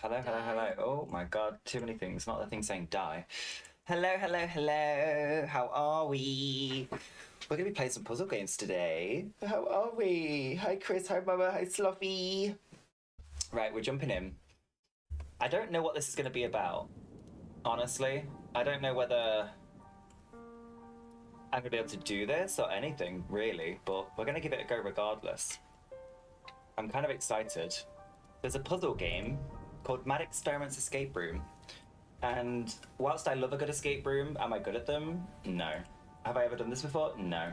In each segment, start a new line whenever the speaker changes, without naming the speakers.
hello, hello, hello,
hello. Oh my god, too many things. Not the thing saying die. Hello, hello, hello. How are we? We're gonna be playing some puzzle games today. How are we? Hi, Chris. Hi, Mama. Hi, Sloppy. Right, we're jumping in. I don't know what this is gonna be about. Honestly, I don't know whether I'm gonna be able to do this or anything really, but we're gonna give it a go regardless. I'm kind of excited. There's a puzzle game called Mad Experiments Escape Room. And whilst I love a good escape room, am I good at them? No. Have I ever done this before? No.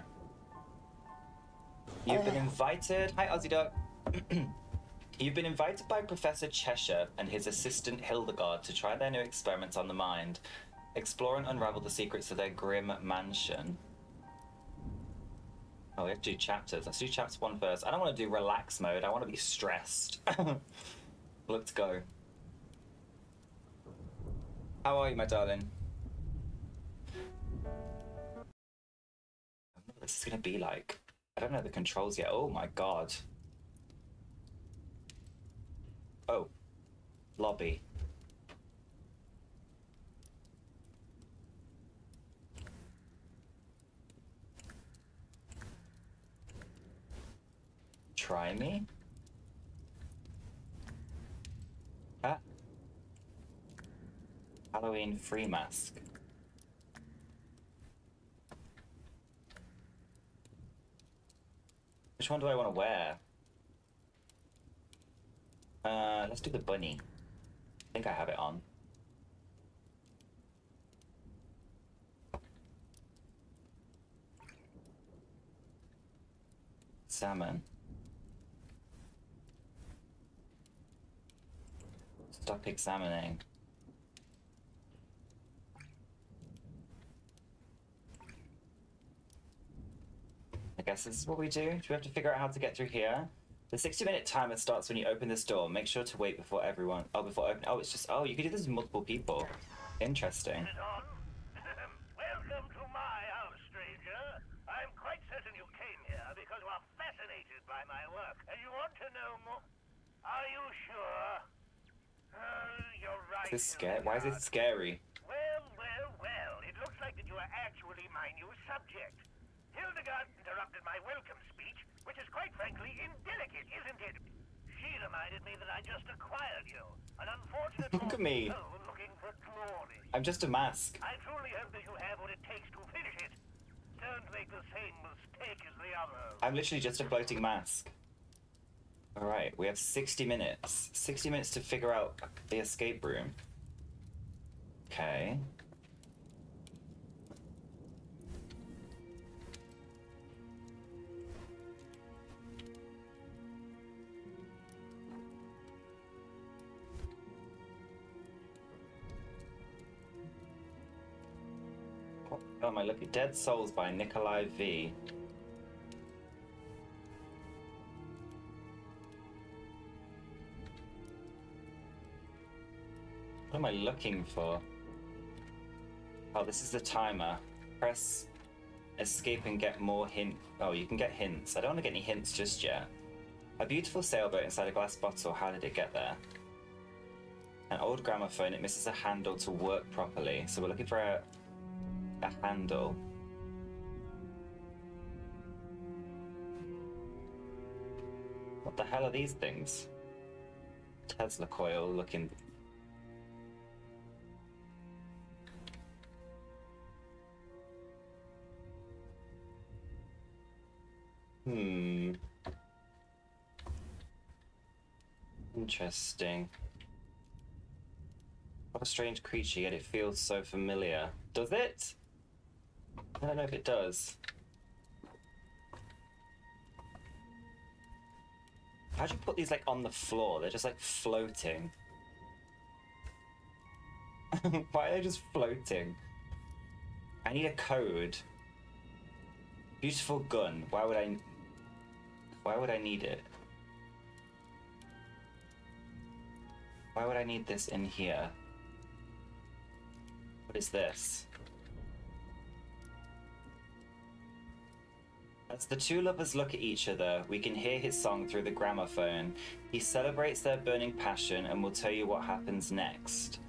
You've been uh. invited. Hi, Aussie Duck. You've been invited by Professor Cheshire and his assistant Hildegard to try their new experiments on the mind, explore and unravel the secrets of their grim mansion. Oh, we have to do chapters. Let's do chapter one first. I don't want to do relax mode. I want to be stressed. Let's go. How are you, my darling?
what
this is going to be like. I don't know the controls yet. Oh my god. Oh. Lobby. Try me? Halloween free mask. Which one do I want to wear? Uh, let's do the bunny. I think I have it on. Salmon. Stop examining. I guess this is what we do. Do we have to figure out how to get through here? The 60 minute timer starts when you open this door. Make sure to wait before everyone. Oh, before open. Oh, it's just. Oh, you can do this with multiple people. Interesting. Welcome to my house, stranger.
I'm quite certain you came here because you are fascinated by my work and you want to know more. Are you
sure? Uh, you're right. this scary? Why is it scary? Well, well, well. It looks like that you are actually my new subject. Hildegard interrupted my welcome
speech, which is quite frankly indelicate, isn't it? She reminded me that I just acquired you, an unfortunate Look
at me. looking for glory. I'm just a mask. I truly hope that you have what it takes to finish it. Don't make the same mistake as the others. I'm literally just a floating mask. Alright, we have 60 minutes. 60 minutes to figure out the escape room. Okay. Oh my! lucky Dead Souls by Nikolai V. What am I looking for? Oh, this is the timer. Press escape and get more hint. Oh, you can get hints. I don't want to get any hints just yet. A beautiful sailboat inside a glass bottle. How did it get there? An old gramophone. It misses a handle to work properly. So we're looking for a the handle. What the hell are these things? Tesla coil looking.
Hmm.
Interesting. What a strange creature, yet it feels so familiar. Does it? I don't know if it does. How do you put these like on the floor? They're just like floating. Why are they just floating? I need a code. Beautiful gun. Why would I? Why would I need it? Why would I need this in here? What is this? As the two lovers look at each other, we can hear his song through the gramophone. He celebrates their burning passion and will tell you what happens next.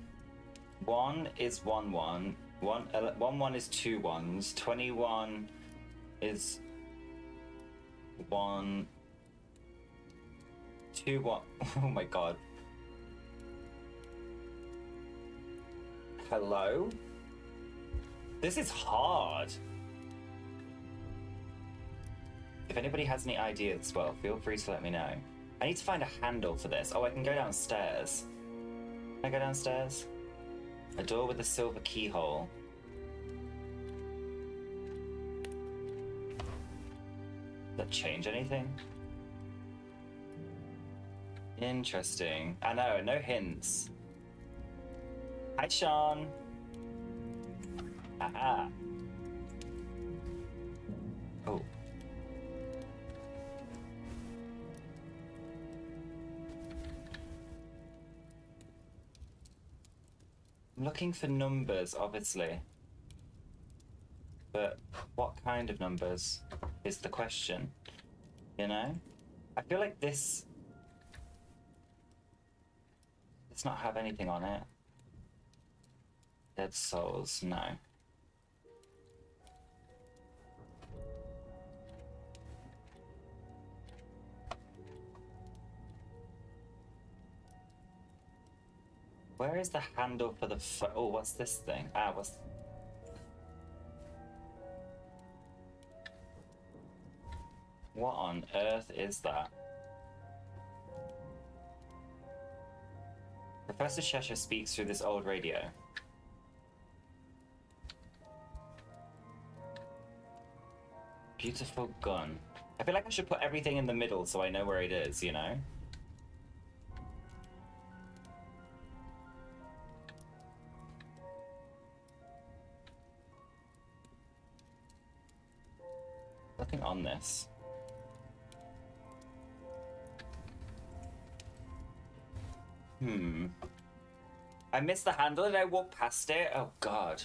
One is one one. is two ones. Twenty-one is one. Two one. Oh my god. Hello. This is hard. If anybody has any ideas well, feel free to let me know. I need to find a handle for this. Oh, I can go downstairs. Can I go downstairs? A door with a silver keyhole. Does that change anything? Interesting. I ah, know, no hints. Hi, Sean. Aha. Ah. Oh. I'm looking for numbers, obviously. But what kind of numbers is the question? You know? I feel like this does not have anything on it. Dead souls, no. Where is the handle for the Oh, what's this thing? Ah, what's... What on earth is that? Professor Cheshire speaks through this old radio. Beautiful gun. I feel like I should put everything in the middle so I know where it is, you know? nothing on this. Hmm. I missed the handle and I walked past it. Oh, God.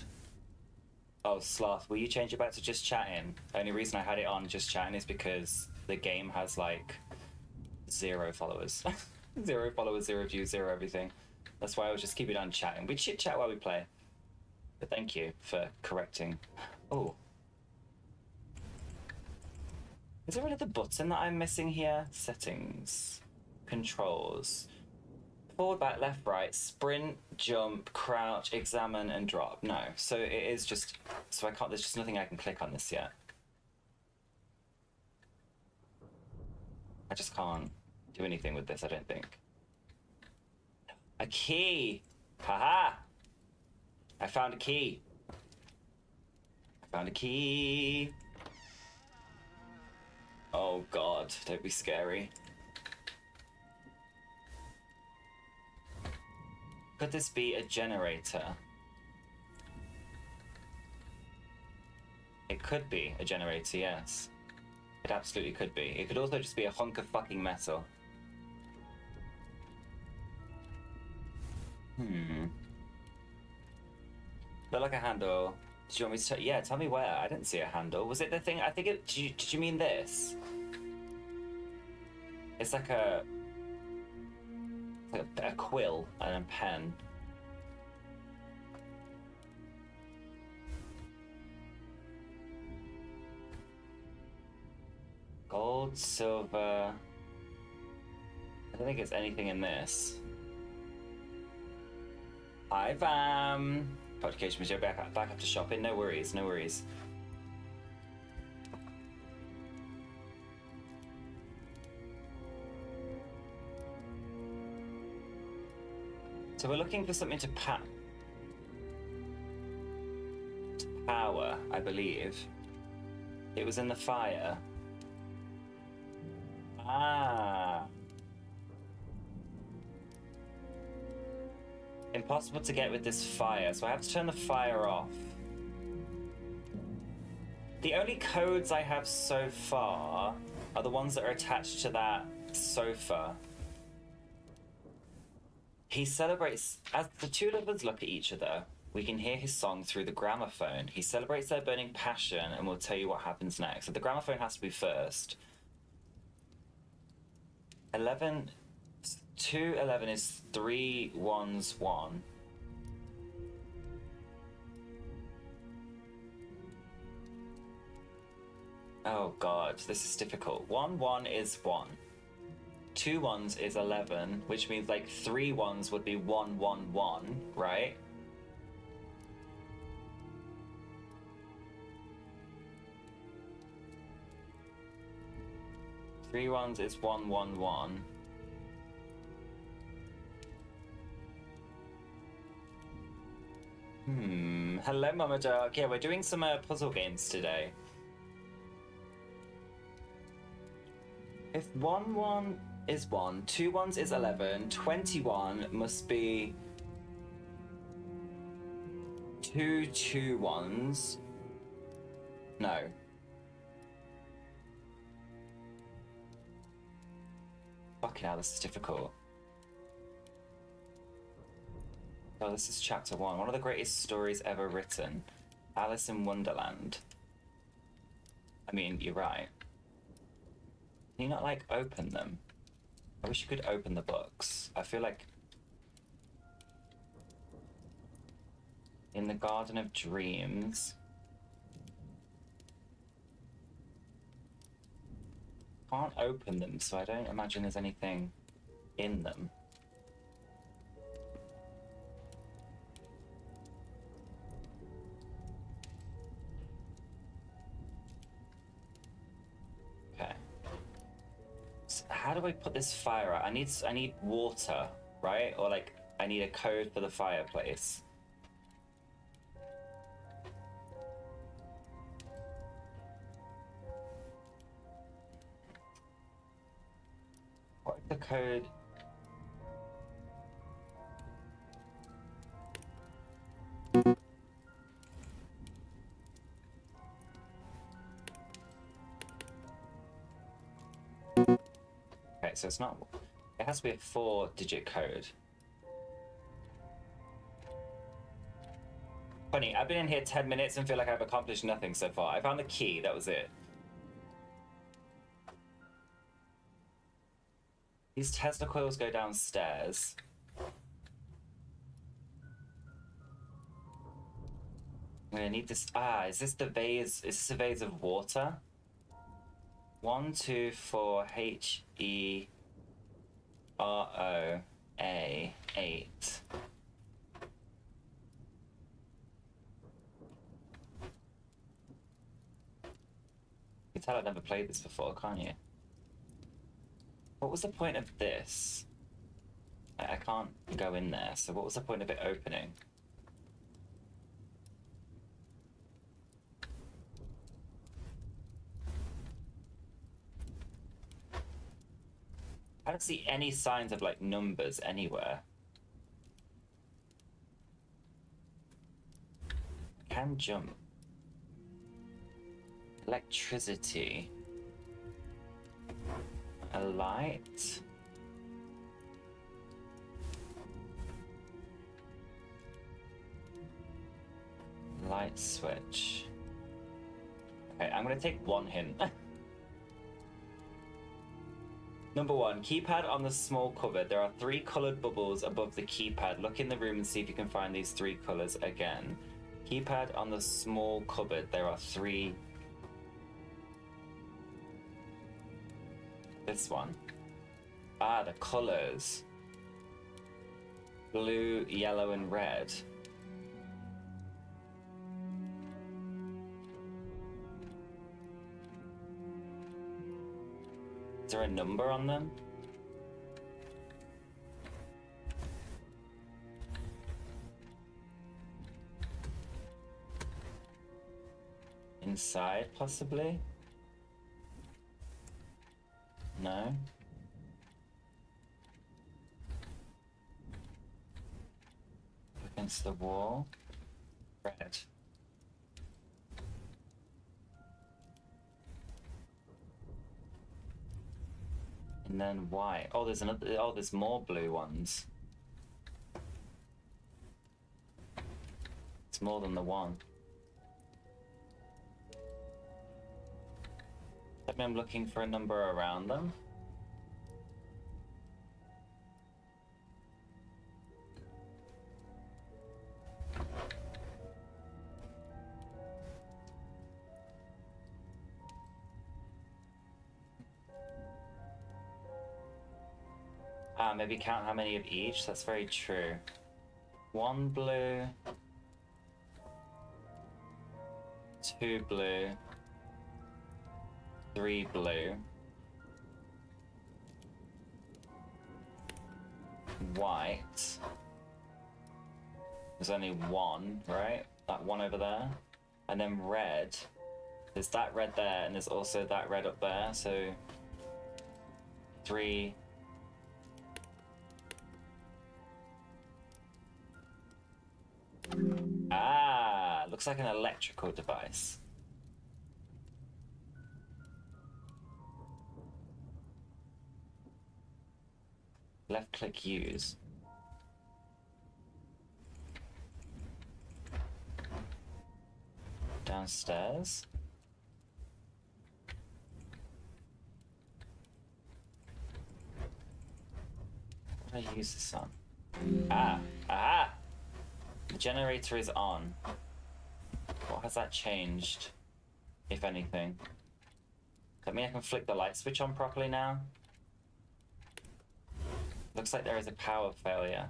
Oh, Sloth, will you change it back to just chatting? The only reason I had it on just chatting is because the game has like zero followers. zero followers, zero views, zero everything. That's why I was just keeping on chatting. We chit chat while we play. But thank you for correcting. Oh, is it really the button that I'm missing here? Settings, controls, forward, back, left, right, sprint, jump, crouch, examine, and drop. No, so it is just, so I can't, there's just nothing I can click on this yet. I just can't do anything with this, I don't think. A key! Haha! I found a key. I found a key. Oh god, don't be scary. Could this be a generator? It could be a generator, yes. It absolutely could be. It could also just be a hunk of fucking metal. Hmm. Look like a handle. Do you want me to? T- yeah, tell me where. I didn't see a handle. Was it the thing? I think it. Did you, did you mean this? It's like a like a, a quill and a pen. Gold, silver. I don't think it's anything in this. Hi, Um... Publication material back, up, back up to shopping. No worries, no worries. So we're looking for something to pat power, I believe. It was in the fire. Ah. Impossible to get with this fire, so I have to turn the fire off. The only codes I have so far are the ones that are attached to that sofa. He celebrates, as the two lovers look at each other, we can hear his song through the gramophone. He celebrates their burning passion and will tell you what happens next. So the gramophone has to be first. 11 two eleven is three ones one. Oh god, this is difficult. One one is one. Two ones is eleven, which means like three ones would be one one one, right? Three ones is one one one. Hmm. Hello, Mama Dark. Yeah, we're doing some uh, puzzle games today. If one one is one, two ones is eleven, twenty-one must be two two ones. No. Fucking hell, this is difficult. Oh, this is chapter one. One of the greatest stories ever written. Alice in Wonderland. I mean, you're right. Can you not, like, open them? I wish you could open the books. I feel like... In the Garden of Dreams... Can't open them, so I don't imagine there's anything in them. how do I put this fire out? I need I need water, right? Or like I need a code for the fireplace. What's the code? so it's not. It has to be a four digit code. Funny, I've been in here 10 minutes and feel like I've accomplished nothing so far. I found the key, that was it. These Tesla coils go downstairs. I'm gonna need this. Ah, is this the vase? Is this a vase of water? One, two, four, H E R O A eight. You can tell I've never played this before, can't you? What was the point of this? I, I can't go in there, so what was the point of it opening? I don't see any signs of like numbers anywhere. Can jump. Electricity. A light. Light switch. Okay, I'm gonna take one hint. Number one, keypad on the small cupboard. There are three colored bubbles above the keypad. Look in the room and see if you can find these three colors again. Keypad on the small cupboard. There are three. This one. Ah, the colors. Blue, yellow, and red. Is there a number on them? Inside, possibly? No? Against the wall? Red. And then white. Oh, there's another. Oh, there's more blue ones. It's more than the one. I mean, I'm looking for a number around them. maybe count how many of each. That's very true. One blue. Two blue. Three blue. White. There's only one, right? That one over there. And then red. There's that red there, and there's also that red up there, so... Three, Looks like an electrical device. Left click use. Downstairs. I use this on? Ah! Ah! The generator is on. What has that changed, if anything? That mean I can flick the light switch on properly now? Looks like there is a power failure.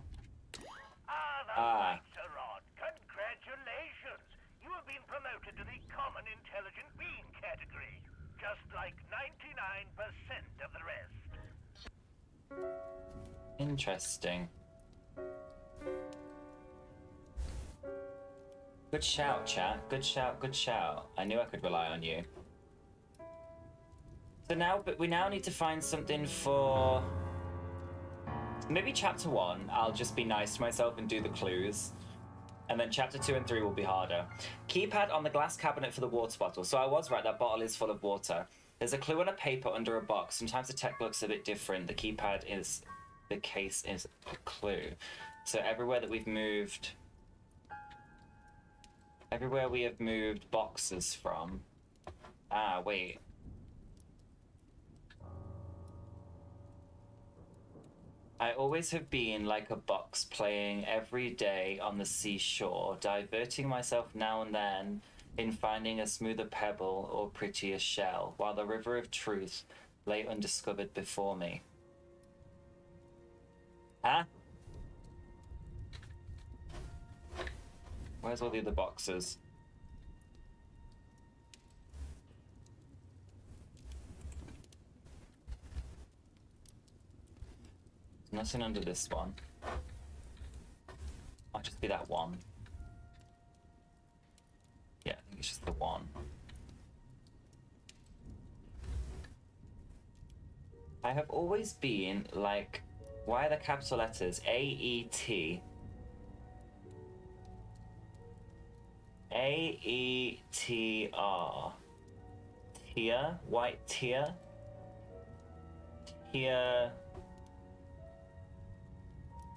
Ah, the ah.
lights are Congratulations! You have been promoted to the Common Intelligent Being category, just like 99%
of the rest. Interesting. Good shout, chat. Good shout, good shout. I knew I could rely on you. So now, but we now need to find something for... Maybe chapter one, I'll just be nice to myself and do the clues. And then chapter two and three will be harder. Keypad on the glass cabinet for the water bottle. So I was right, that bottle is full of water. There's a clue on a paper under a box. Sometimes the tech looks a bit different. The keypad is, the case is a clue. So everywhere that we've moved, Everywhere we have moved boxes from. Ah, wait. I always have been like a box playing every day on the seashore, diverting myself now and then in finding a smoother pebble or prettier shell, while the river of truth lay undiscovered before me. Huh? Where's all the other boxes? Nothing under this one. Might just be that one. Yeah, I think it's just the one. I have always been like, why are the capital letters A E T A E T R. Tear, white tear. Tear.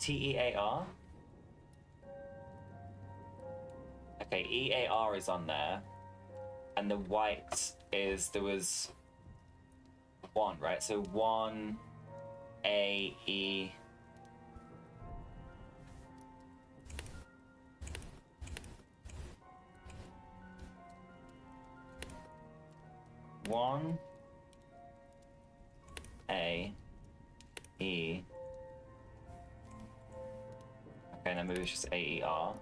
T E A R. Okay, E A R is on there. And the white is there was one, right? So one A E one A E. Okay, now maybe it's just A E R.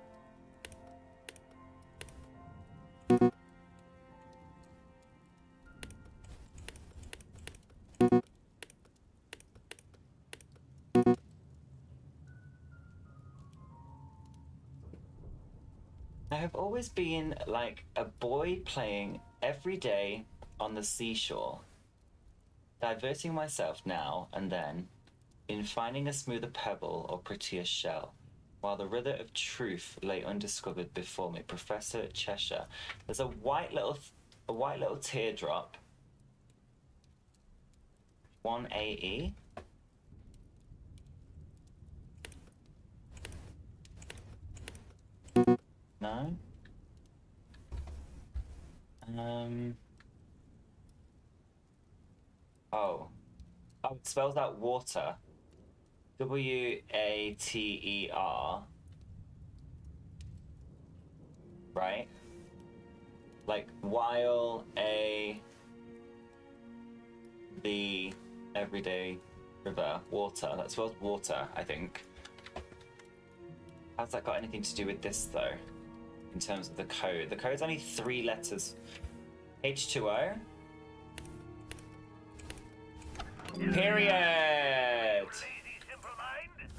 I have always been like a boy playing every day on the seashore, diverting myself now and then in finding a smoother pebble or prettier shell, while the river of truth lay undiscovered before me. Professor Cheshire, there's a white little, a white little teardrop. One AE. No. Um. Oh. Oh, it spells out water. W A T E R. Right? Like while a the everyday river water. That spells water, I think. How's that got anything to do with this though? In terms of the code. The code's only three letters. H2O Period!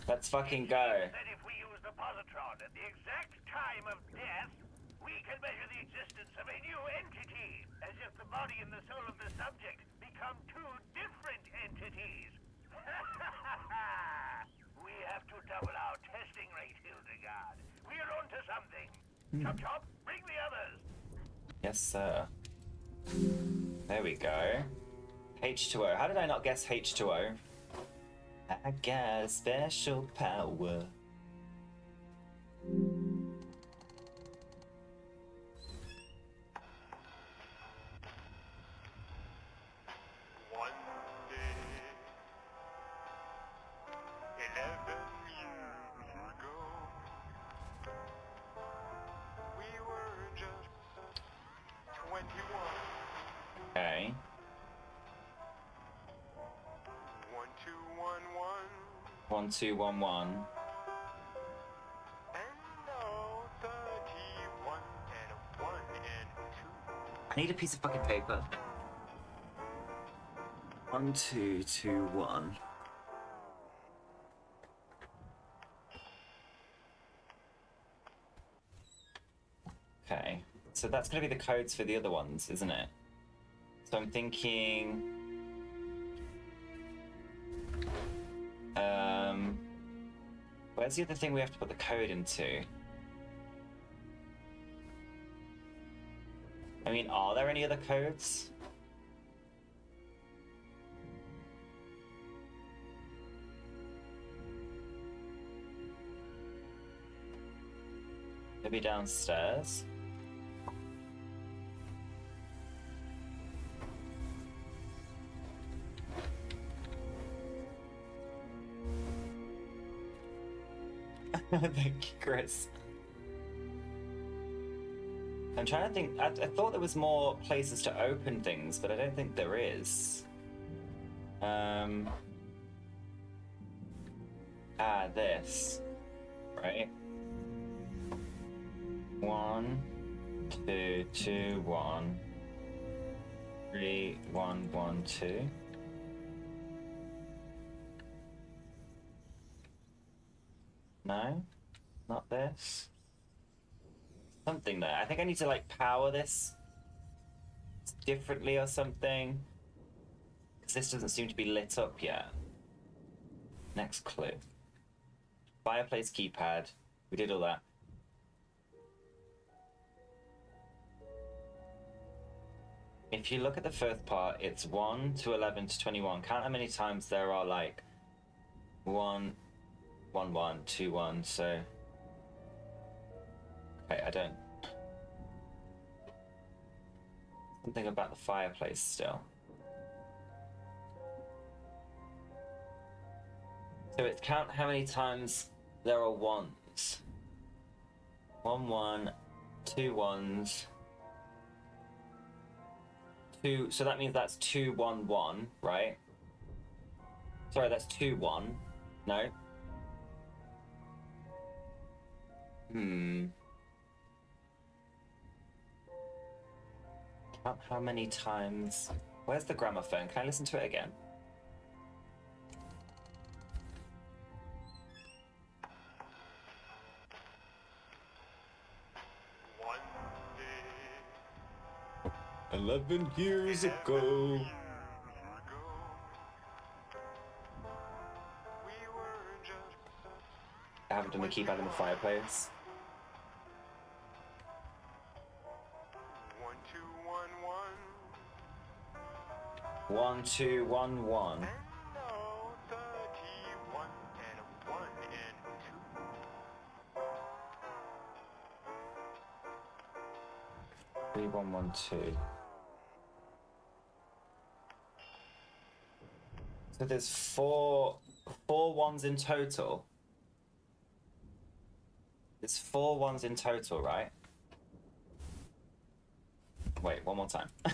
Let's fucking go. That if we use the positron at the exact time of death, we can measure the existence of a new
entity, as if the body and the soul of the subject become two different entities. we have to double our testing rate, Hildegard. We are onto something. Mm. Chop chop, bring the
others. Yes, sir. There we go. H2O. How did I not guess H2O? I guess special power. one two one one. I need a piece of fucking paper. One two two one. Okay, so that's gonna be the codes for the other ones, isn't it? So I'm thinking. Where's the other thing we have to put the code into? I mean, are there any other
codes?
Maybe downstairs?
Thank you,
Chris. I'm trying to think. I, I, thought there was more places to open things, but I don't think there is. Um. Ah, this. Right. One, two, two, one. Three, one, one, two. No? Not this? Something there. I think I need to like power this differently or something. Because this doesn't seem to be lit up yet. Next clue. Fireplace keypad. We did all that. If you look at the first part, it's 1 to 11 to 21. Count how many times there are like 1, one one two one. So okay, I don't. Something about the fireplace still. So it count how many times there are ones. One one, two ones. Two, so that means that's two one one, right? Sorry, that's two one. No, Hmm. How, how many times? Where's the gramophone? Can I listen to it again? Eleven
years ago.
I haven't done the keypad in the fireplace. One, two, one, one. Three, one, one, two. So there's four, four ones in total. There's four ones in total, right? Wait, one more time.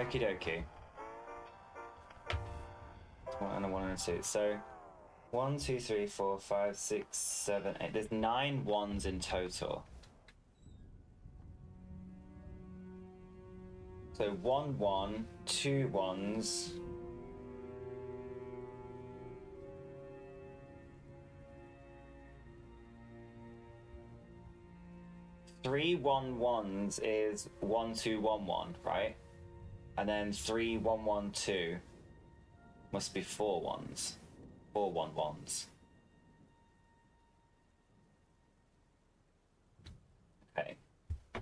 Okie dokie. And a one and a two. So, one, two, three, four, five, six, seven, eight. There's nine ones in total. So one one, two ones. Three one ones is one two one one, right? And then three one one two must be four ones. Four one ones. Okay.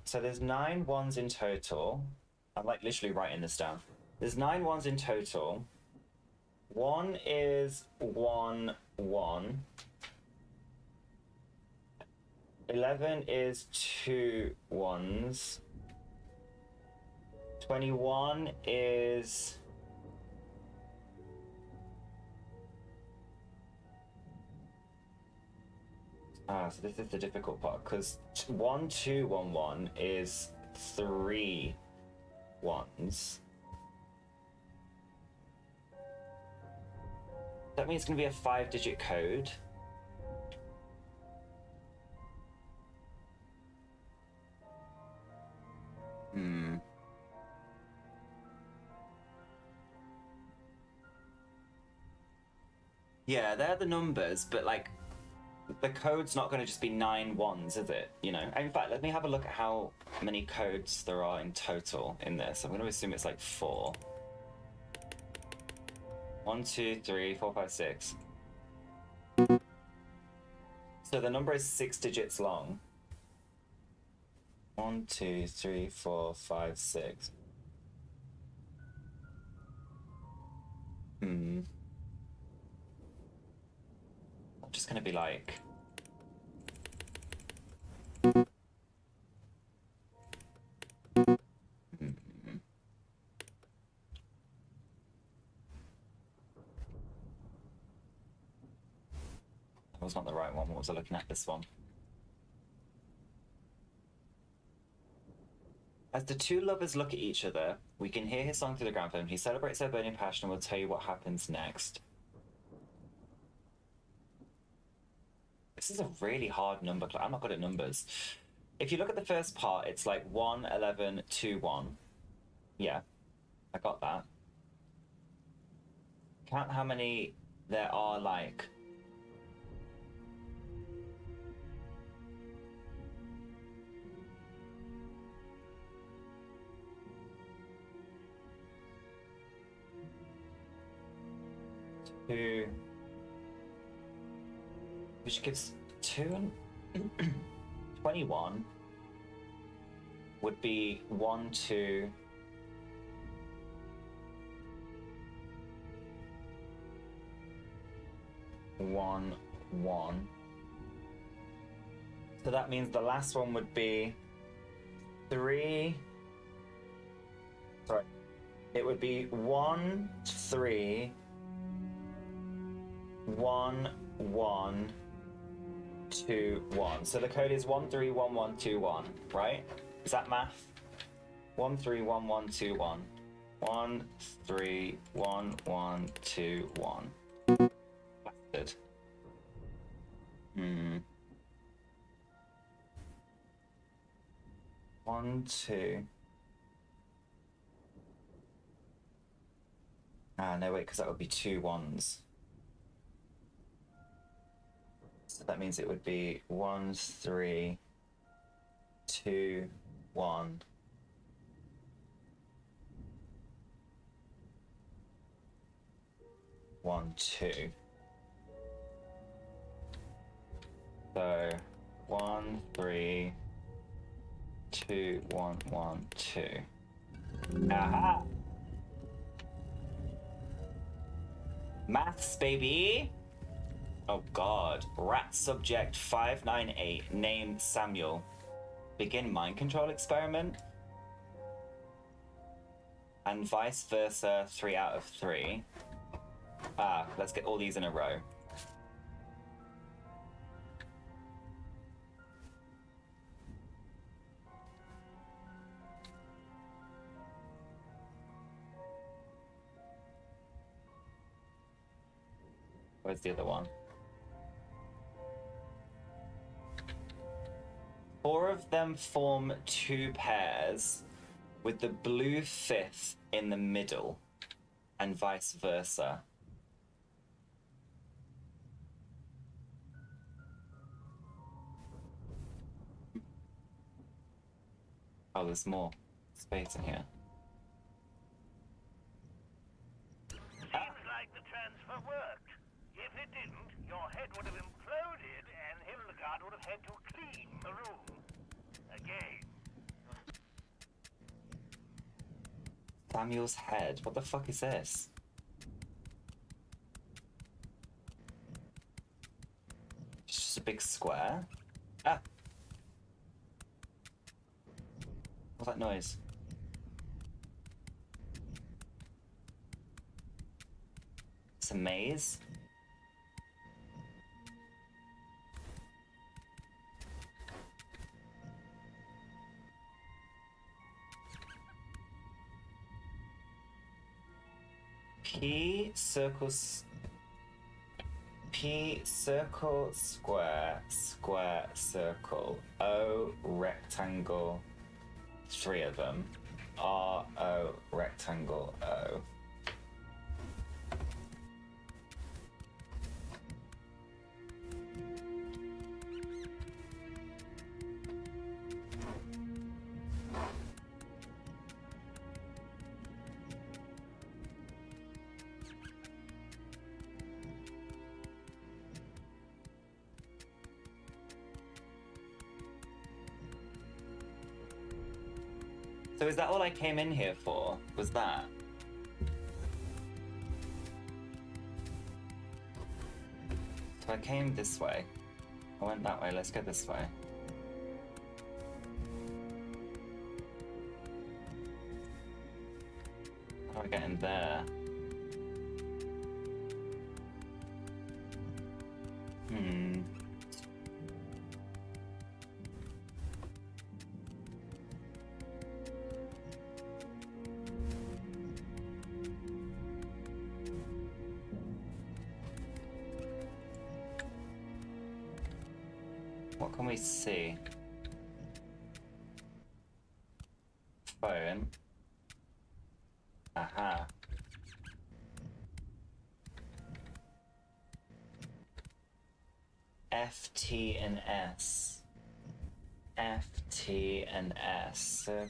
So there's nine ones in total. I'm like literally writing this down. There's nine ones in total. One is one one. 11 is two ones. 21 is. Ah, so this is the difficult part because one, two, one, one is three ones. That means it's going to be a five digit code. Hmm. Yeah, they're the numbers, but like the code's not going to just be nine ones, is it? You know. In fact, let me have a look at how many codes there are in total in this. I'm going to assume it's like four. One, two, three, four, five, six. So the number is six digits long. One, two, three, four, five, six. Hmm just gonna be like... Hmm. That was not the right one. What was I looking at? This one. As the two lovers look at each other, we can hear his song through the gramophone. He celebrates their burning passion and will tell you what happens next. This is a really hard number. I'm not good at numbers. If you look at the first part, it's like 1, 11, 2, 1. Yeah, I got that. Count how many there are like. Two which gives two and 21 would be 1, 2, one, one. So that means the last one would be three. Sorry. It would be one, three, one, one two, one. So the code is one three one one two one, right? Is that math? One three one one two one. One three one one two one. Bastard. Hmm. One two. Ah no wait, because that would be two ones. that means it would be one, three, two, one. One, two. So one, three, two, one, one, two. Aha! Maths, baby! Oh god. Rat subject 598, name Samuel. Begin mind control experiment. And vice versa, three out of three. Ah, let's get all these in a row. Where's the other one? Four of them form two pairs with the blue fifth in the middle and vice versa. Oh, there's more space in here.
Seems like the transfer worked. If it didn't, your head would have imploded guard would have had to clean the room. Again.
Samuel's head. What the fuck is this? It's just a big square. Ah! What's that noise? It's a maze? P circle P circle square square circle O rectangle three of them R O rectangle O I came in here for was that. So I came this way. I went that way, let's go this way.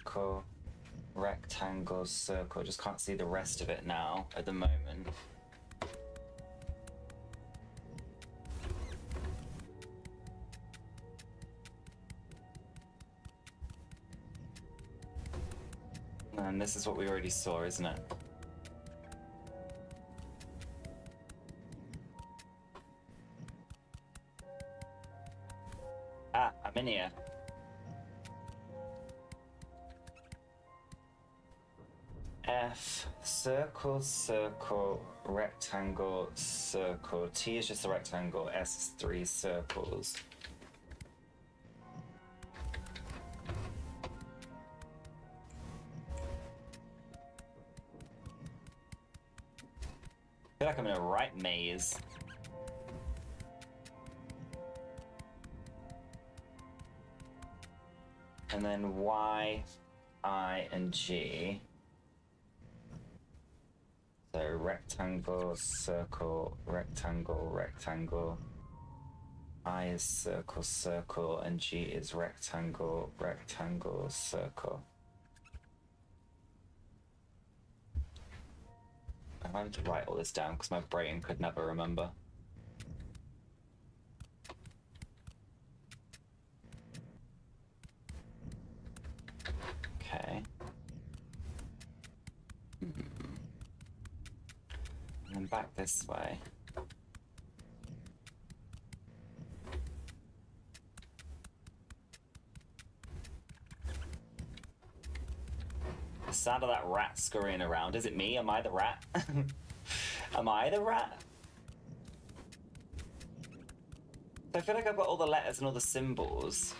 circle, rectangle, circle. just can't see the rest of it now at the moment. And this is what we already saw, isn't it? circle, circle, rectangle, circle. T is just a rectangle, S is three circles. I feel like I'm in a right maze. And then Y, I, and G. rectangle, circle, rectangle, rectangle. I is circle, circle, and G is rectangle, rectangle, circle. I'm to write all this down because my brain could never remember. this way. The sound of that rat scurrying around. Is it me? Am I the rat? Am I the rat? I feel like I've got all the letters and all the symbols.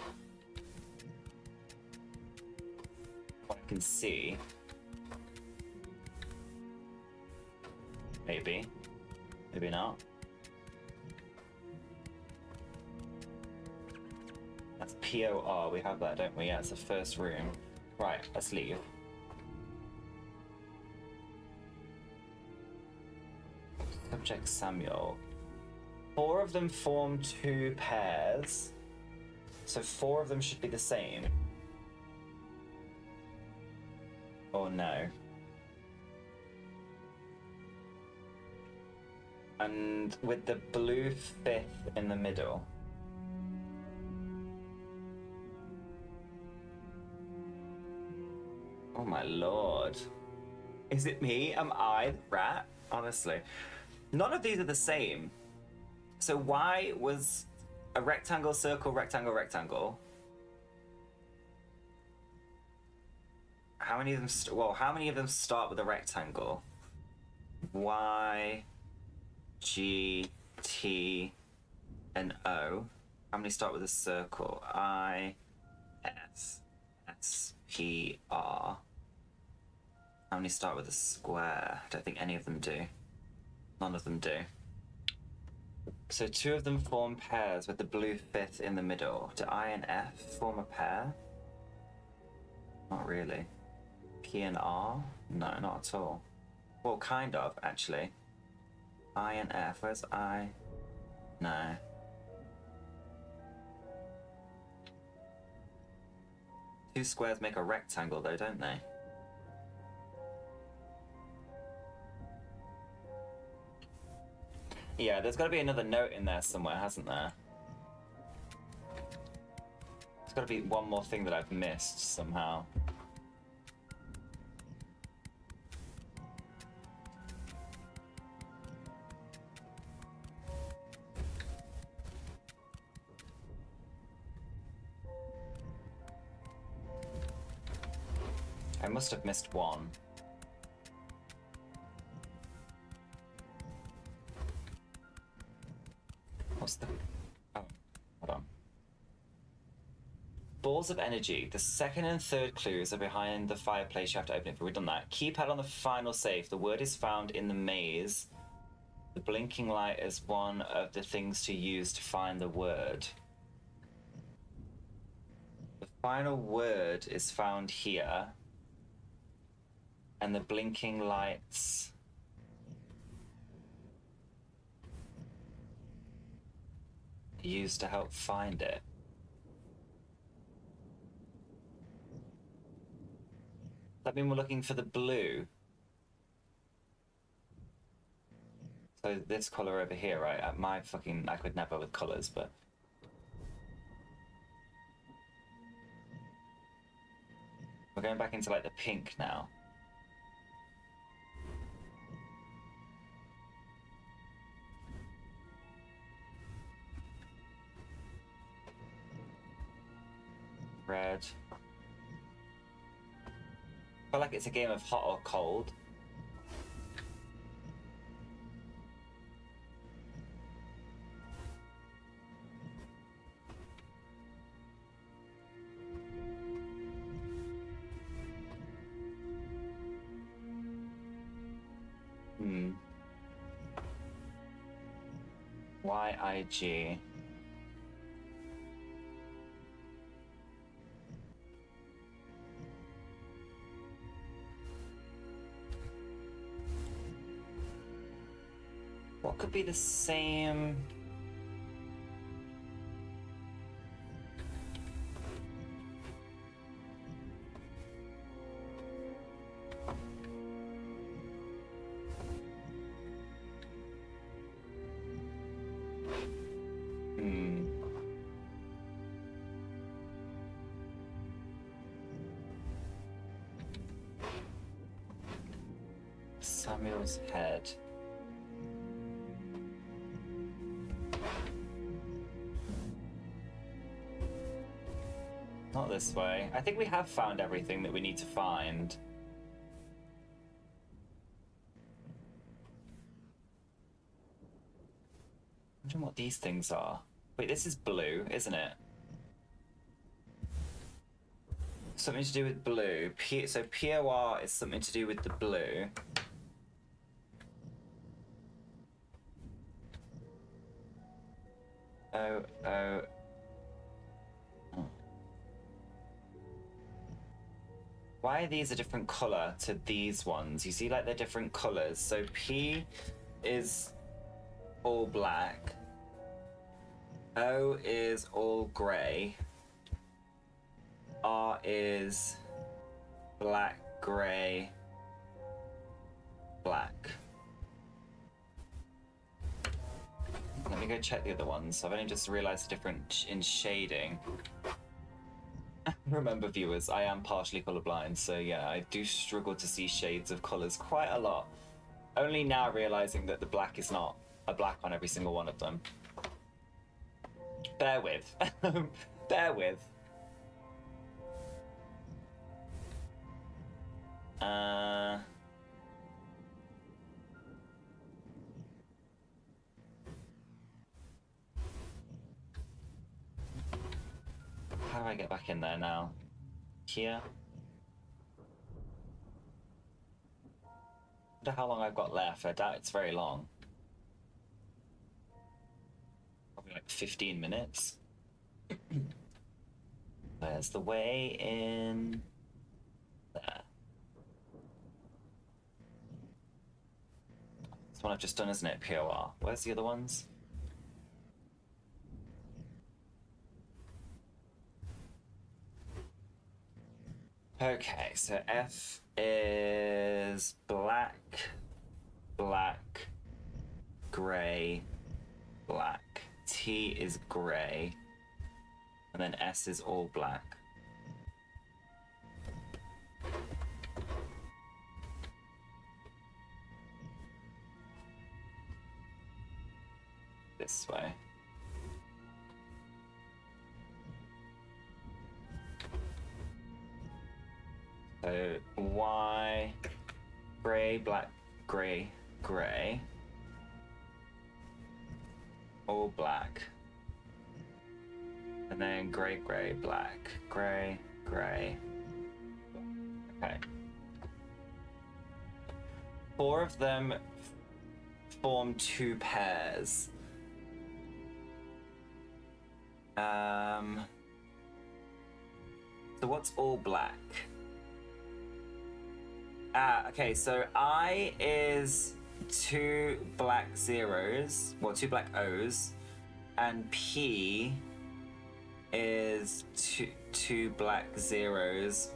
What I can see. Maybe could be not. That's POR, we have that, don't we? Yeah, it's the first room. Right, let's leave. Subject Samuel. Four of them form two pairs. So four of them should be the same. Or no. and with the blue fifth in the middle. Oh my lord. Is it me? Am I the rat? Honestly. None of these are the same. So why was a rectangle, circle, rectangle, rectangle? How many of them? well, how many of them start with a rectangle? Why? G, T, and O. How many start with a circle? I, S, S, P, R. How many start with a square? I don't think any of them do. None of them do. So two of them form pairs with the blue fifth in the middle. Do I and F form a pair? Not really. P and R? No, not at all. Well, kind of, actually. I and F. Where's I? No. Two squares make a rectangle though, don't they? Yeah, there's got to be another note in there somewhere, hasn't there? There's got to be one more thing that I've missed somehow. must have missed one. What's the... Oh, hold on. Balls of energy. The second and third clues are behind the fireplace You have to it, but We've done that. Keypad on the final safe. The word is found in the maze. The blinking light is one of the things to use to find the word. The final word is found here and the blinking lights. Used to help find it. That mean we're looking for the blue. So this color over here, right? Uh, my fucking, I could never with colors, but. We're going back into like the pink now. Red. I feel like it's a game of hot or cold. Hmm. YIG. would be the same. Hmm. Samuel's head. this way. I think we have found everything that we need to find. I wonder what these things are. Wait, this is blue, isn't it? Something to do with blue. P so POR is something to do with the blue. these a different color to these ones. You see, like they're different colors. So P is all black. O is all grey. R is black, grey, black. Let me go check the other ones. I've only just realised the difference in shading. Remember, viewers, I am partially colorblind, so yeah, I do struggle to see shades of colors quite a lot. Only now realizing that the black is not a black on every single one of them. Bear with. Bear with. Uh. how do I get back in there now? Here. I wonder how long I've got left. I doubt it's very long. Probably like 15 minutes. Where's the way in? There. This one I've just done, isn't it? POR. Where's the other ones? Okay, so F is black, black, grey, black. T is grey. And then S is all black. This way. So Y, grey, black, grey, grey. All black. And then grey, grey, black, grey, grey. Okay. Four of them form two pairs. Um. So what's all black? Uh, okay, so I is two black zeros, well, two black O's, and P is two, two black zeros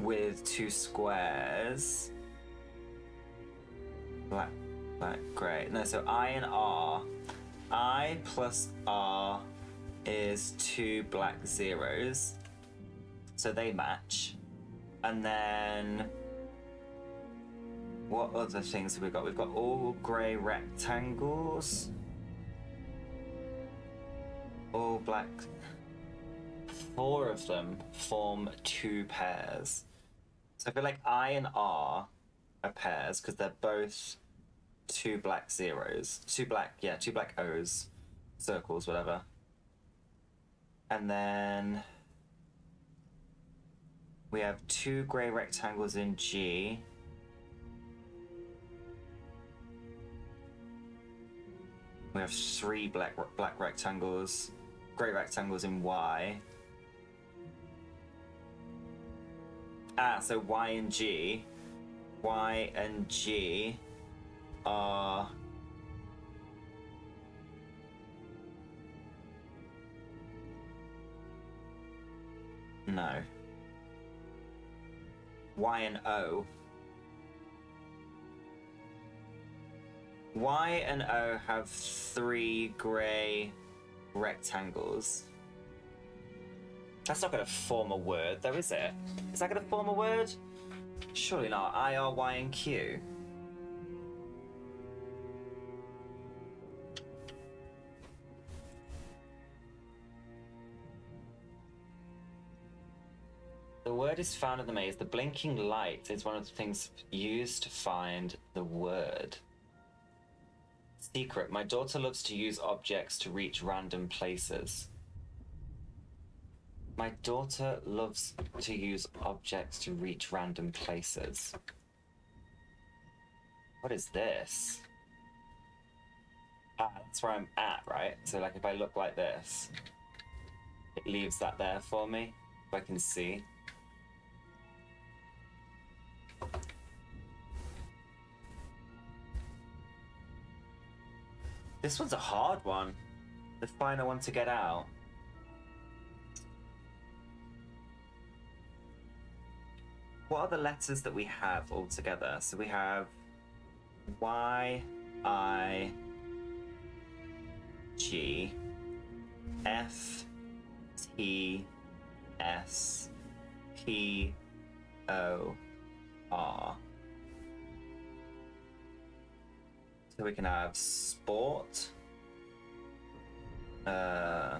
with two squares. Black, black, grey. No, so I and R. I plus R is two black zeros. So they match. And then what other things have we got? We've got all grey rectangles. All black. Four of them form two pairs. So I feel like I and R are pairs because they're both two black zeros. Two black, yeah, two black O's. Circles, whatever. And then we have two grey rectangles in G We have three black black rectangles, grey rectangles in Y. Ah, so Y and G, Y and G are. No. Y and O Y and O have three grey rectangles. That's not going to form a word, though, is it? Is that going to form a word? Surely not. I, R, Y, and Q. The word is found in the maze. The blinking light is one of the things used to find the word. Secret. My daughter loves to use objects to reach random places. My daughter loves to use objects to reach random places. What is this? Ah, that's where I'm at, right? So, like, if I look like this, it leaves that there for me. If I can see. This one's a hard one. The final one to get out. What are the letters that we have all together? So we have Y, I, G, F, T, S, P, O, R. So we can have sport. Uh,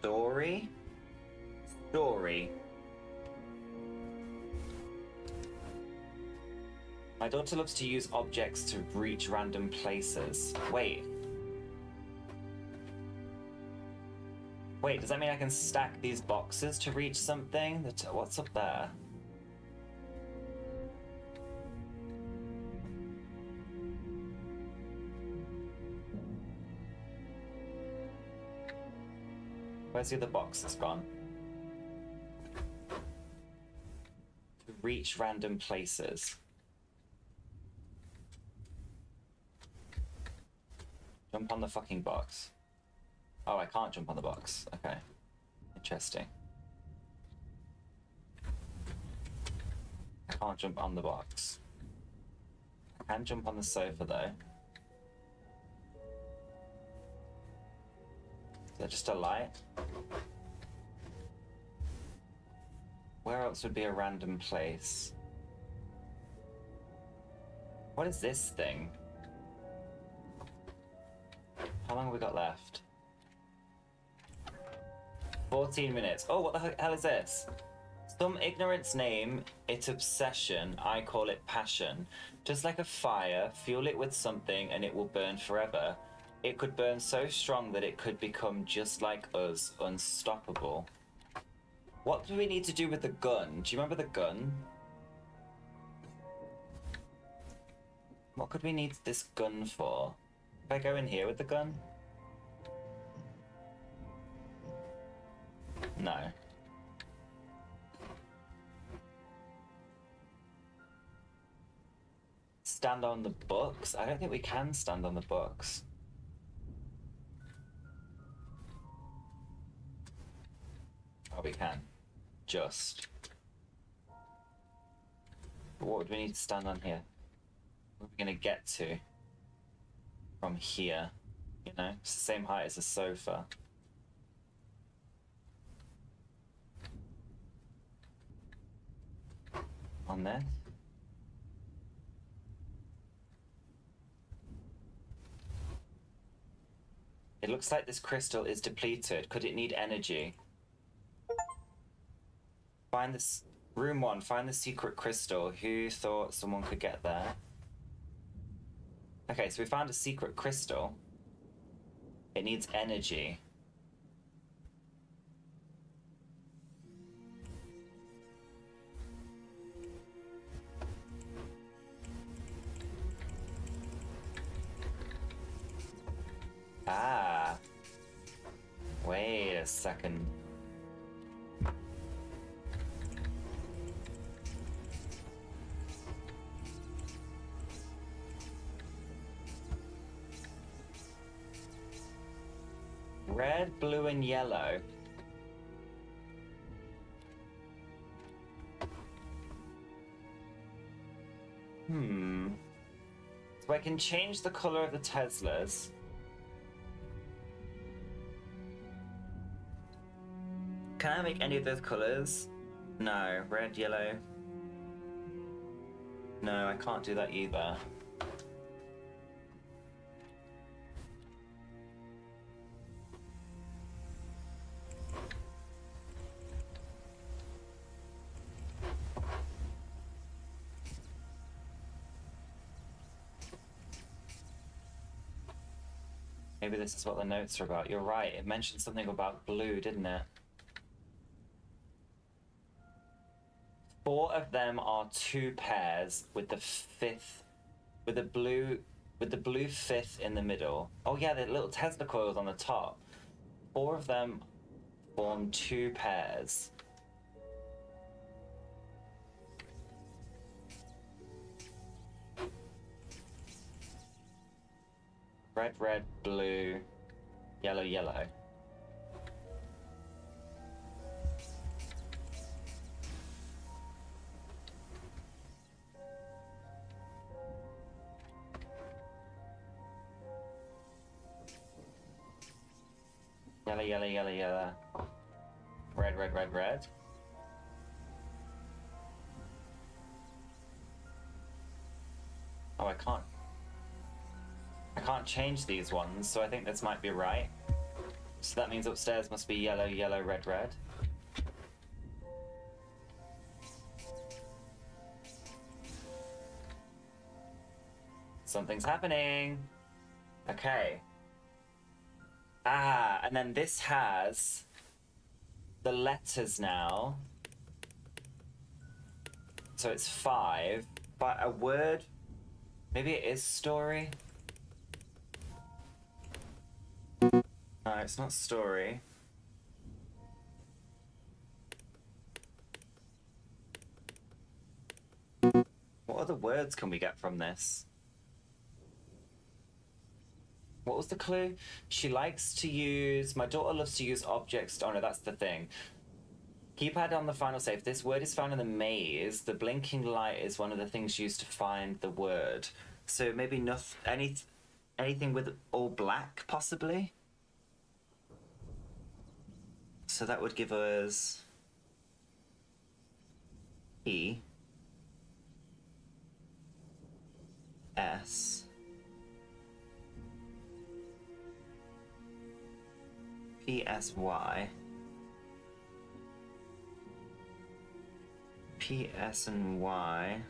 story. Story. My daughter loves to use objects to reach random places. Wait, Wait, does that mean I can stack these boxes to reach something? What's up there? Where's the other box that's gone? To reach random places. Jump on the fucking box. Oh, I can't jump on the box. Okay. Interesting. I can't jump on the box. I can jump on the sofa though. Is that just a light? Where else would be a random place? What is this thing? How long have we got left? 14 minutes. Oh, what the hell is this? Some ignorance name it obsession, I call it passion. Just like a fire, fuel it with something and it will burn forever. It could burn so strong that it could become just like us, unstoppable. What do we need to do with the gun? Do you remember the gun? What could we need this gun for? If I go in here with the gun? No. Stand on the books? I don't think we can stand on the books. Oh, we can. Just. But what would we need to stand on here? What are we going to get to from here? You know, it's the same height as a sofa. on that. It looks like this crystal is depleted. Could it need energy? Find this room one, find the secret crystal. Who thought someone could get there? Okay, so we found a secret crystal. It needs energy. Ah. Wait a second. Red, blue, and yellow. Hmm. So I can change the color of the Teslas. Can I make any of those colors? No. Red, yellow. No, I can't do that either. Maybe this is what the notes are about. You're right, it mentioned something about blue, didn't it? Four of them are two pairs with the fifth, with the blue, with the blue fifth in the middle. Oh yeah, the little Tesla coils on the top. Four of them form two pairs. Red, red, blue, yellow, yellow. red, red, red, red. Oh, I can't. I can't change these ones, so I think this might be right. So that means upstairs must be yellow, yellow, red, red. Something's happening. Okay. Ah, and then this has the letters now. So it's five, but a word. Maybe it is story. No, it's not story. What other words can we get from this? what was the clue? She likes to use, my daughter loves to use objects. Oh no, that's the thing. Keypad on the final safe. this word is found in the maze, the blinking light is one of the things used to find the word. So maybe nothing, any, anything with all black, possibly. So that would give us E S. PSY. PS and Y.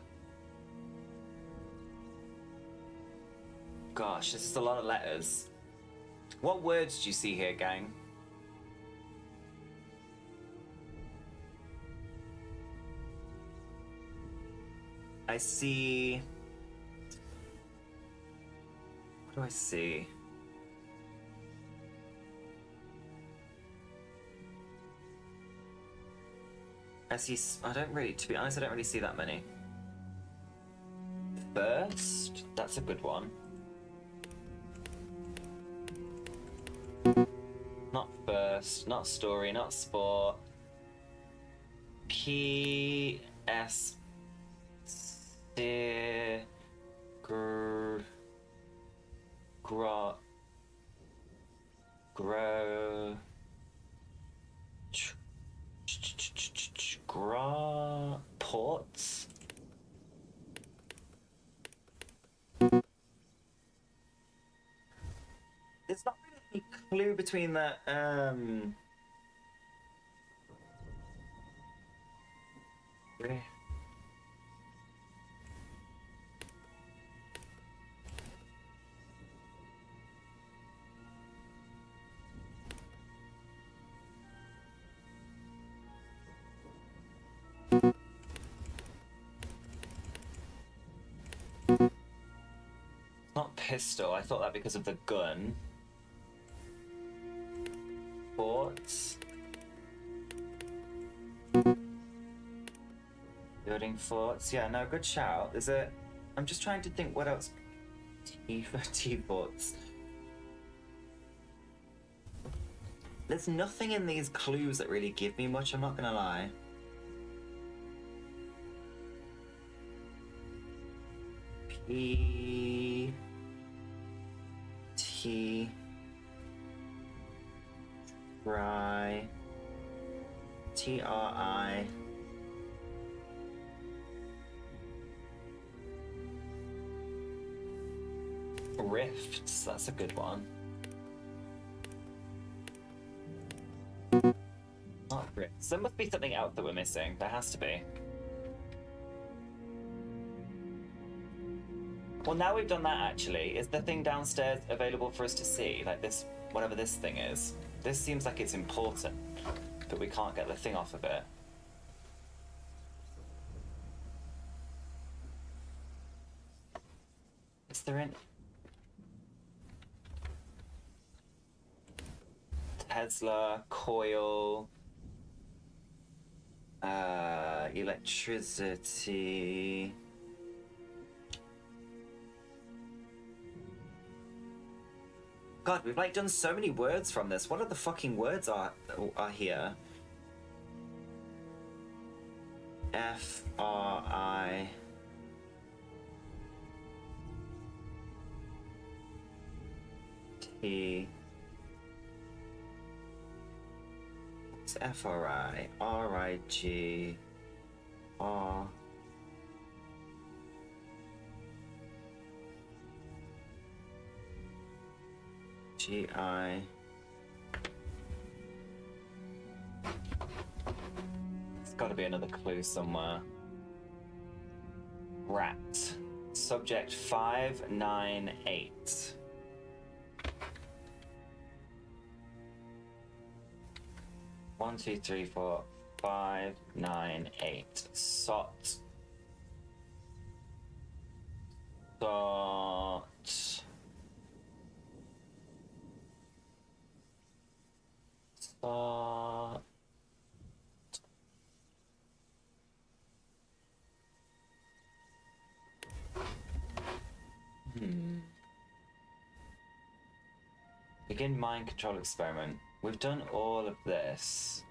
Gosh, this is a lot of letters. What words do you see here, gang? I see... What do I see? I I don't really. To be honest, I don't really see that many. First, that's a good one. Not first, not story, not sport. P S gr gro grow. Gra ports. There's not really any clue between that. Um... pistol. I thought that because of the gun. Forts. Building forts. Yeah, no, good shout. Is it? I'm just trying to think what else. T for T forts. There's nothing in these clues that really give me much, I'm not gonna lie. P Key, Try, T R I. Rifts, that's a good one. Not rifts. There must be something else that we're missing. There has to be. Well, now we've done that actually. Is the thing downstairs available for us to see? Like this, whatever this thing is. This seems like it's important, but we can't get the thing off of it. Is there any? Tesla, coil, uh, electricity. God, we've like done so many words from this. What are the fucking words are are here? F R I. T. It's F R I R I G R. G-I... There's gotta be another clue somewhere. Rat. Subject 598. One, two, three, four, five, nine, eight. Sot. Sot. hmm. Begin mind control experiment. We've done all of this.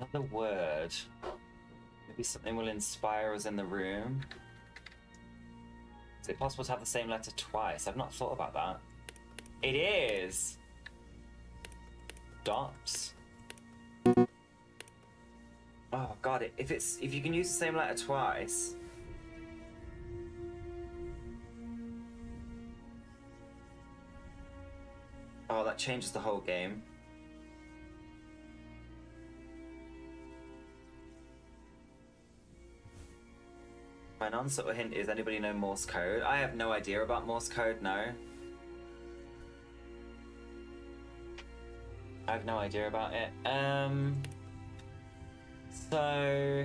Another word. Maybe something will inspire us in the room. Is it possible to have the same letter twice? I've not thought about that. It is! Dots. Oh god, if it's if you can use the same letter twice. Oh, that changes the whole game. My non sort of hint is anybody know Morse code? I have no idea about Morse code, no. I have no idea about it. Um, so.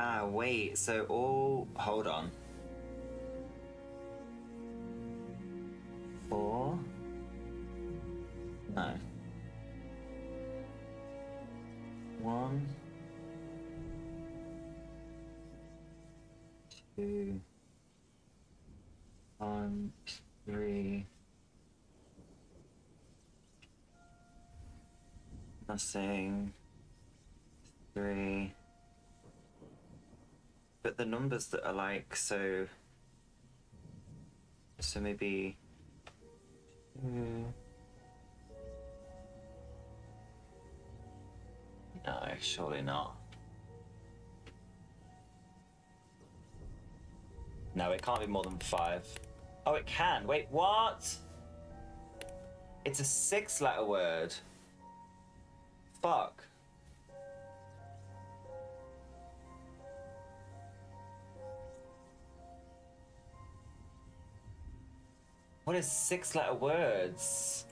Ah, wait, so all. Hold on.
Four. No. One. Two. One, three.
Nothing. Three but the numbers that are like so so maybe mm, no surely not no it can't be more than five. Oh, it can wait what it's a six letter word fuck What is six letter words?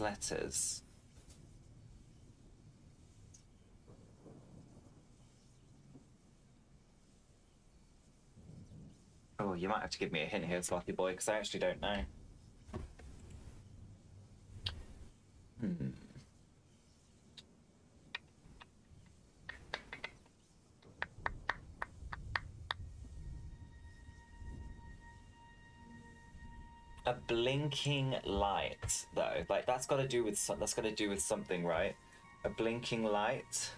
letters. Oh, you might have to give me a hint here, Sloppy Boy, because I actually don't know. blinking light though. Like that's got to do with some, that's got to do with something, right? A blinking light.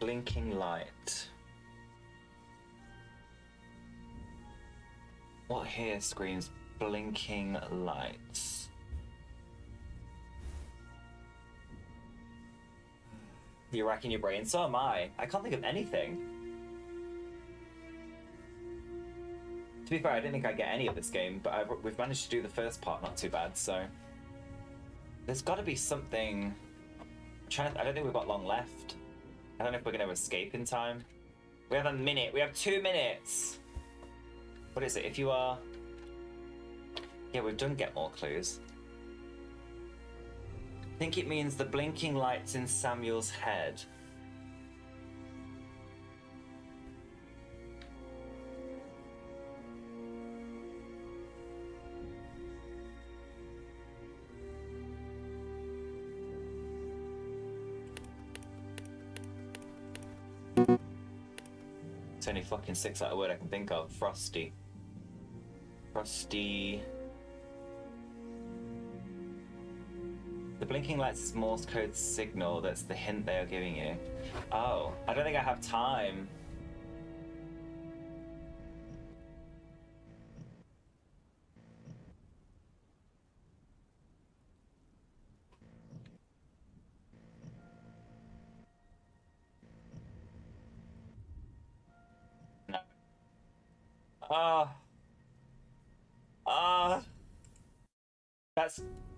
Blinking light. What here screams blinking lights? You're racking your brain, so am I. I can't think of anything. be fair, I don't think I get any of this game, but I, we've managed to do the first part not too bad, so... There's got to be something... To, I don't think we've got long left. I don't know if we're going to escape in time. We have a minute. We have two minutes. What is it? If you are... Yeah, we've done get more clues. I think it means the blinking lights in Samuel's head fucking six letter word I can think of. Frosty. Frosty. The blinking lights is Morse code signal. That's the hint they are giving you. Oh, I don't think I have time.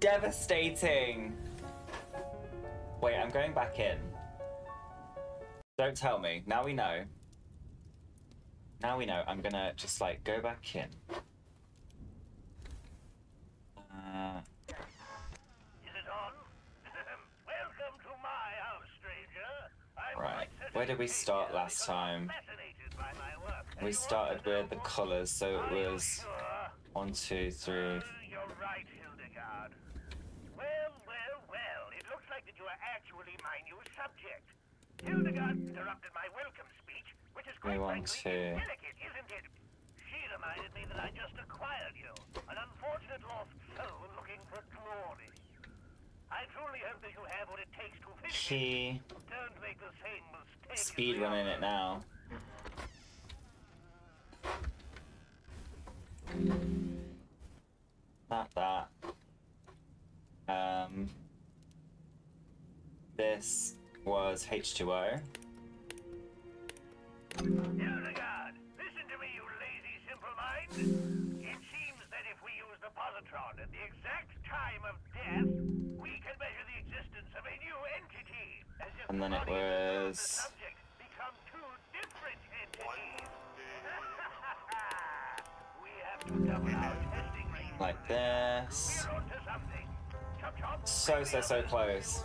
devastating. Wait, I'm going back in. Don't tell me. Now we know. Now we know. I'm gonna just like go back in. Uh... Right. Where did we start last time? We started with the colours, so it was one, two, three. Uh, you're right, Hildegard. my new subject. Hildegard interrupted my welcome speech, which is quite frankly delicate, isn't it? She reminded me that I just acquired you, an unfortunate lost
soul looking for glory. I truly hope that you have what it takes to finish
she Don't make the same mistake. Speed running it now. Not that. Um... This was H2O. listen to me, you lazy simple mind. It seems that if we use the positron at the exact time of death, we can measure the existence of a new entity. and then it was... like this. So, so, so close.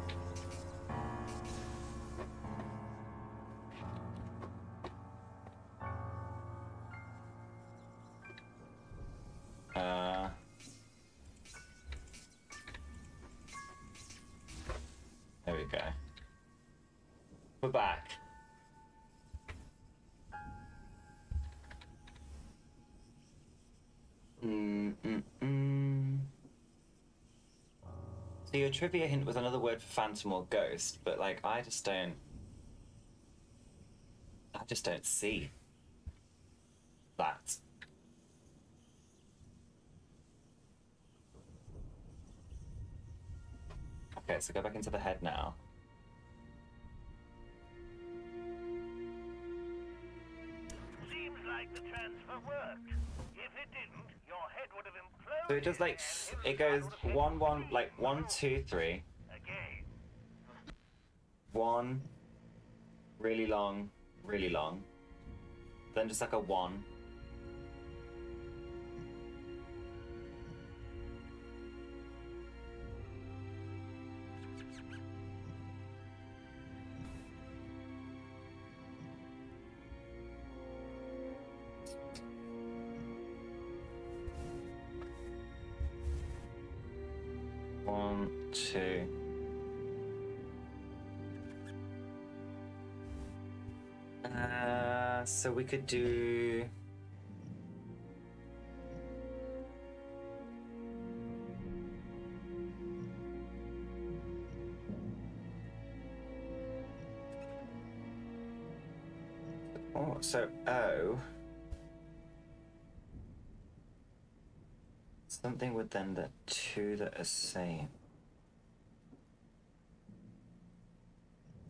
trivia hint was another word for phantom or ghost, but like I just don't. I just don't see that. Okay, so go back into the head now. So it just like it goes one one like one two three. One really long, really long. Then just like a one. so we could do. Oh, so O. Oh. Something with then the two that are same.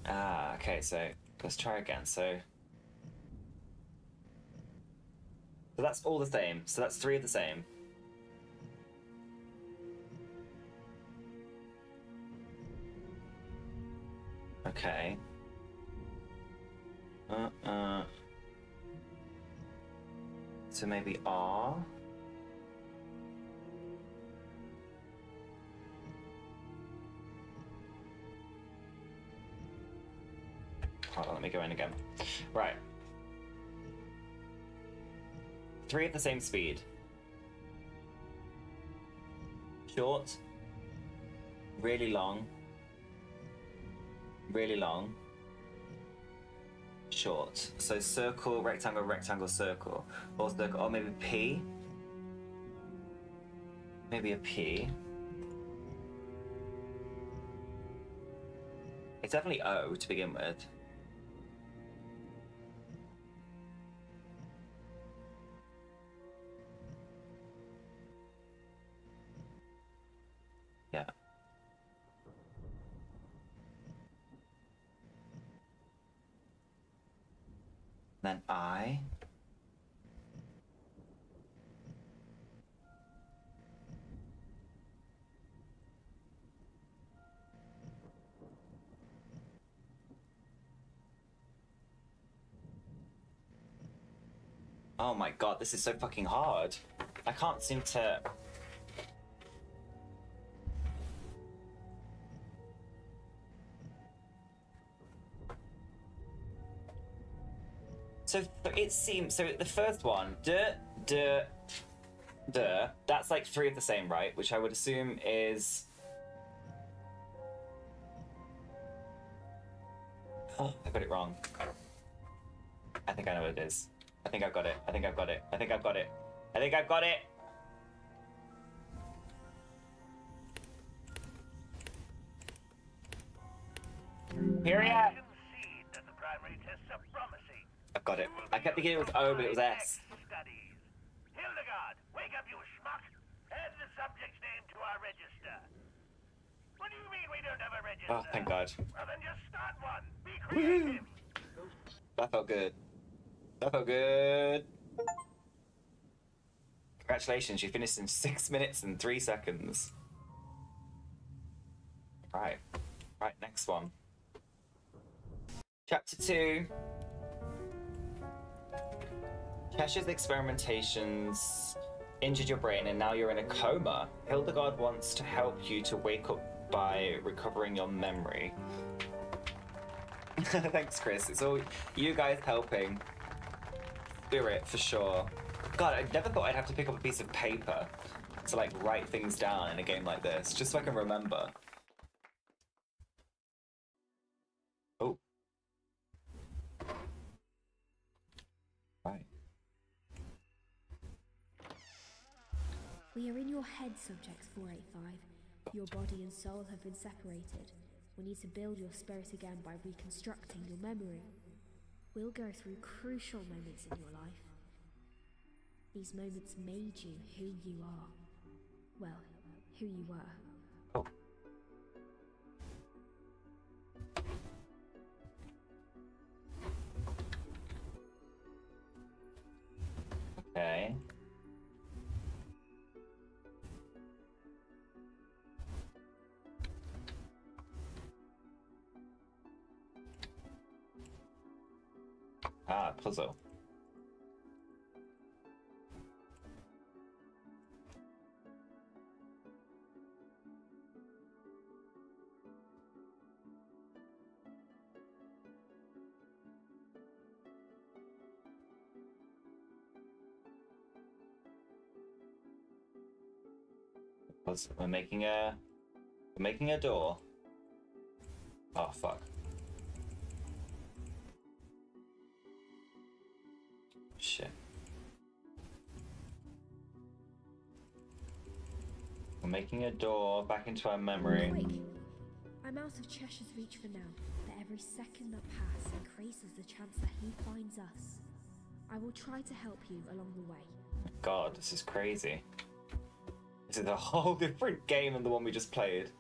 Ah, okay, so let's try again. So So that's all the same. So that's three of the same. Okay. Uh, uh. So maybe R. Hold on, let me go in again. Right three at the same speed. Short, really long, really long, short. So circle, rectangle, rectangle, circle. Or circle, or maybe P. Maybe a P. It's definitely O to begin with. Oh my god, this is so fucking hard. I can't seem to. So it seems. So the first one, duh, duh, duh, that's like three of the same, right? Which I would assume is. Oh, I got it wrong. I think I know what it is. I think I've got it. I think I've got it. I think I've got it. I think I've got it. Here Period. I've got it. I kept thinking it was O, but it was S. Hildegard, wake up, you schmuck! Add
the subject's name to our register. What do you mean we don't have
a register? Oh, thank God.
Well, then just start one. Be creative.
That felt good. That oh, felt good. Congratulations, you finished in six minutes and three seconds. Right. Right, next one. Chapter 2 Cheshire's experimentations injured your brain and now you're in a coma. Hildegard wants to help you to wake up by recovering your memory. Thanks, Chris. It's all you guys helping spirit for sure. God, I never thought I'd have to pick up a piece of paper to like write things down in a game like this, just so I can remember. Oh.
Right. We are in your head, subjects 485. Your body and soul have been separated. We need to build your spirit again by reconstructing your memory will go through crucial moments in your life. These moments made you who you are. Well, who you were. Oh.
Okay.
Ah, puzzle.
We're making a... We're making a door. Oh, fuck. Shit. We're making a door back into our memory. Quick.
I'm out of Cheshire's reach for now, but every second that passes increases the chance that he finds us. I will try to help you along the way.
God, this is crazy. This is a whole different game than the one we just played.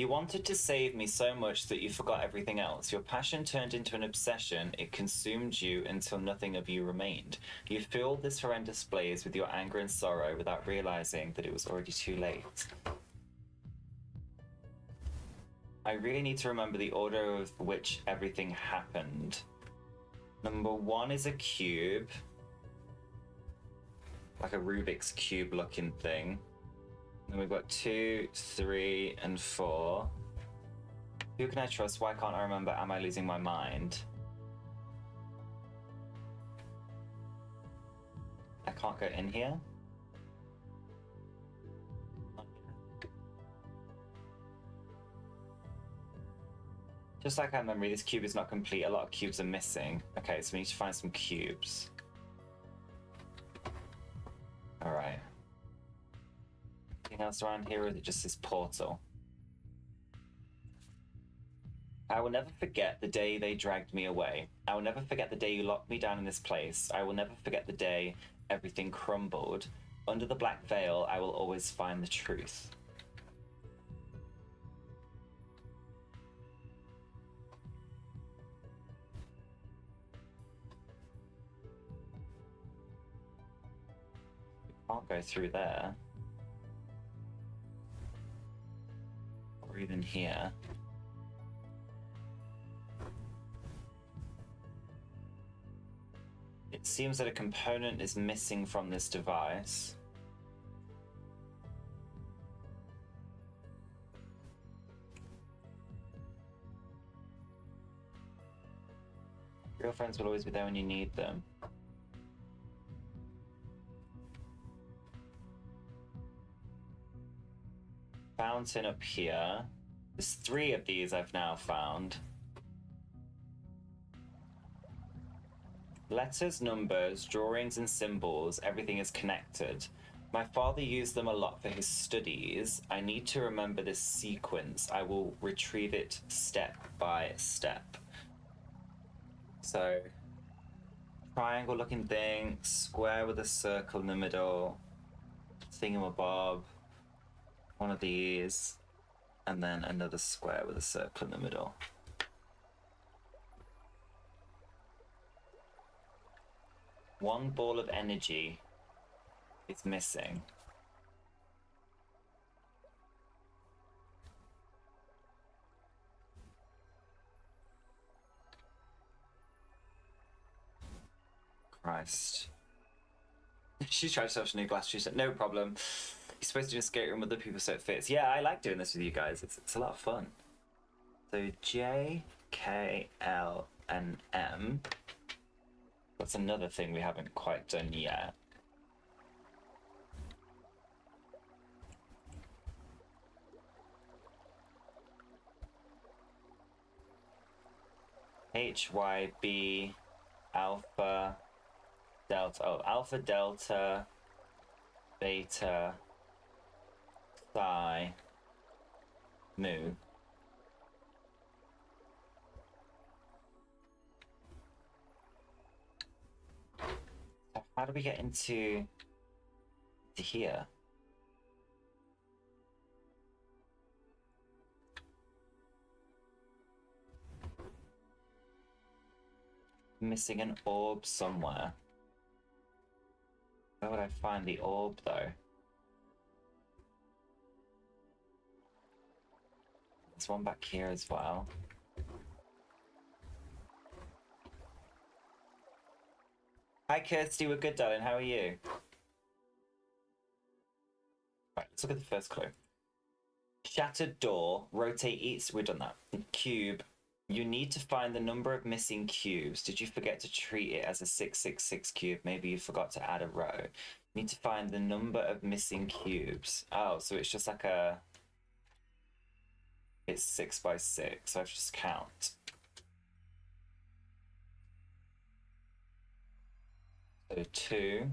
You wanted to save me so much that you forgot everything else. Your passion turned into an obsession. It consumed you until nothing of you remained. You filled this horrendous blaze with your anger and sorrow without realizing that it was already too late. I really need to remember the order of which everything happened. Number one is a cube, like a Rubik's Cube looking thing. Then we've got two, three, and four. Who can I trust? Why can't I remember? Am I losing my mind? I can't go in here. Just like our memory, this cube is not complete. A lot of cubes are missing. Okay, so we need to find some cubes. All right anything else around here, or is it just this portal? I will never forget the day they dragged me away. I will never forget the day you locked me down in this place. I will never forget the day everything crumbled. Under the black veil, I will always find the truth. Can't go through there. Or even here. It seems that a component is missing from this device. Real friends will always be there when you need them. fountain up here. There's three of these I've now found. Letters, numbers, drawings, and symbols, everything is connected. My father used them a lot for his studies. I need to remember this sequence. I will retrieve it step by step. So, triangle looking thing, square with a circle in the middle, thingamabob one of these, and then another square with a circle in the middle. One ball of energy is missing. Christ. She tried to sell a new glass. She said, no problem supposed to just a skate room with other people so it fits. Yeah, I like doing this with you guys. It's, it's a lot of fun. So J, K, L, and M. That's another thing we haven't quite done yet. H, Y, B, alpha, delta, oh, alpha, delta, beta, Sigh. moon. how do we get into to here? Missing an orb somewhere. Where would I find the orb though? There's one back here as well. Hi Kirsty, we're good darling, how are you? Right, let's look at the first clue. Shattered door, rotate each, we've done that. Cube, you need to find the number of missing cubes. Did you forget to treat it as a 666 cube? Maybe you forgot to add a row. You need to find the number of missing cubes. Oh, so it's just like a it's six by six. So I just count. So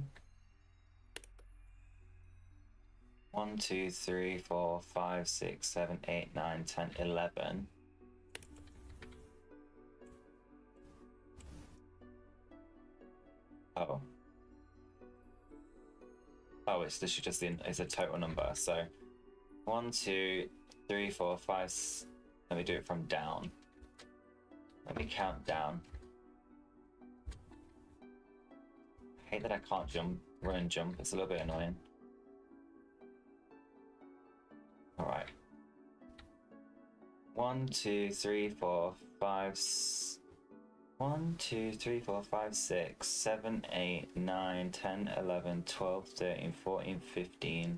five six seven eight nine ten eleven. Oh. Oh, it's literally just the, it's a total number. So one, two, three, four, five. Let me do it from down. Let me count down. I hate that I can't jump, run and jump. It's a little bit annoying. All right. One, two, three, four, five. One, two, three, four, five, six, seven, eight, nine, ten, eleven, twelve, thirteen, fourteen, fifteen.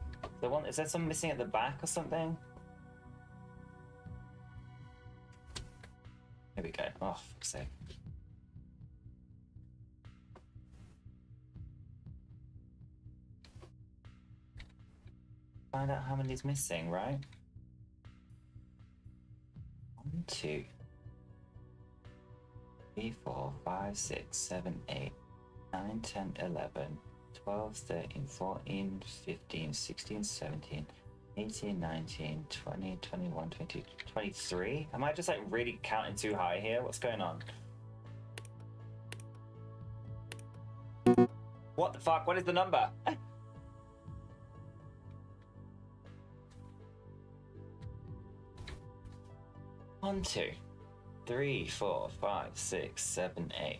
The one is there Something missing at the back or something? Here we go. Oh, fuck's sake. Find out how many's missing, right? One, two, three, four, five, six, seven, eight, nine, ten, eleven. 12, 13, 14, 15, 16, 17, 18, 19, 20, 21, 22, 23? Am I just like really counting too high here? What's going on? What the fuck? What is the number? One, two, three, four, five, six, seven, eight.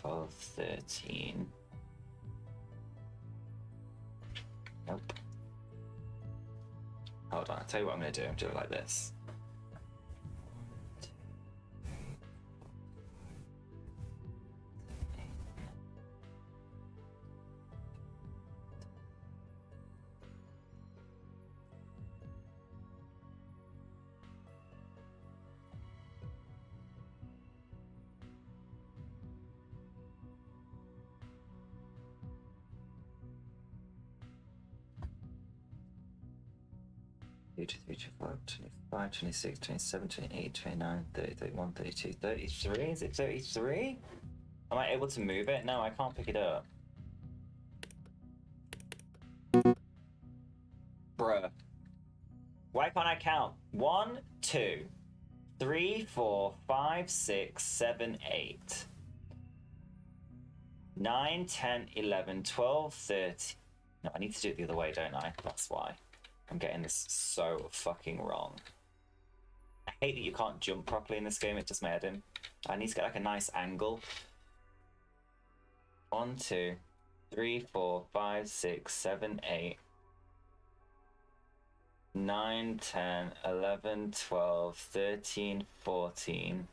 12, 13. Nope. Hold on, I'll tell you what I'm going to do. I'm doing it like this. 25, 26, 27, 28, 29, 30, 31, 32, 33. Is it 33? Am I able to move it? No, I can't pick it up. Bruh. Why can't I count? One, two, three, four, five, six, seven, eight, nine, ten, eleven, twelve, thirty. 9, 10, 11, 12, 13. No, I need to do it the other way, don't I? That's why. I'm getting this so fucking wrong. I hate that you can't jump properly in this game, it just made him. I need to get like a nice angle. One, two, three, four, five, six, seven, eight. 9, 10, 11, 12, 13, 14.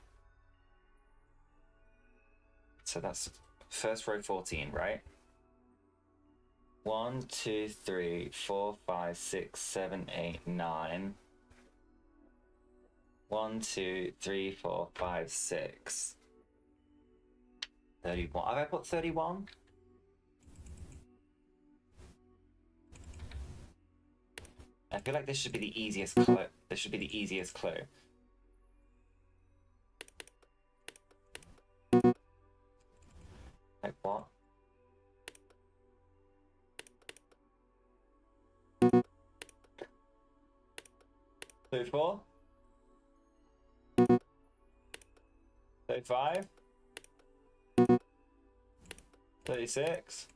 So that's first row 14, right? One, two, three, four, five, six, seven, eight, nine. One, two, three, four, five, six. 31. Have I put 31? I feel like this should be the easiest clue. This should be the easiest clue. Like what? Say four. Say five. Say six.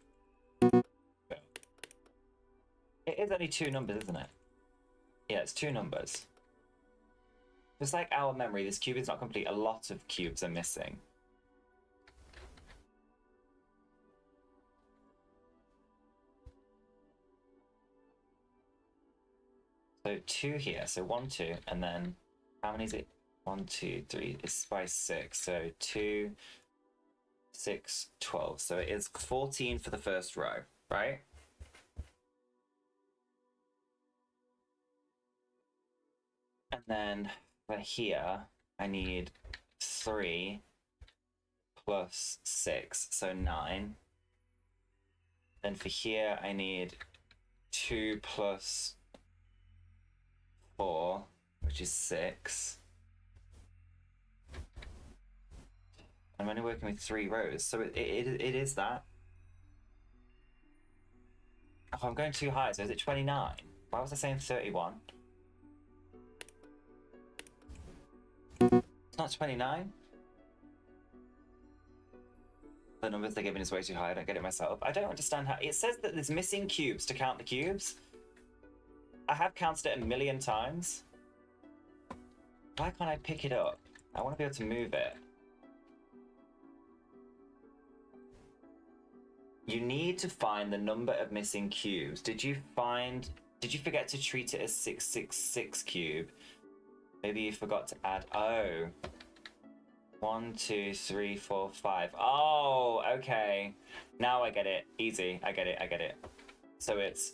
It is only two numbers, isn't it? Yeah, it's two numbers. Just like our memory, this cube is not complete. A lot of cubes are missing. So two here. So one, two, and then how many is it? One, two, three. It's by six. So two, six twelve. So it is 14 for the first row, right? And then for here, I need three plus six, so nine. Then for here, I need two plus four, which is six. I'm only working with three rows, so it, it, it is that. Oh, I'm going too high, so is it 29? Why was I saying 31? It's not 29? The numbers they're giving is way too high, I don't get it myself. I don't understand how- it says that there's missing cubes to count the cubes. I have counted it a million times. Why can't I pick it up? I want to be able to move it. You need to find the number of missing cubes. Did you find... Did you forget to treat it as 666 cube? Maybe you forgot to add... Oh. One, two, three, four, five. Oh, okay. Now I get it. Easy. I get it. I get it. So it's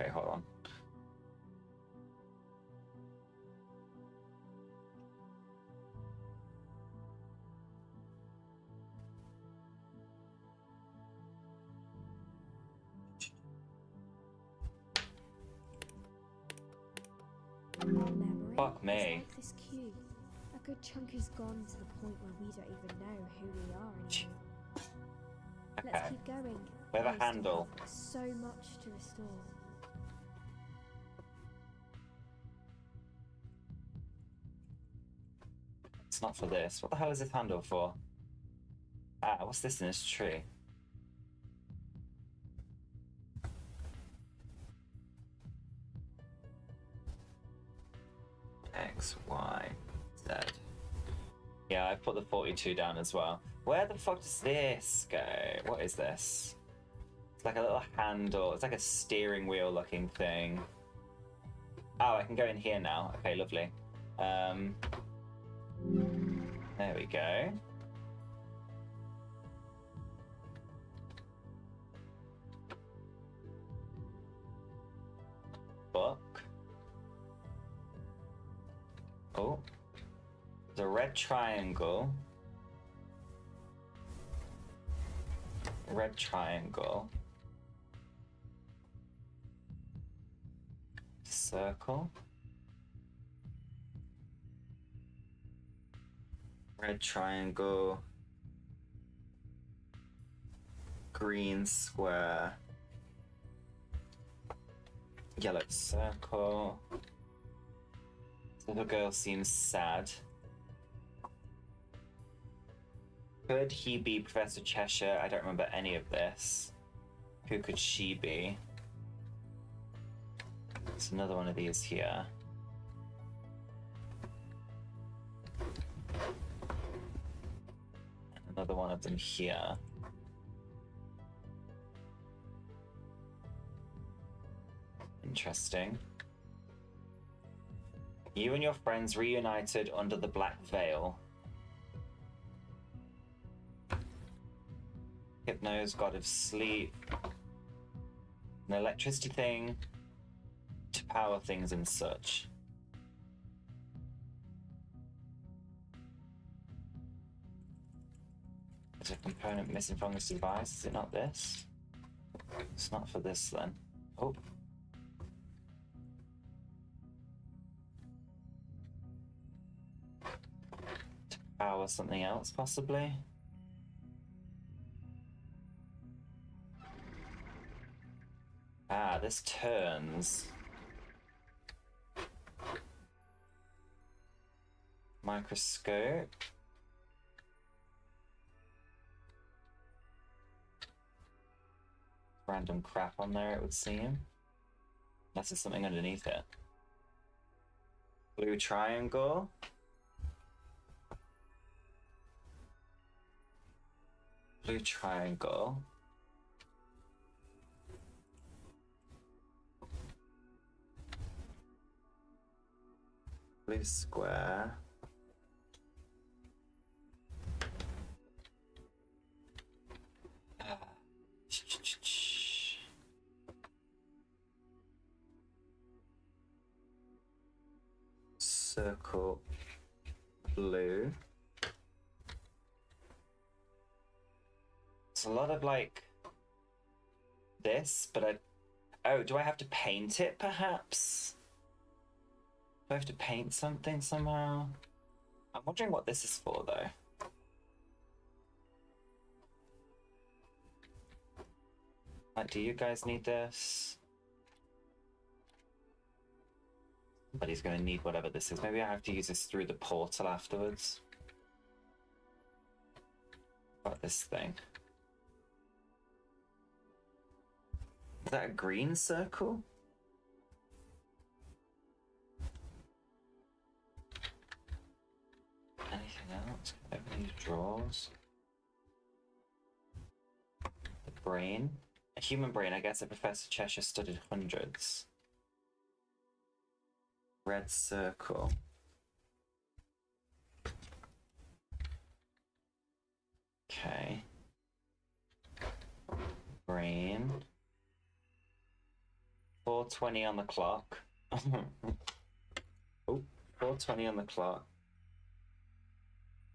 Okay, hold on. Fuck me. Like
this queue. A good chunk is gone to the point where we don't even know who we are anymore. Okay. Let's keep going. We have a handle. So much to restore.
not for this. What the hell is this handle for? Ah, what's this in this tree? X, Y, Z. Yeah, I put the 42 down as well. Where the fuck does this go? What is this? It's like a little handle. It's like a steering wheel looking thing. Oh, I can go in here now. Okay, lovely. Um, there we go. Book. Oh. The red triangle. Red triangle. Circle. red triangle, green square, yellow circle. The little girl seems sad. Could he be Professor Cheshire? I don't remember any of this. Who could she be? There's another one of these here. another one of them here. Interesting. You and your friends reunited under the black veil. Hypnos, god of sleep. An electricity thing to power things and such. There's a component missing from this device. Is it not this? It's not for this then. Oh. To power something else, possibly? Ah, this turns. Microscope. random crap on there, it would seem. Unless there's something underneath it. Blue triangle. Blue triangle. Blue square. circle blue. It's a lot of like this, but I. Oh, do I have to paint it perhaps? Do I have to paint something somehow? I'm wondering what this is for though. Like, do you guys need this? But he's going to need whatever this is. Maybe I have to use this through the portal afterwards. About this thing. Is that a green circle?
Anything else? Open these drawers.
The brain. A human brain. I guess that Professor Cheshire studied hundreds red circle. Okay. Green. 420 on the clock. oh, 420 on the clock.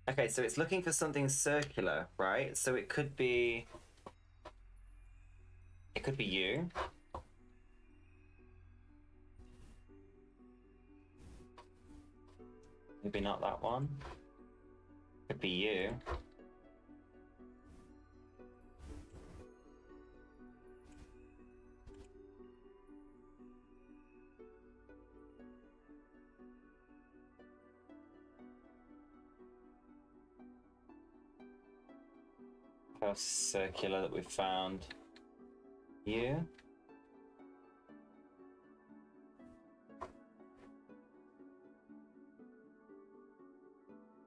Okay, so it's looking for something circular, right? So it could be... It could be you. Maybe not that one. Could be you. First circular that we found. You?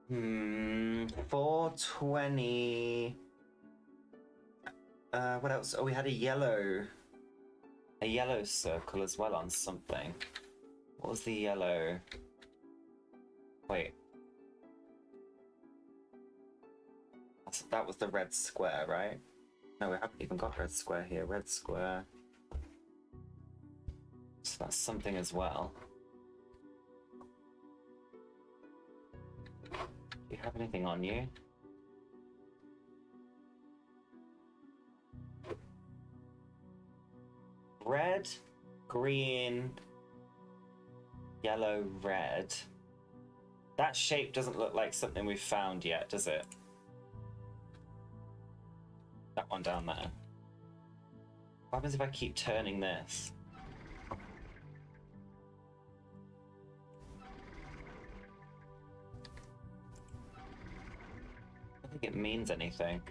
Hmm. 420. Uh, what else? Oh, we had a yellow. A yellow circle as well on something. What was the yellow? Wait. that was the red square, right? No, we haven't even got red square here. Red square. So that's something as well. Do you have anything on you? Red, green, yellow, red. That shape doesn't look like something we've found yet, does it? That one down there. What happens if I keep turning this? think it means anything.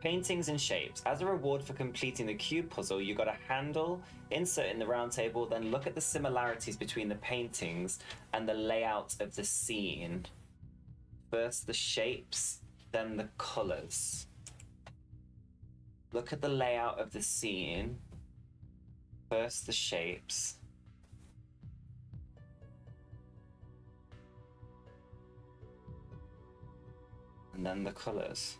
Paintings and shapes. As a reward for completing the cube puzzle, you got a handle, insert in the round table, then look at the similarities between the paintings and the layout of the scene. First the shapes, then the colors. Look at the layout of the scene. First the shapes, and then the colors.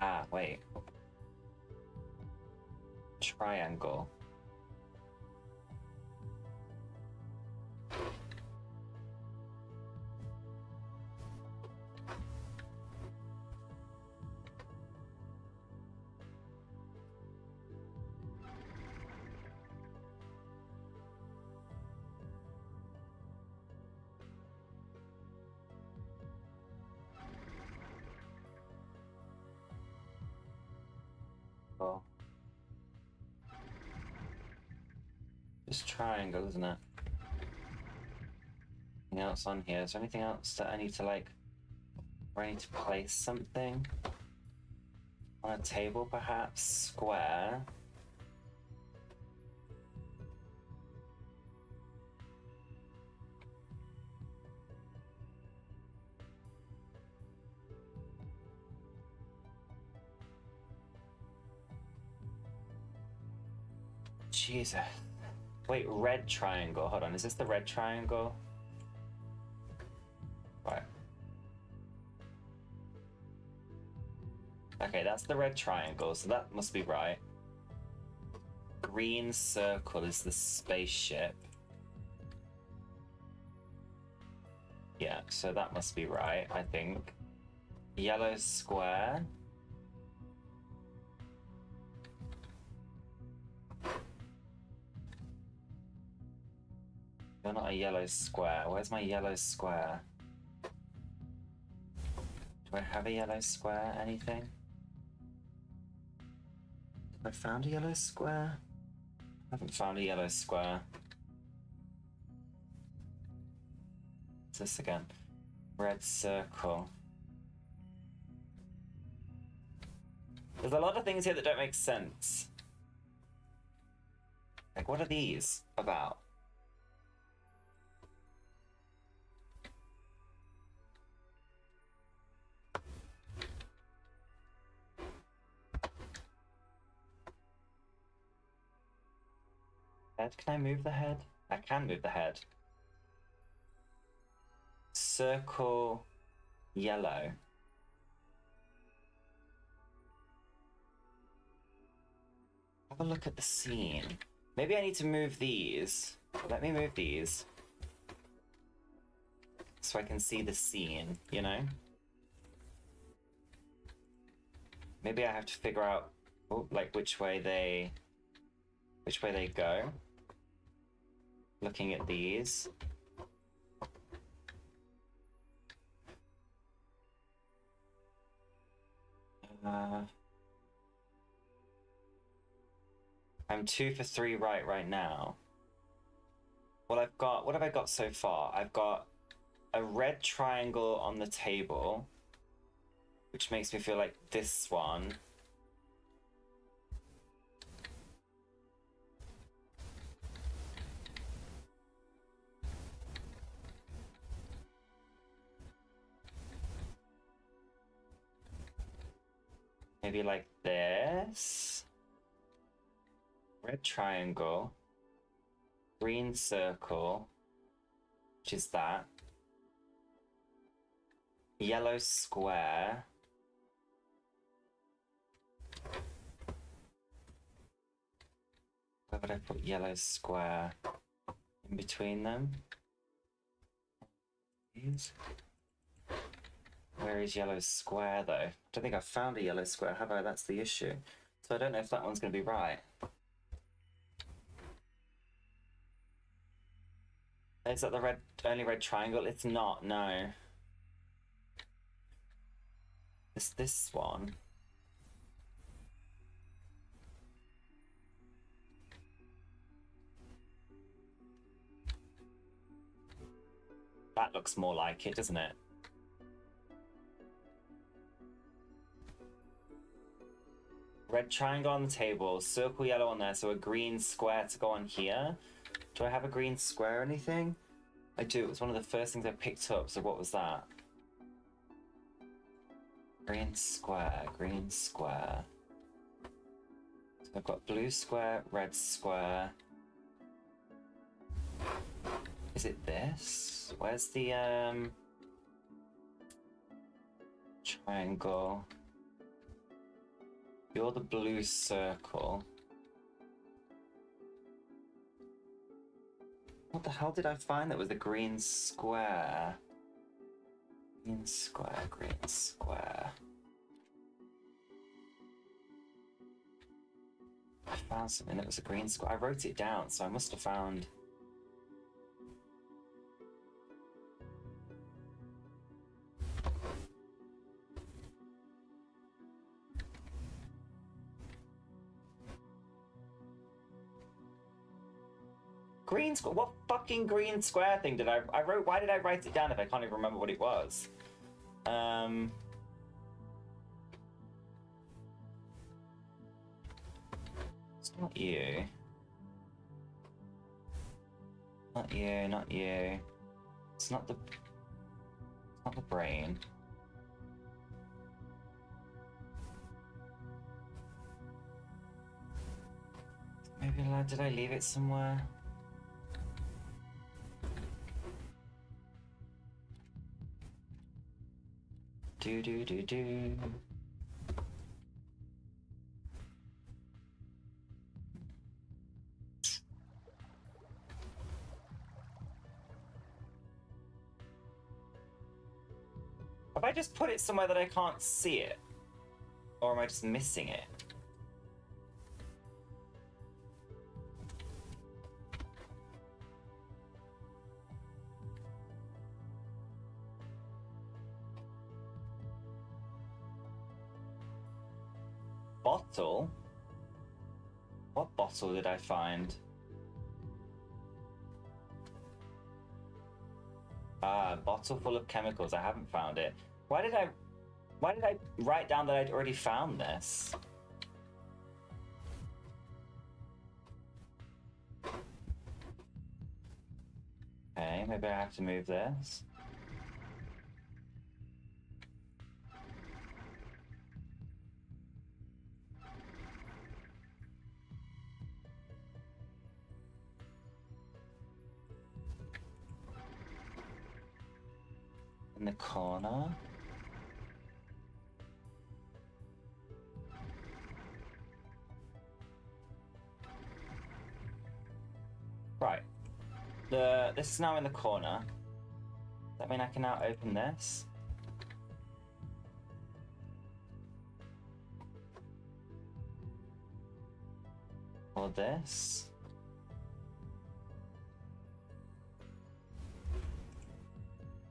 Ah, wait. Triangle. It's triangle, isn't it? Anything else on here? Is there anything else that I need to like I need to place something? On a table perhaps? Square. Jesus. Wait, red triangle. Hold on, is this the red triangle? Right. Okay, that's the red triangle, so that must be right. Green circle is the spaceship. Yeah, so that must be right, I think. Yellow square You're not a yellow square. Where's my yellow square? Do I have a yellow square? Anything? Have I found a yellow square? I haven't found a yellow square. What's this again? Red circle. There's a lot of things here that don't make sense. Like, what are these about? head. Can I move the head? I can move the head. Circle yellow. Have a look at the scene. Maybe I need to move these. Let me move these. So I can see the scene, you know? Maybe I have to figure out oh, like which way they which way they go looking at these. Uh, I'm two for three right right now. What I've got, what have I got so far? I've got a red triangle on the table, which makes me feel like this one Maybe like this. Red triangle. Green circle. Which is that. Yellow square. Where would I put yellow square? In between them? Where is yellow square though? I don't think I found a yellow square, have I? That's the issue. So I don't know if that one's going to be right. Is that the red only red triangle? It's not, no. It's this one. That looks more like it, doesn't it? Red triangle on the table, circle yellow on there, so a green square to go on here. Do I have a green square or anything? I do, it was one of the first things I picked up, so what was that? Green square, green square. So I've got blue square, red square. Is it this? Where's the um triangle? You're the blue circle. What the hell did I find that was the green square? Green square, green square. I found something that was a green square. I wrote it down, so I must have found green square? What fucking green square thing did I I wrote? Why did I write it down if I can't even remember what it was? Um. It's not you. Not you. Not you. It's not the. It's not the brain. Maybe did I leave it somewhere?
Do do do do.
Have I just put it somewhere that I can't see it? Or am I just missing it? bottle. What bottle did I find? Ah, a bottle full of chemicals. I haven't found it. Why did I why did I write down that I'd already found this? Okay, maybe I have to move this. corner. Right. The this is now in the corner. Does that mean I can now open this? Or this?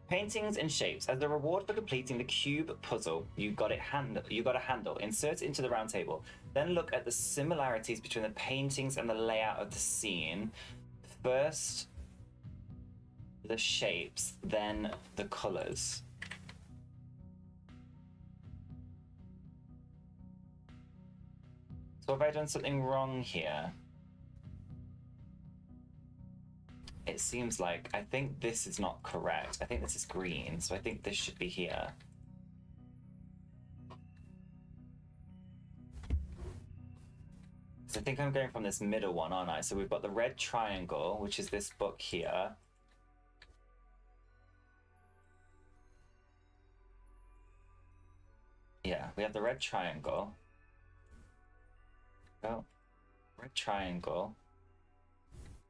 Paintings and shapes. As a reward for completing the cube puzzle, you got it hand you got a handle. Insert into the round table. Then look at the similarities between the paintings and the layout of the scene. First the shapes, then the colours. So have I done something wrong here? it seems like I think this is not correct. I think this is green, so I think this should be here. So I think I'm going from this middle one, aren't I? So we've got the red triangle, which is this book here. Yeah, we have the red triangle. Oh, red triangle.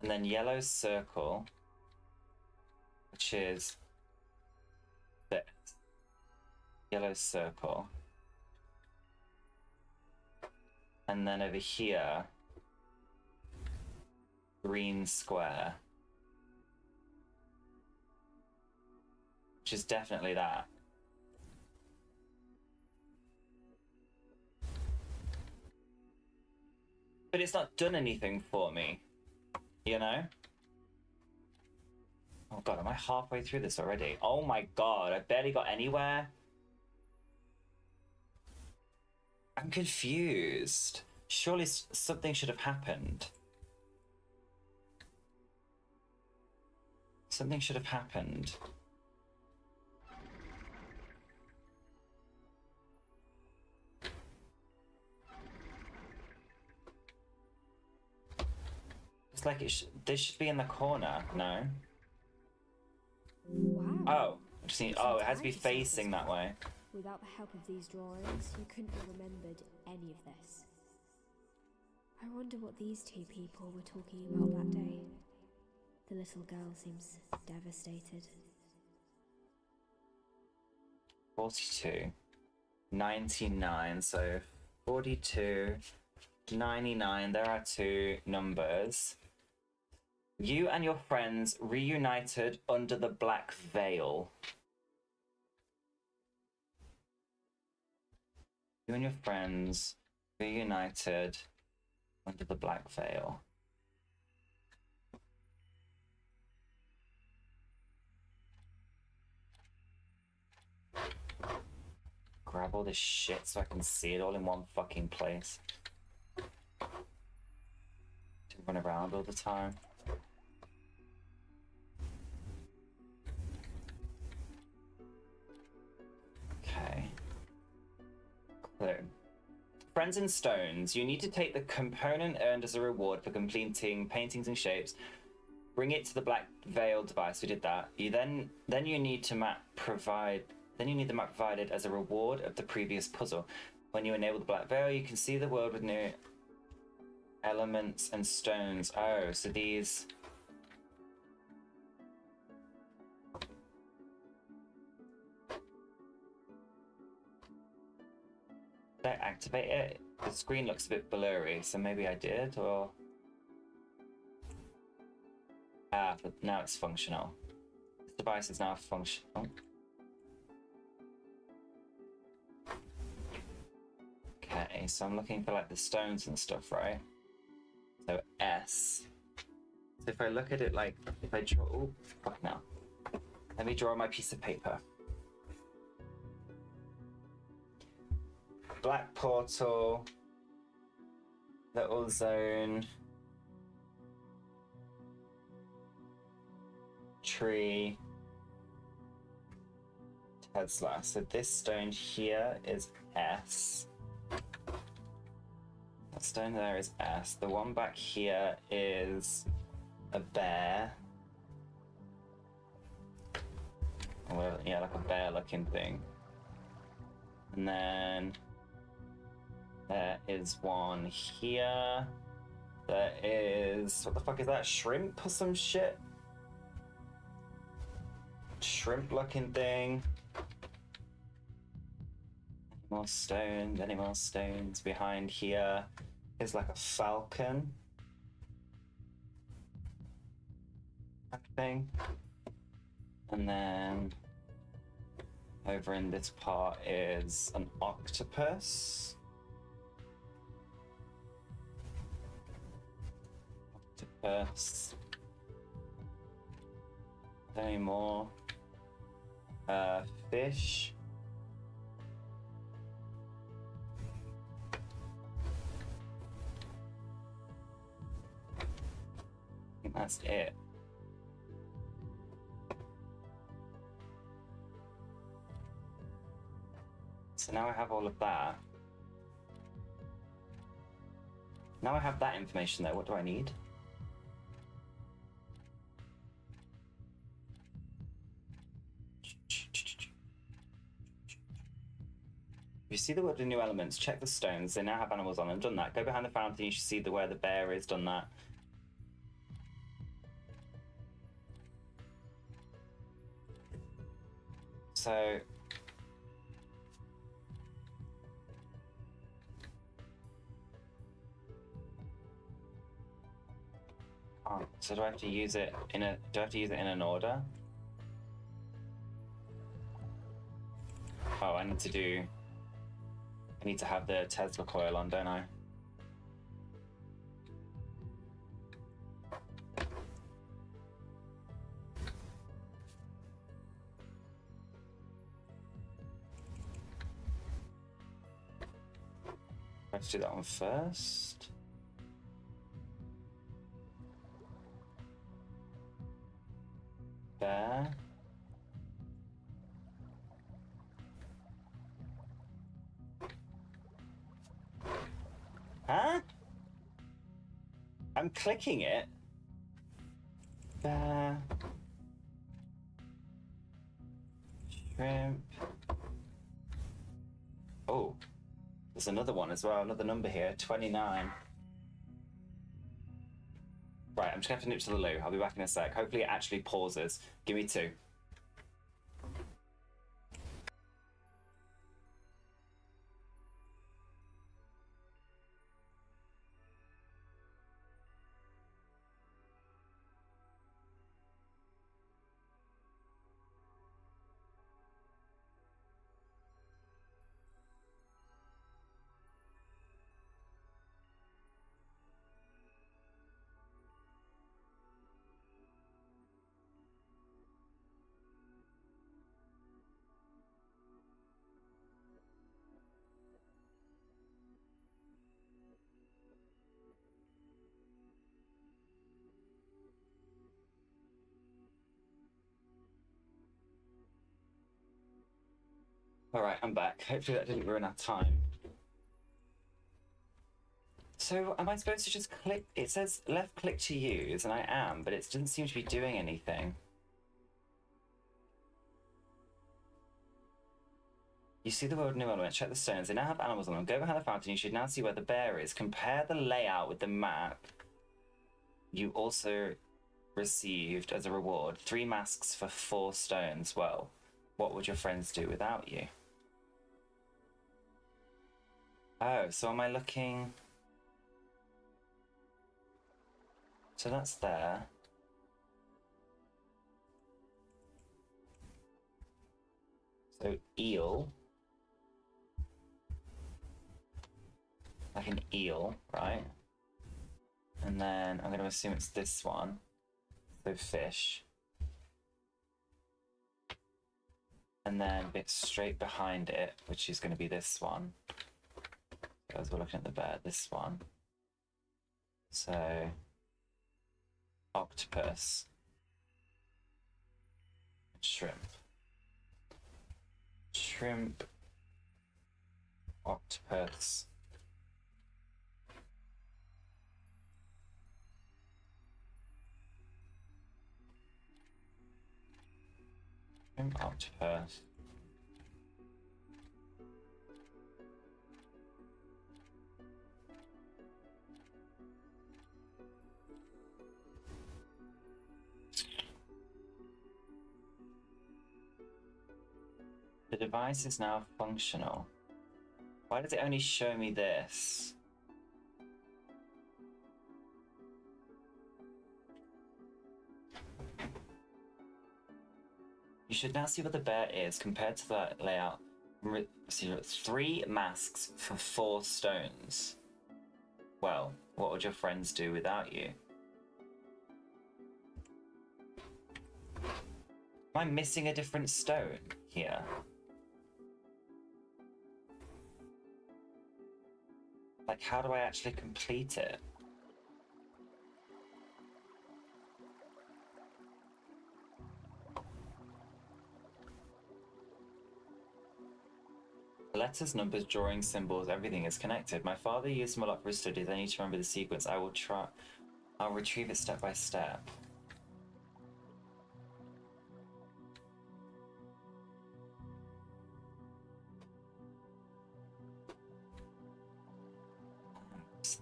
And then yellow circle, which is this. Yellow circle. And then over here, green square. Which is definitely that. But it's not done anything for me. You know? Oh god, am I halfway through this already? Oh my god, I barely got anywhere. I'm confused. Surely something should have happened. Something should have happened. like it sh this should be in the corner. No. Wow. Oh, I just need. Oh, it has to be facing that way.
Without the help of these drawings, you couldn't have remembered any of this. I wonder what these two people were talking about that day. The little girl seems devastated.
42, 99, so 42, 99, there are two numbers. You and your friends reunited under the black veil. You and your friends reunited
under the black veil.
Grab all this shit so I can see it all in one fucking place. To run around all the time. Friends in stones, you need to take the component earned as a reward for completing paintings and shapes. Bring it to the black veil device. We did that. You then then you need to map provide then you need the map provided as a reward of the previous puzzle. When you enable the black veil, you can see the world with new elements and stones. Oh, so these Don't activate it. The screen looks a bit blurry, so maybe I did, or... Ah, but now it's functional. This device is now functional. Okay, so I'm looking for like the stones and stuff, right? So S. So if I look at it like, if I draw, oh, fuck now. Let me draw my piece of paper. Black Portal, Little Zone, Tree, Tesla. So this stone here is S. That stone there is S. The one back here is a bear. Well, yeah, like a bear looking thing. And then there is one here. There is. What the fuck is that? Shrimp or some shit? Shrimp looking thing. Any more stones? Any more stones behind here? Is like a falcon. Thing. And then over in this part is an octopus. any more uh, fish that's it so now I have all of that now I have that information there what do I need If you see the word of new elements, check the stones. They now have animals on them. Done that. Go behind the fountain. You should see the where the bear is. Done that. So Oh, so do I have to use it in a? Do I have to use it in an order? Oh, I need to do. I need to have the Tesla coil on, don't I? Let's do that one first.
There. Huh?
I'm clicking it. Uh, shrimp. Oh, there's another one as well, another number here 29. Right, I'm just gonna have to nip to the loo. I'll be back in a sec. Hopefully, it actually pauses. Give me two. right, I'm back. Hopefully that didn't ruin our time. So am I supposed to just click? It says left click to use, and I am, but it doesn't seem to be doing anything. You see the world new element, check the stones. They now have animals on them. Go behind the fountain, you should now see where the bear is. Compare the layout with the map. You also received as a reward three masks for four stones. Well, what would your friends do without you? Oh, so am I looking... So that's there. So eel. Like an eel, right? And then I'm going to assume it's this one. So fish. And then it's straight behind it, which is going to be this one we're looking at the bear, this one. So, octopus, shrimp, shrimp,
octopus. Shrimp, octopus.
The device is now functional. Why does it only show me this? You should now see what the bear is compared to the layout. See, three masks for four stones. Well, what would your friends do without you? Am I missing a different stone here? Like, how do I actually complete it? Letters, numbers, drawings, symbols, everything is connected. My father used Malak for studies. I need to remember the sequence. I will try. I'll retrieve it step by step.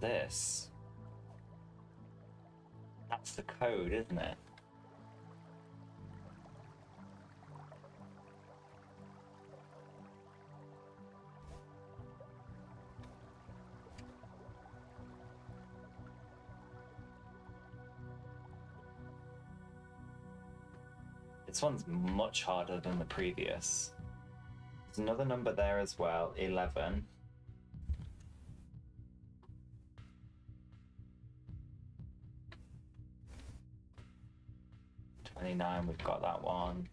this?
That's the code, isn't it? This one's much harder than the previous. There's another number there as well, 11. 29, we've got that one.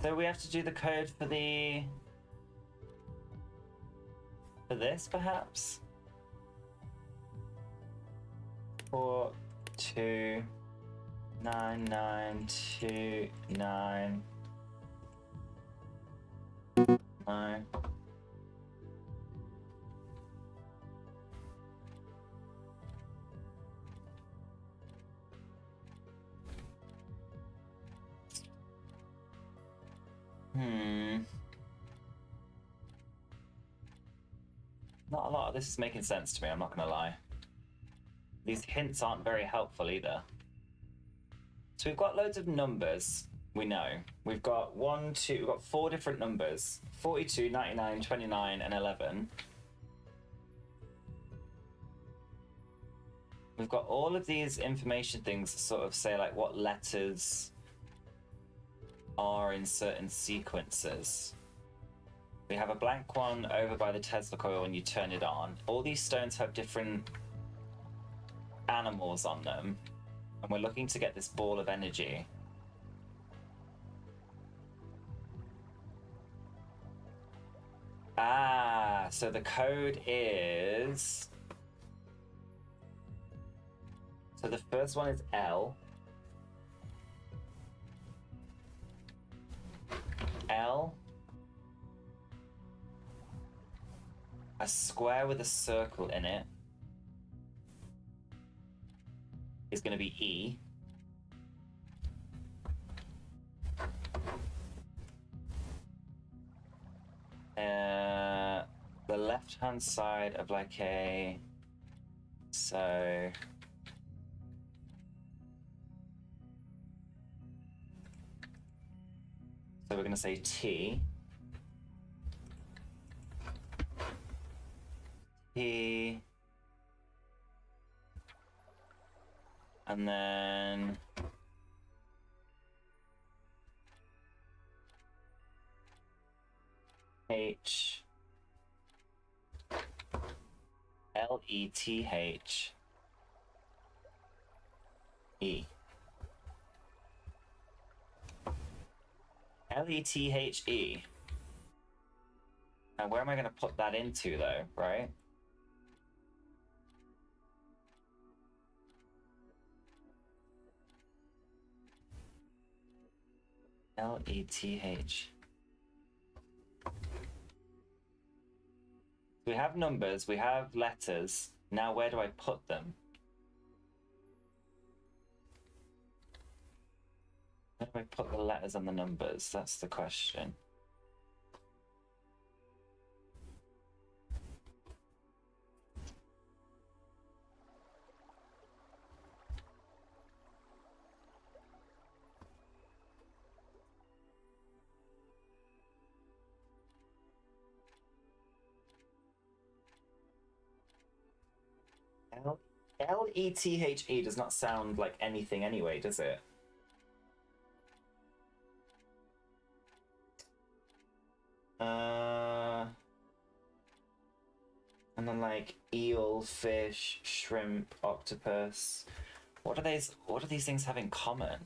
So we have to do the code for the... For this, perhaps? Four, two, nine, nine, two, nine mine.
Hmm.
Not a lot of this is making sense to me, I'm not gonna lie. These hints aren't very helpful either. So we've got loads of numbers we know. We've got one, two, we've got four different numbers 42, 99, 29, and 11. We've got all of these information things to sort of say like what letters are in certain sequences. We have a blank one over by the Tesla coil when you turn it on. All these stones have different animals on them, and we're looking to get this ball of energy. Ah, so the code is. So the first one is L. L. A square with a circle in it is going to be E. Uh, the left hand side of like a so so we're going to say t t and then
H L E
T H E. L E T H E. Now, where am I going to put that into, though, right? L E T H. We have numbers, we have letters. Now where do I put them? Where do I put the letters and the numbers? That's the question. E T H E does not sound like anything anyway, does it? Uh, and then like eel, fish, shrimp, octopus. What do these? What do these things have in common?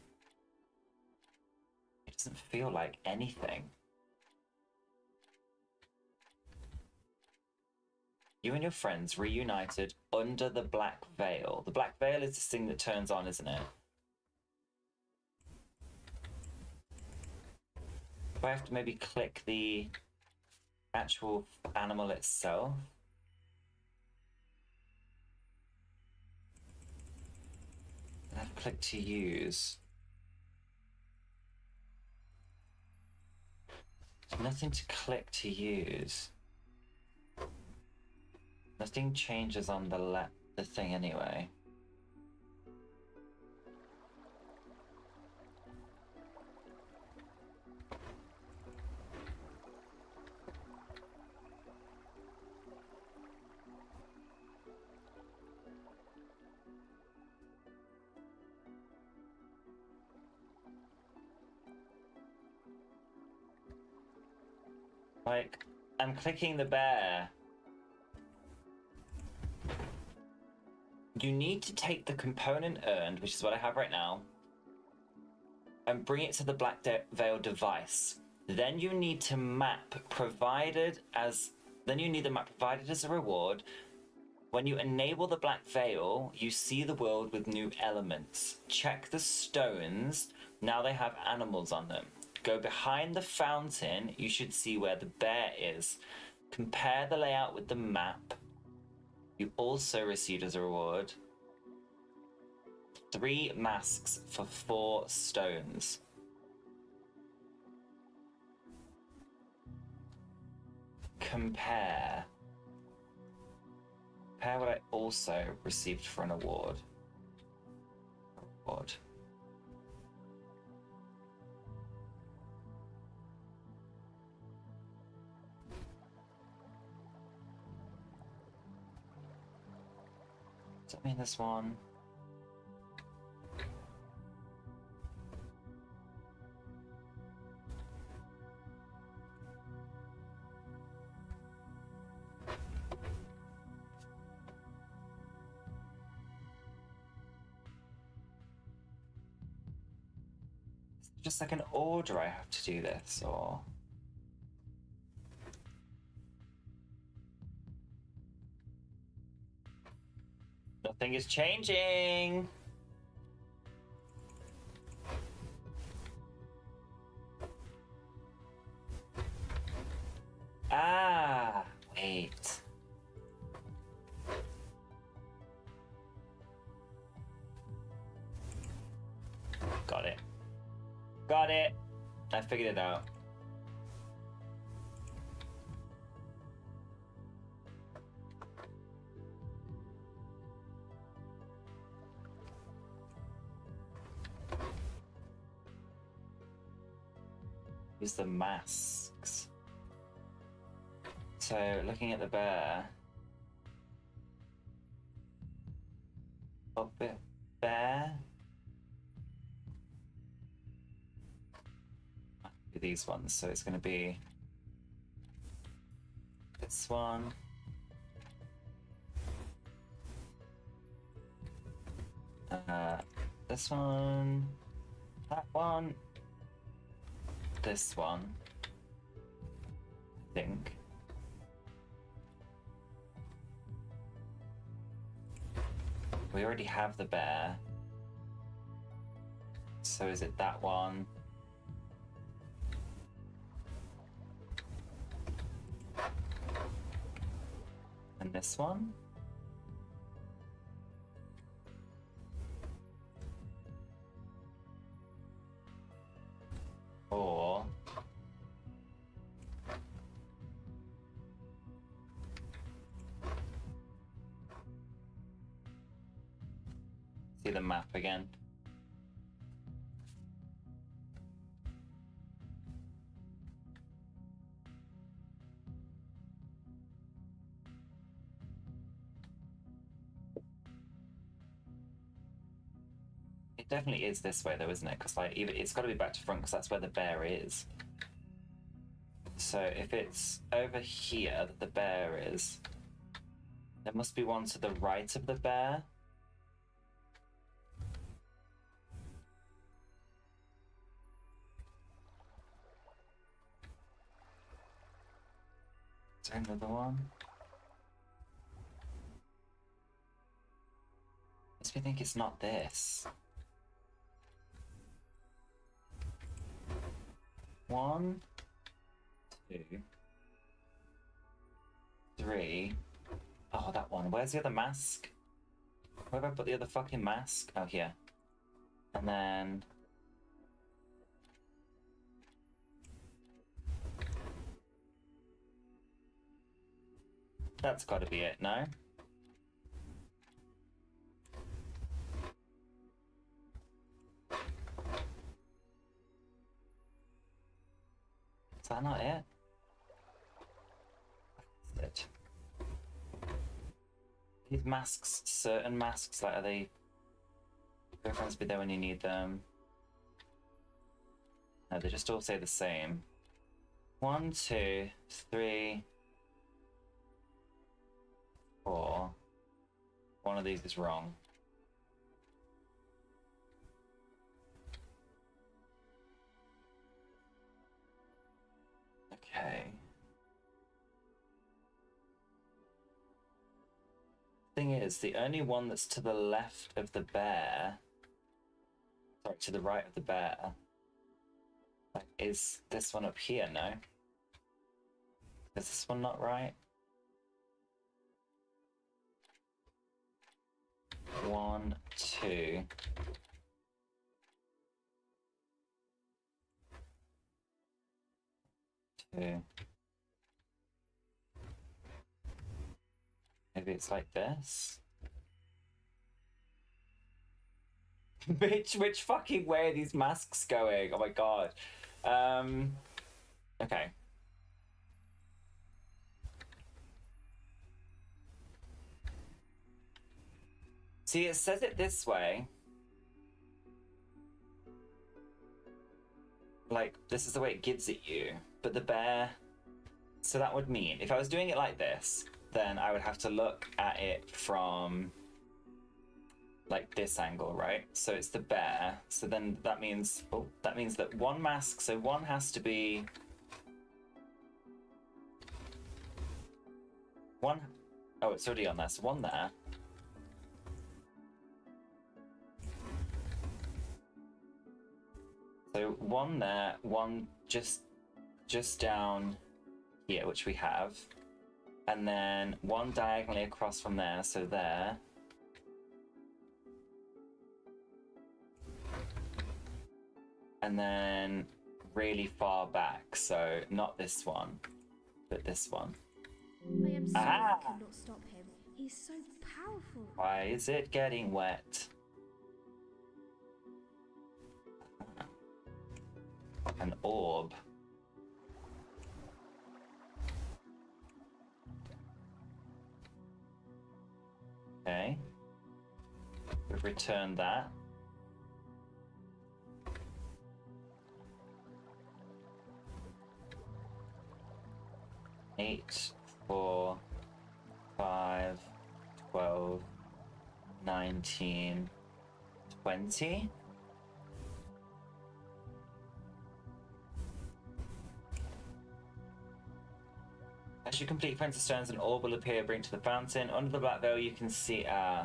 It doesn't feel like anything. You and your friends reunited under the black veil. The black veil is this thing that turns on, isn't it? Do I have to maybe click the actual animal itself? And click to use. There's nothing to click to use. Nothing changes on the la the thing anyway. Like, I'm clicking the bear. You need to take the component earned, which is what I have right now, and bring it to the Black De- Veil device. Then you need to map provided as then you need the map provided as a reward. When you enable the Black Veil, you see the world with new elements. Check the stones. Now they have animals on them. Go behind the fountain, you should see where the bear is. Compare the layout with the map you also received as a reward three masks for four stones. Compare. Compare what I also received for an award. Award. I mean this one. just like an order I have to do this or Thing is changing. Ah, wait. Got it. Got it. I figured it out. was the masks. So looking at the bear. Oh, bit bear. These ones, so it's going to be this one. Uh, this one, that one, this one. I think. We already have the bear. So is it that one? And this one? See the map again. definitely is this way though, isn't it? Because like either it's got to be back to front because that's where the bear is. So if it's over here that the bear is, there must be one to the right of the bear.
Is another one?
Makes me think it's not this.
One, two,
three. Oh, that one. Where's the other mask? Where have I put the other fucking mask? Oh, here. And then... That's gotta be it, no? that not it? it. These masks, certain masks, like are they they're to be there when you need them? No, they just all say the same. One, two, three, four. One of these is wrong. Okay. Thing is, the only one that's to the left of the bear, sorry, to the right of the bear, is this one up here, no? Is this one not right?
One, two, So
maybe it's like this. Bitch, which fucking way are these masks going? Oh my god. Um, okay. See, it says it this way. Like, this is the way it gives it you but the bear. So that would mean if I was doing it like this, then I would have to look at it from like this angle, right? So it's the bear. So then that means oh, that means that one mask. So one has to be one. Oh, it's already on there. So one there. So one there, one just just down here, which we have, and then one diagonally across from there, so there. And then really far back, so not this one, but this one. I am sorry Aha!
I cannot stop him. He's so powerful.
Why is it getting wet? An orb. Okay. We've returned that. Eight, four, five, twelve, nineteen, twenty. As you complete Princess Stones, an orb will appear, bring to the fountain. Under the black veil, you can see. Uh,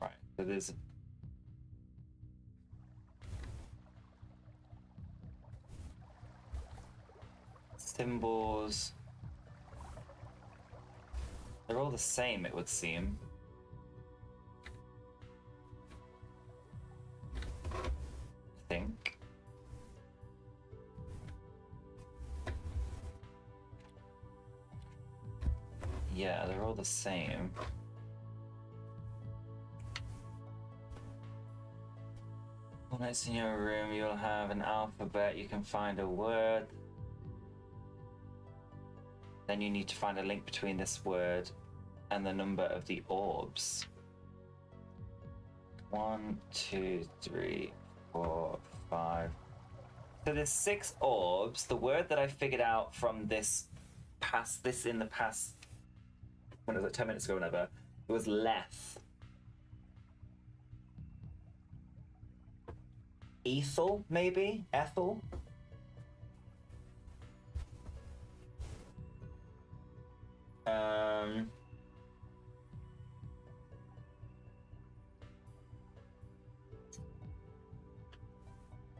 Right, so there's
symbols. They're all the same, it would seem. Yeah, they're all the same. Once in your room, you'll have an alphabet. You can find a word. Then you need to find a link between this word and the number of the orbs. One, two, three, four, five. So there's six orbs. The word that I figured out from this past, this in the past when it was like 10 minutes ago, whenever, it was less. Ethel, maybe? Ethel? Um.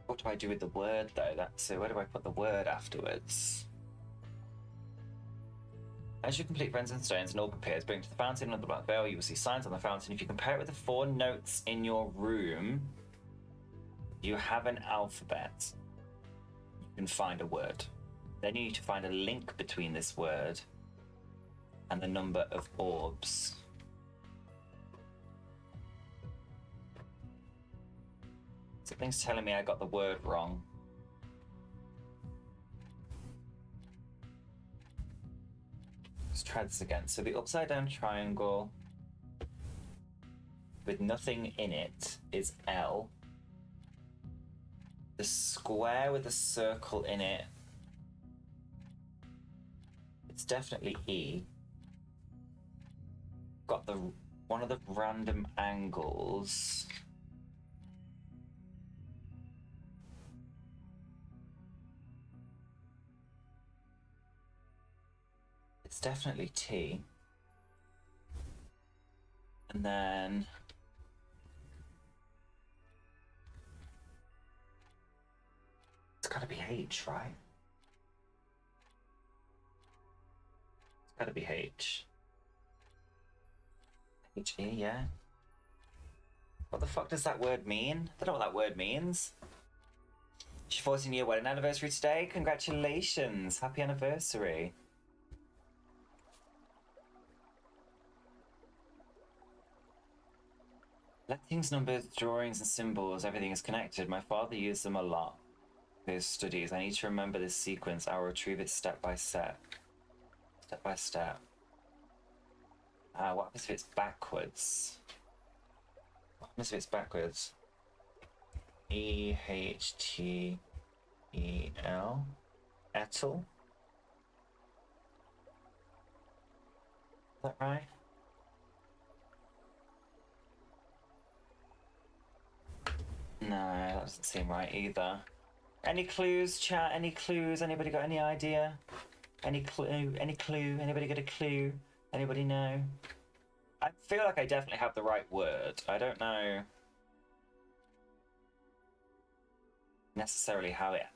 What do I do with the word though? That's Where do I put the word afterwards? As you complete Friends and Stones and all appears, bring to the fountain under the Black Veil, you will see signs on the fountain. If you compare it with the four notes in your room, you have an alphabet. You can find a word. Then you need to find a link between this word and the number of orbs. Something's telling me I got the word wrong. Let's try this again. So the upside down triangle with nothing in it is L. The square with a circle in it, it's definitely E. Got the one of the random angles. It's definitely T. And then it's gotta be H, right? It's gotta be H. H E, yeah. What the fuck does that word mean? I don't know what that word means. She's 14 year wedding anniversary today. Congratulations. Happy anniversary. Lettings, numbers, drawings, and symbols, everything is connected. My father used them a lot. His studies. I need to remember this sequence. I'll retrieve it step by step. Step by step. Uh, what happens if it's backwards? What happens if it's backwards? E H T E
L? Etel? Is that right?
No, that doesn't seem right either. Any clues, chat? Any clues? Anybody got any idea? Any clue? Any clue? Anybody got a clue? Anybody know? I feel like I definitely have the right word. I don't know necessarily how it.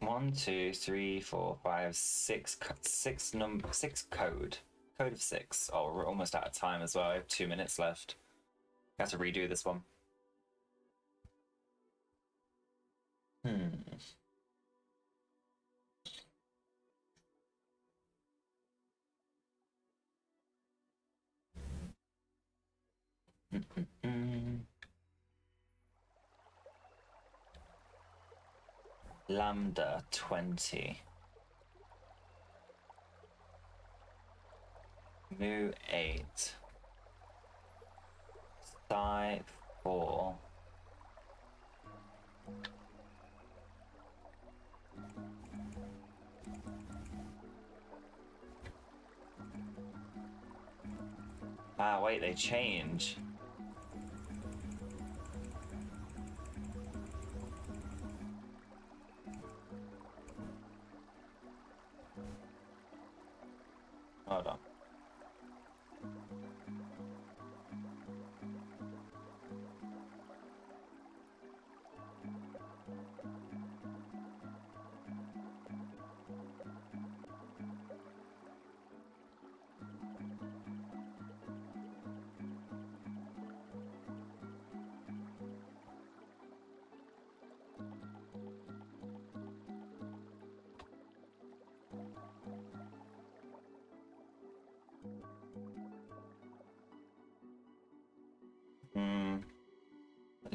One, two, three, four, five, six, six num six code. Code of six. Oh, we're almost out of time as well. I have two minutes left. I have to redo this one. Hmm. Lambda 20. Mu 8. Psi 4. Ah, wait, they change.
Hold on.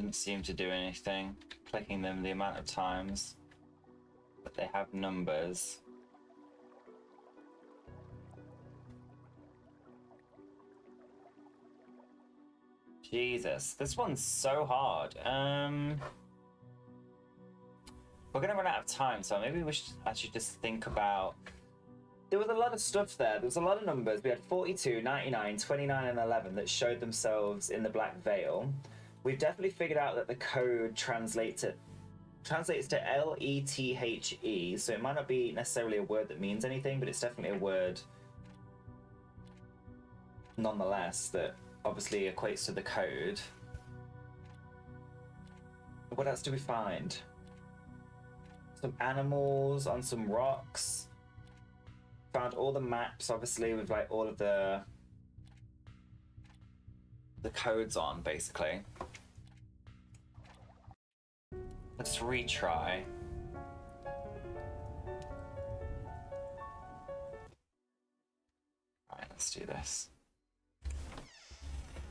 Didn't seem
to do anything. Clicking them the amount of times. But they have numbers. Jesus, this one's so hard. Um, we're gonna run out of time, so maybe we should actually just think about. There was a lot of stuff there. There was a lot of numbers. We had 42, 99, 29, and 11 that showed themselves in the Black Veil. We've definitely figured out that the code translates it translates to L E T H E, so it might not be necessarily a word that means anything, but it's definitely a word nonetheless that obviously equates to the code. What else do we find? Some animals on some rocks. Found all the maps, obviously, with like all of the the codes on, basically. Let's retry. Alright, let's do this.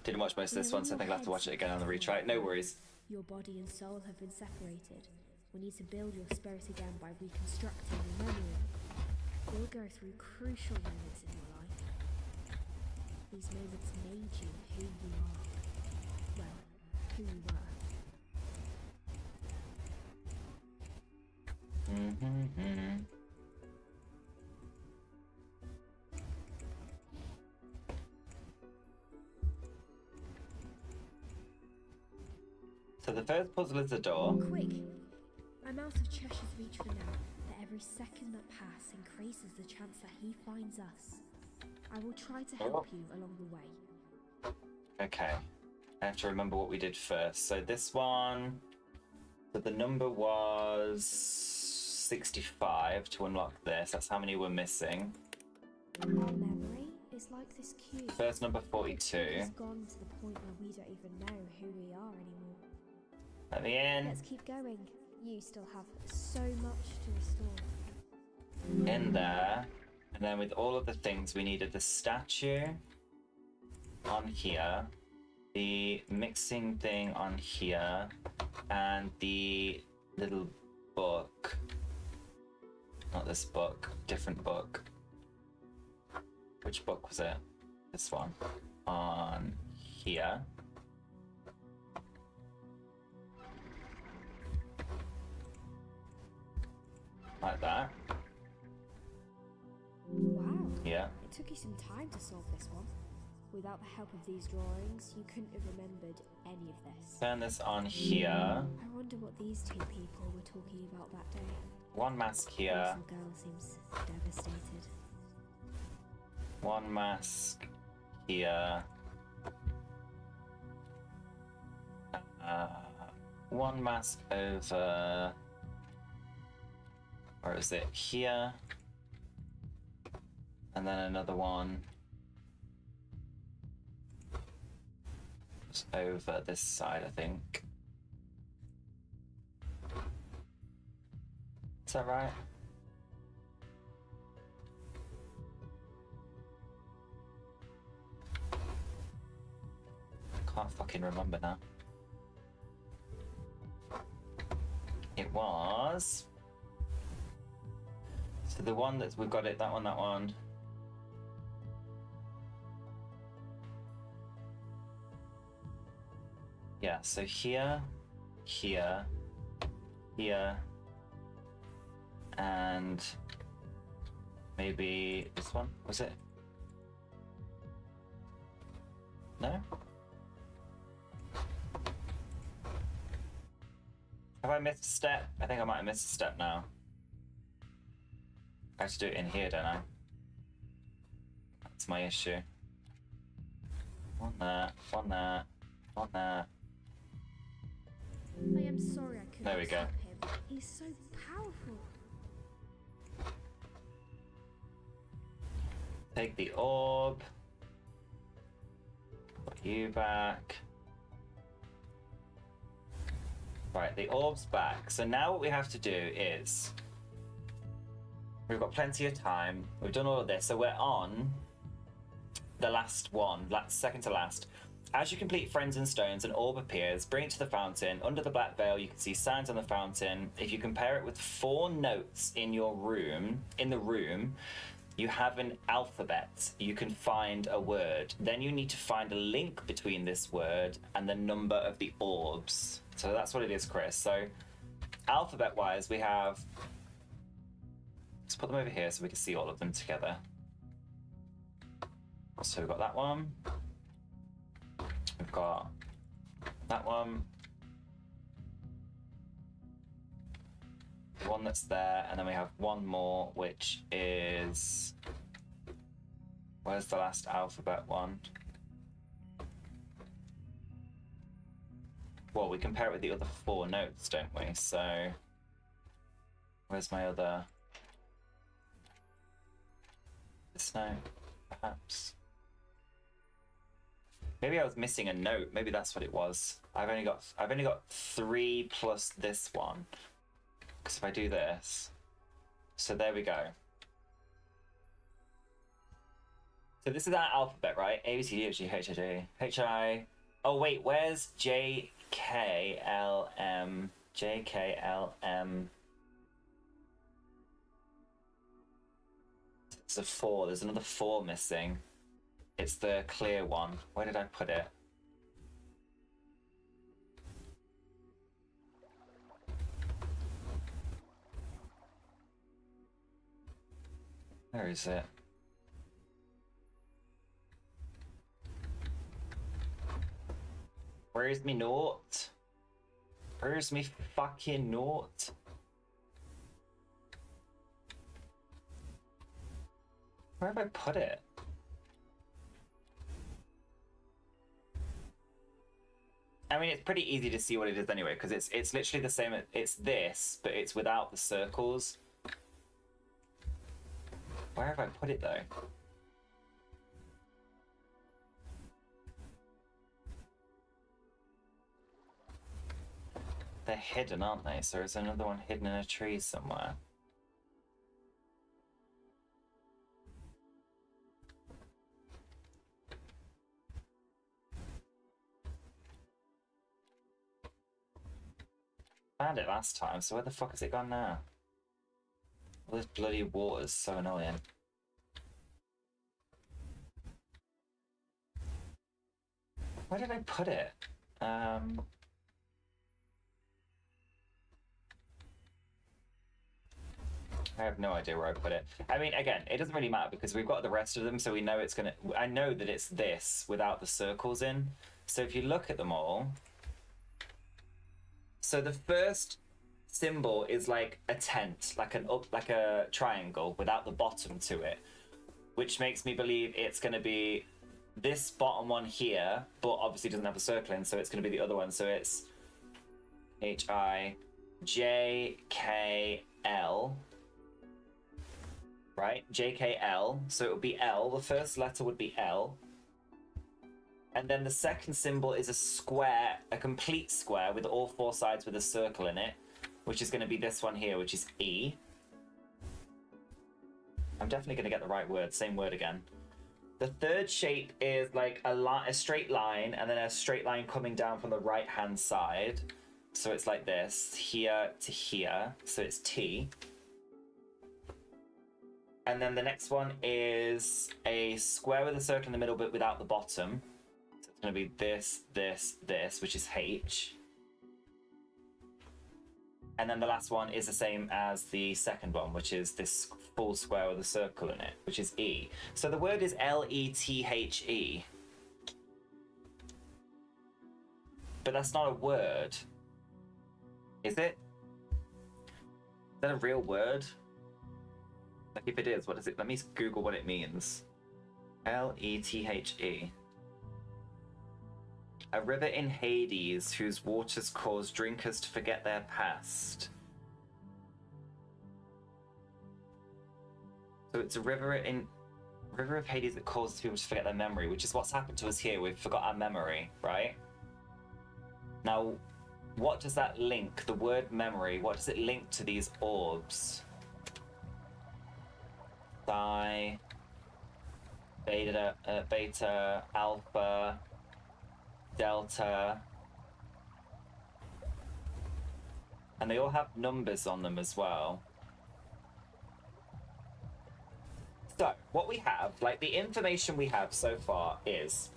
Didn't watch most of this one, so I think I'll have to watch it again on the retry. No worries.
Your
body and soul have been separated. We need to build your spirit again by reconstructing your memory. You'll go through crucial moments in your life. These moments made you who you are. Well, who you were.
So the first puzzle is the door. Quick!
I'm out of Cheshire's reach for now, but every second that passes increases the chance that he finds us. I will try to help you along the way.
Okay. I have to remember what we did first. So this one, so the number was 65 to unlock this. That's how many we're missing.
Like
First number 42. Let me in. Let's
keep going. You still have so much to restore.
In there. And then with all of the things, we needed the statue on here, the mixing thing on here, and the little book not this book, different book. Which book was it? This one. On here. Like that. Wow. Yeah.
It took you some time to solve this one. Without the help of these drawings, you couldn't have remembered any of this. Turn this on here.
I
wonder what these two people were talking about that day.
One mask here. One mask here. Uh, one mask over. Or is it? Here. And then another one. Just over this side, I think. Is that right? I Can't fucking remember now. It was. So the one that we've got it, that one, that one. Yeah, so here, here, here, and maybe this one was it? No. Have I missed a step? I think I might have missed a step now. I have to do it in here, don't I? That's my issue. One that, one that, one that.
I am sorry
I couldn't. There we go. Him.
He's so powerful.
Take the orb. Put you back. Right, the orb's back. So now what we have to do is we've got plenty of time. We've done all of this, so we're on the last one, last, second to last. As you complete Friends and Stones, an orb appears. Bring it to the fountain. Under the black veil, you can see signs on the fountain. If you compare it with four notes in your room, in the room, you have an alphabet. You can find a word. Then you need to find a link between this word and the number of the orbs. So that's what it is, Chris. So alphabet wise, we have. Let's put them over here so we can see all of them together. So we've got that one. We've got that one. one that's there, and then we have one more, which is. Where's the last alphabet one? Well, we compare it with the other four notes, don't we? So. Where's my other. This snow, perhaps. Maybe I was missing a note. Maybe that's what it was. I've only got I've only got three plus this one, because if I do this, so there we go. So this is our alphabet, right? A, B, C, D, F, G, H, I, J, H, I. Oh, wait, where's J, K, L, M, J, K, L, M? It's a four. There's another four missing. It's the clear one. Where did I put it? Where is it? Where's me note? Where's me fucking note? Where have I put it? I mean, it's pretty easy to see what it is anyway, because it's it's literally the same. It's this, but it's without the circles. Where have I put it though? They're hidden, aren't they? So is another one hidden in a tree somewhere? Found it last time, so where the fuck has it gone now? This bloody water is so annoying. Where did I put it? Um... I have no idea where I put it. I mean, again, it doesn't really matter because we've got the rest of them, so we know it's gonna. I know that it's this without the circles in. So if you look at them all, so the first symbol is like a tent, like an up, like a triangle without the bottom to it, which makes me believe it's going to be this bottom one here, but obviously doesn't have a circle in, so it's going to be the other one. So it's H I J K L, right? J K L. So it would be L. The first letter would be L. And then the second symbol is a square, a complete square with all four sides with a circle in it which is going to be this one here, which is E. I'm definitely going to get the right word, same word again. The third shape is like a, a straight line and then a straight line coming down from the right hand side. So it's like this, here to here, so it's T. And then the next one is a square with a circle in the middle but without the bottom. So it's going to be this, this, this, which is H. And then the last one is the same as the second one, which is this full square with a circle in it, which is E. So the word is L E T H E, But that's not a word, is it? Is that a real word? Like if it is, what is it? Let me Google what it means. L E T H E a river in Hades whose waters cause drinkers to forget their past. So it's a river in river of Hades that causes people to forget their memory, which is what's happened to us here. We've forgot our memory, right? Now, what does that link? The word memory. What does it link to these orbs? Psi, beta, uh, beta, alpha, Delta. And they all have numbers on them as well. So, what we have, like the information we have so far is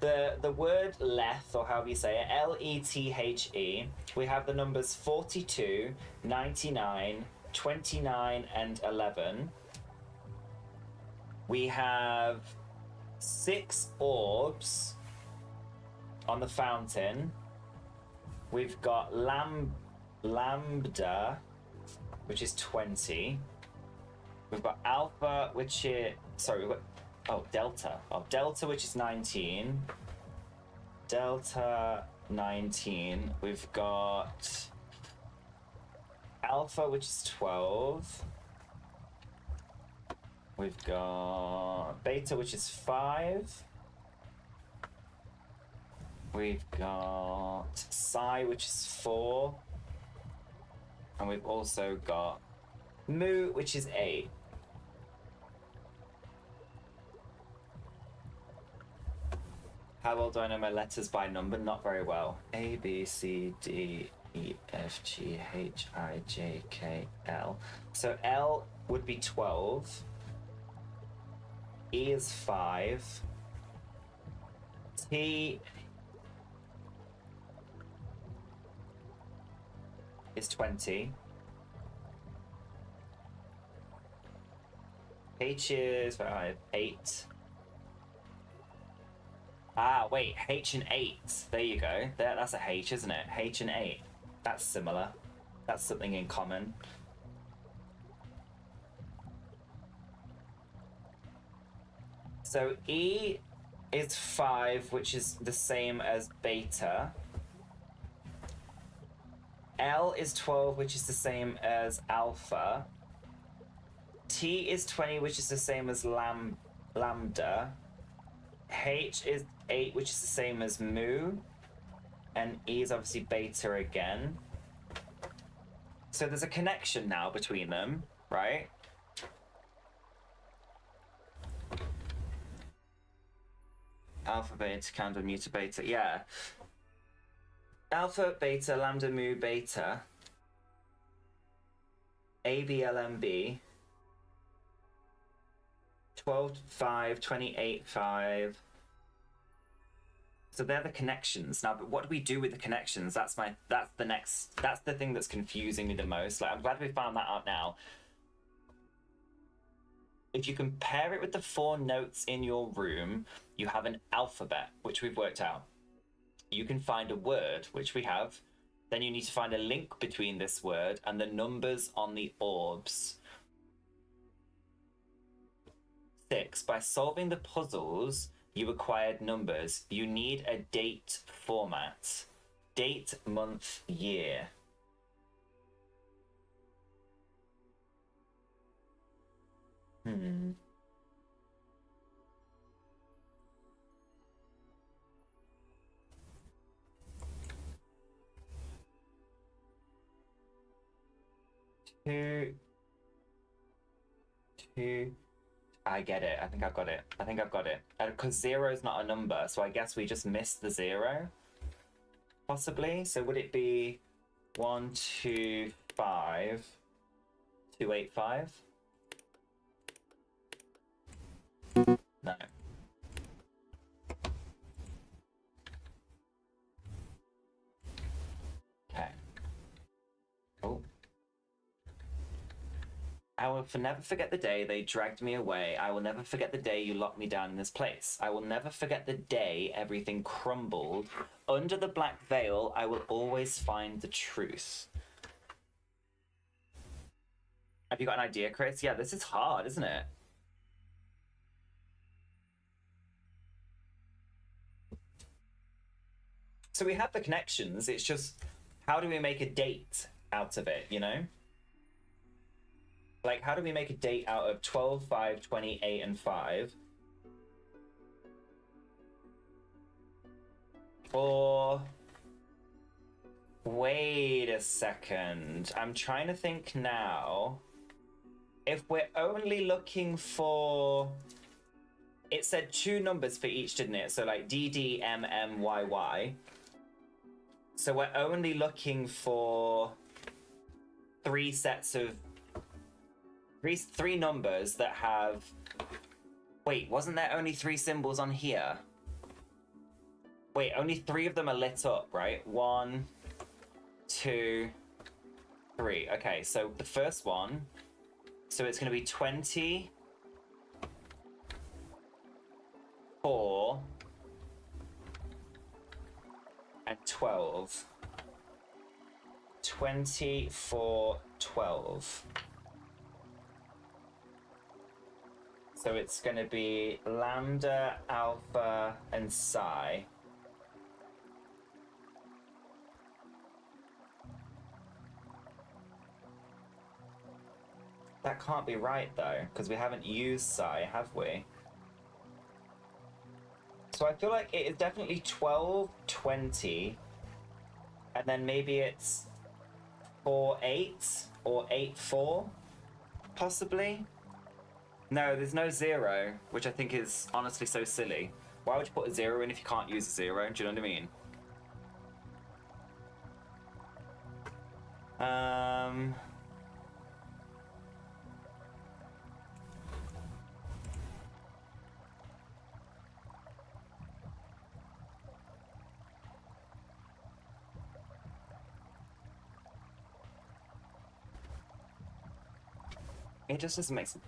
the the word leth or however you say it l e t h e we have the numbers 42 99 29 and 11 we have six orbs on the fountain. We've got lam lambda, which is twenty. We've got alpha, which is sorry. We've got oh delta. Oh delta, which is nineteen. Delta nineteen. We've got alpha, which is twelve. We've got beta, which is five. We've got Psi, which is four. And we've also got mu, which is eight. How well do I know my letters by number? Not very well. A, B, C, D, E, F, G, H, I, J, K, L. So L would be 12. E is 5. T is 20. H is five, 8. Ah, wait, H and 8. There you go. There, that's a H, isn't it? H and 8. That's similar. That's something in common. So E is 5, which is the same as beta. L is 12, which is the same as alpha. T is 20, which is the same as lam lambda. H is 8, which is the same as mu. And E is obviously beta again. So there's a connection now between them, right? Alpha, beta, candle, muta, beta, yeah. Alpha, beta, lambda, mu, beta, ABLMB, 12, 5, 28, 5. So they're the connections now, but what do we do with the connections? That's my, that's the next, that's the thing that's confusing me the most. Like, I'm glad we found that out now. If you compare it with the four notes in your room, you have an alphabet, which we've worked out you can find a word, which we have. Then you need to find a link between this word and the numbers on the orbs. Six, by solving the puzzles, you acquired numbers. You need a date format. Date, month,
year. Hmm. Two.
Two. I get it. I think I've got it. I think I've got it. Because uh, zero is not a number, so I guess we just missed the zero. Possibly. So would it be one, two, five, two, eight, five? No. I will never forget the day they dragged me away. I will never forget the day you locked me down in this place. I will never forget the day everything crumbled. Under the black veil, I will always find the truth. Have you got an idea, Chris? Yeah, this is hard, isn't it? So we have the connections. It's just how do we make a date out of it, you know? like how do we make a date out of 12 5 28 and 5 or wait a second i'm trying to think now if we're only looking for it said two numbers for each didn't it so like ddmmyy so we're only looking for three sets of Three, three numbers that have... Wait, wasn't there only three symbols on here? Wait, only three of them are lit up, right? One, two, three. Okay, so the first one... So it's going to be 20... Four... And 12. 24, 12. So it's going to be Lambda, Alpha, and Psi. That can't be right, though, because we haven't used Psi, have we? So I feel like it is definitely 12, 20, and then maybe it's 4, 8, or 8, 4, possibly. No, there's no zero, which I think is honestly so silly. Why would you put a zero in if you can't use a zero? Do you know what I mean? Um. It just doesn't make sense.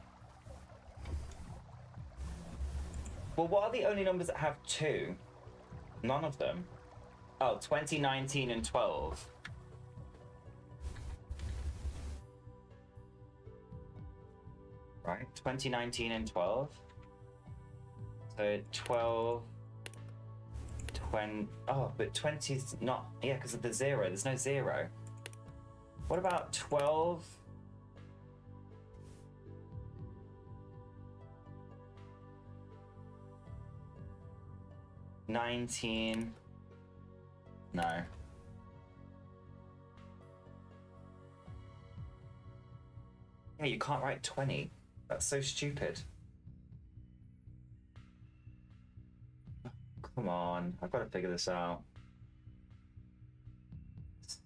Well, what are the only numbers that have two? None of them. Oh, 20, 19, and 12. Right, 2019 and 12. So 12, 20, oh, but 20 is not, yeah, because of the zero, there's no zero. What about 12, 19. No. Yeah, you can't write 20. That's so stupid. Come on, I've got to figure this out.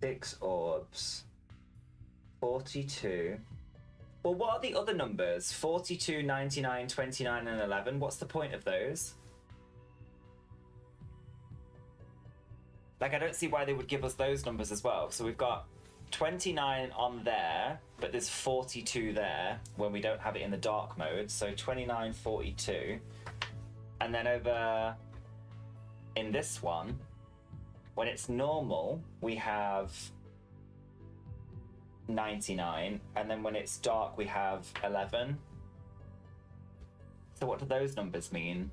Six orbs. 42. Well, what are the other numbers? 42, 99, 29, and 11. What's the point of those? Like, I don't see why they would give us those numbers as well. So we've got 29 on there, but there's 42 there when we don't have it in the dark mode. So 29, 42. And then over in this one, when it's normal, we have 99. And then when it's dark, we have 11. So what do those numbers mean?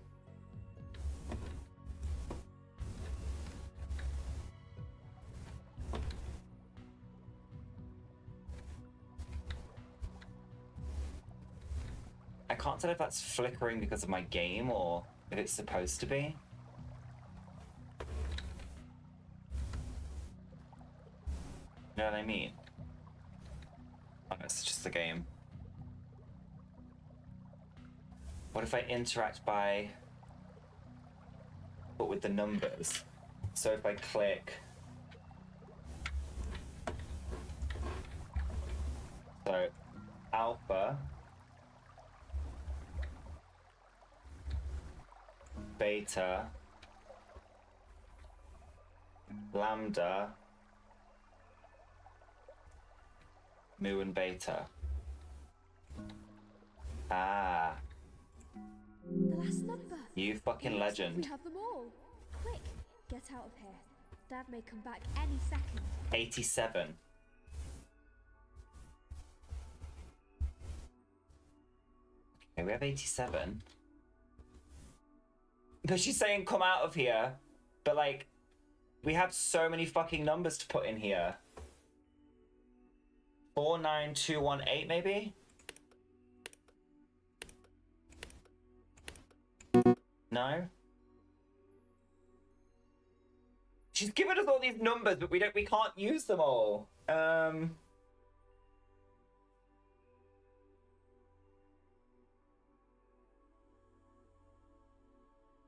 can't tell if that's flickering because of my game or if it's supposed to be. You know what I mean? Oh, it's just the game. What if I interact by... but with the numbers? So if I click... So, alpha beta, lambda, mu and beta. Ah. The last number. You fucking legend. We
have them all. Quick, get out of here. Dad may come back any second.
87. Okay, we have 87. But she's saying, come out of here. But like, we have so many fucking numbers to put in here. 49218, maybe? No? She's given us all these numbers, but we don't we can't use them all. Um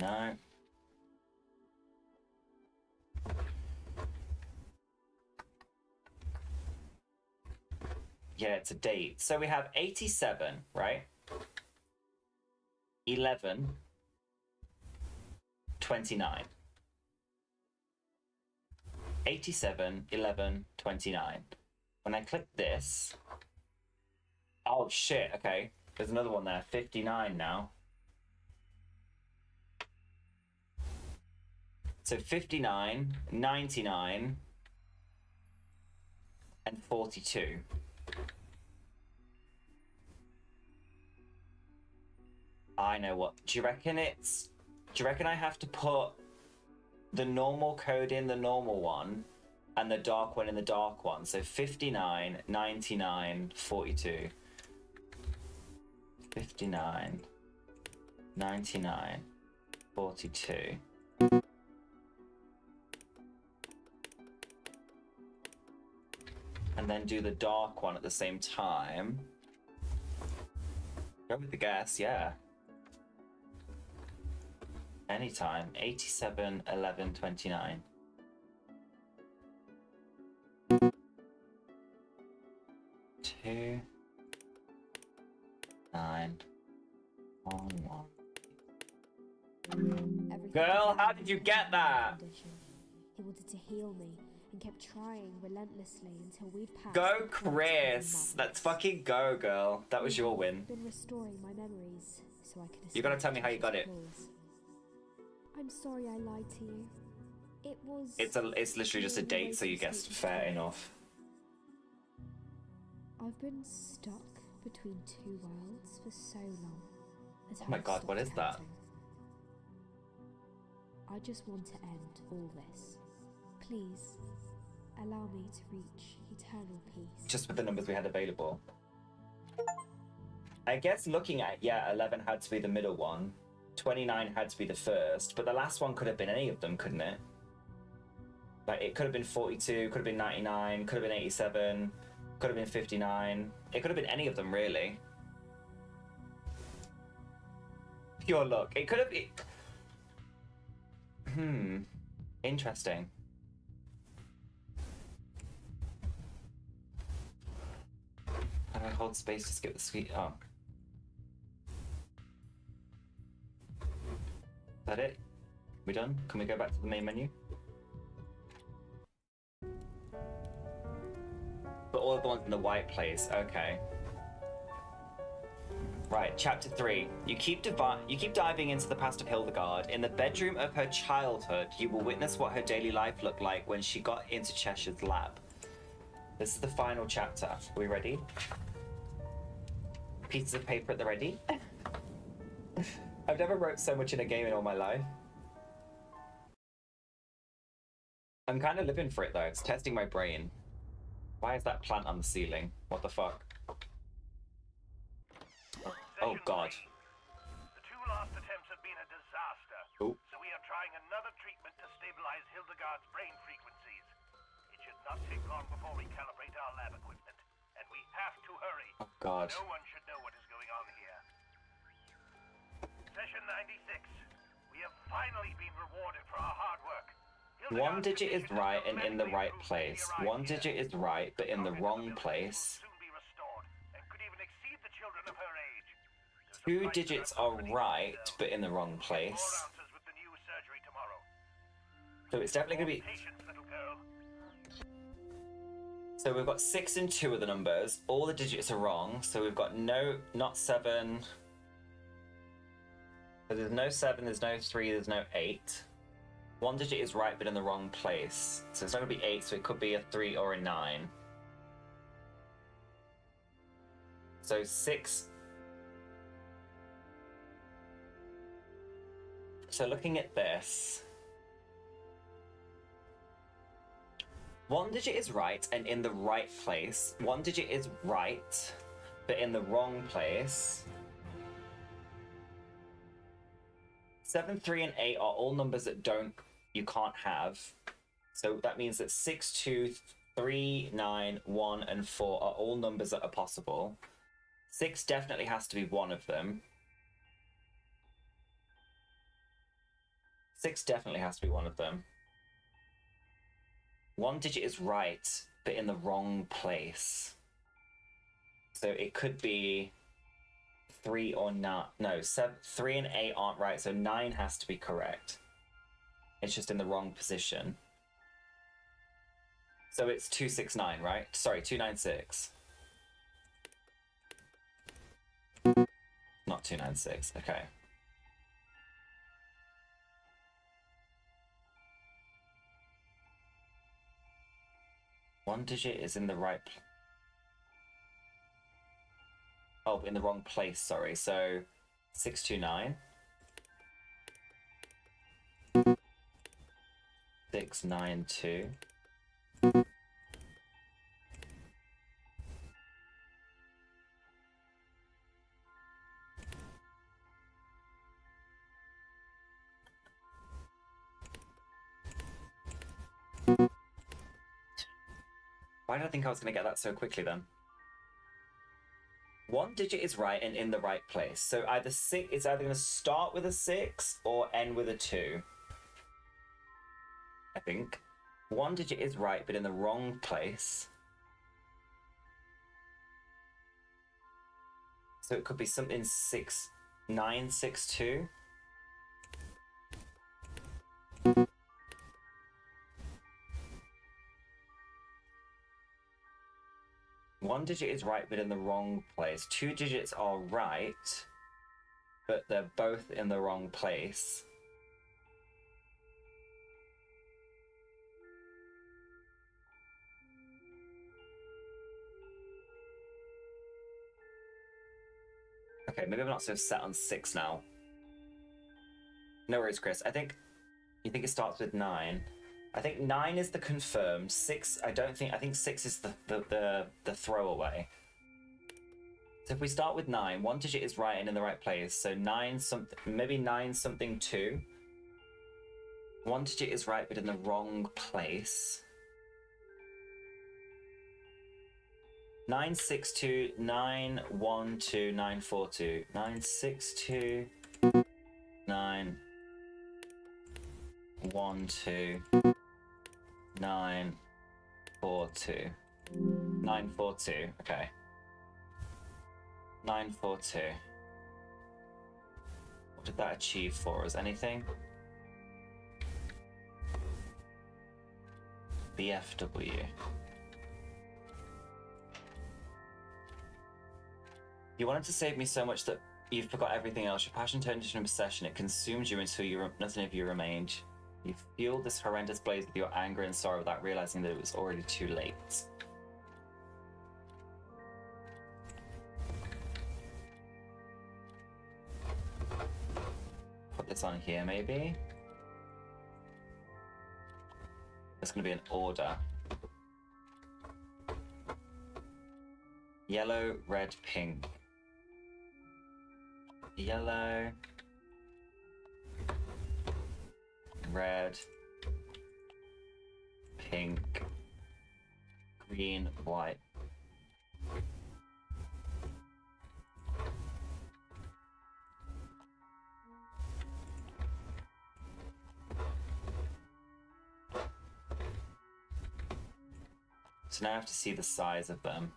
No. Yeah, it's a date. So we have 87, right? 11, 29. 87, 11, 29. When I click this, oh shit, okay. There's another one there, 59 now. So 59, 99, and 42. I know what. Do you reckon it's. Do you reckon I have to put the normal code in the normal one and the dark one in the dark one? So 59, 99, 42. 59, 99, 42. and then do the dark one at the same time. Go with the gas, yeah. Anytime. 87, 11, 29.
Two, nine, one,
one. Girl, how did you get that?
He wanted to heal me and kept trying relentlessly until we'd passed. Go,
Chris! Let's fucking go, girl. That was your win.
Been restoring my memories so I could. You gotta tell me how you got it. I'm sorry I lied to you. It was. It's a. It's literally just a date, so you guessed
fair enough.
I've been stuck between two worlds for so long. oh my god, what is counting. that? I just want to end all this. Please, allow me to reach eternal peace.
Just with the numbers we had available. I guess looking at, yeah, 11 had to be the middle one, 29 had to be the first, but the last one could have been any of them, couldn't it? Like, it could have been 42, could have been 99, could have been 87, could have been 59. It could have been any of them, really. Pure luck. It could have been. Hmm. Interesting. I hold space to skip the sweet arc? Oh. Is that it? We done? Can we go back to the main menu? But all the ones in the white place, okay. Right, chapter three. You keep you keep diving into the past of Hildegard. In the bedroom of her childhood, you will witness what her daily life looked like when she got into Cheshire's lab. This is the final chapter. Are we ready? pieces of paper at the ready. I've never wrote so much in a game in all my life. I'm kind of living for it though. It's testing my brain. Why is that plant on the ceiling? What the fuck? Oh god. The two last attempts have been a disaster. Ooh. So we are trying another treatment to stabilize Hildegard's brain frequencies.
It should not take long before we calibrate our lab equipment. And we have to hurry. Oh god. No one finally been rewarded
for our hard work. Hildegard One digit is right and in the right place. One digit is right but in the wrong place. Two digits are right but in the wrong place. So it's definitely going to be... So we've got six and two of the numbers. All the digits are wrong. So we've got no, not seven, so there's no seven, there's no three, there's no eight. One digit is right, but in the wrong place. So it's not gonna be eight, so it could be a three or a nine. So six. So looking at this, One digit is right and in the right place. One digit is right, but in the wrong place. Seven, three, and eight are all numbers that don't you can't have. So that means that six, two, three, nine, one, and four are all numbers that are possible. Six definitely has to be one of them. Six definitely has to be one of them. One digit is right, but in the wrong place. So it could be three or not. No, seven, three and eight aren't right, so nine has to be correct. It's just in the wrong position. So it's 269, right? Sorry, 296. Not 296, okay. One digit is in the right place. Oh, in the wrong place, sorry. So, 629. 692. Why did I think I was going to get that so quickly then? one digit is right and in the right place. So either six, it's either going to start with a six or end with a two. I think one digit is right, but in the wrong place. So it could be something six nine six two. One digit is right, but in the wrong place. Two digits are right, but they're both in the wrong place. Okay, maybe I'm not so set on six now. No worries, Chris. I think you think it starts with nine. I think nine is the confirmed. Six, I don't think. I think six is the the the, the throwaway. So if we start with nine, one digit is right and in the right place. So nine something, maybe nine something two. One digit is right but in the wrong place. Nine six two nine one two nine four two nine six two nine one two nine, four, two. Nine, four, two. Okay. Nine, four, two. What did that achieve for us? Anything? BFW. You wanted to save me so much that you forgot everything else. Your passion turned into an obsession. It consumed you until you nothing of you remained. You fueled this horrendous blaze with your anger and sorrow without realizing that it was already too late. Put this on here, maybe? There's going to be an order. Yellow, red, pink. Yellow, red, pink, green, white. So now I have to see the size of them.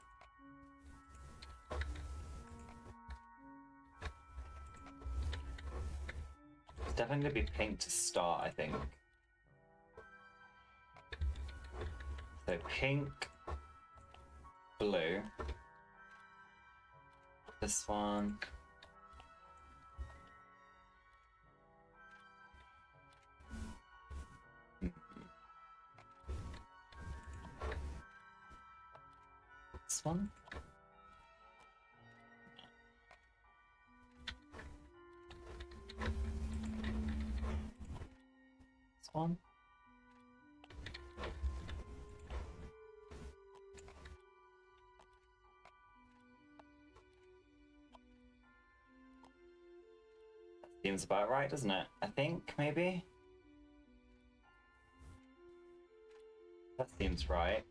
definitely going to be pink to start, I think. So pink, blue. This one. This one. one. Seems about right, doesn't it? I think, maybe? That seems right.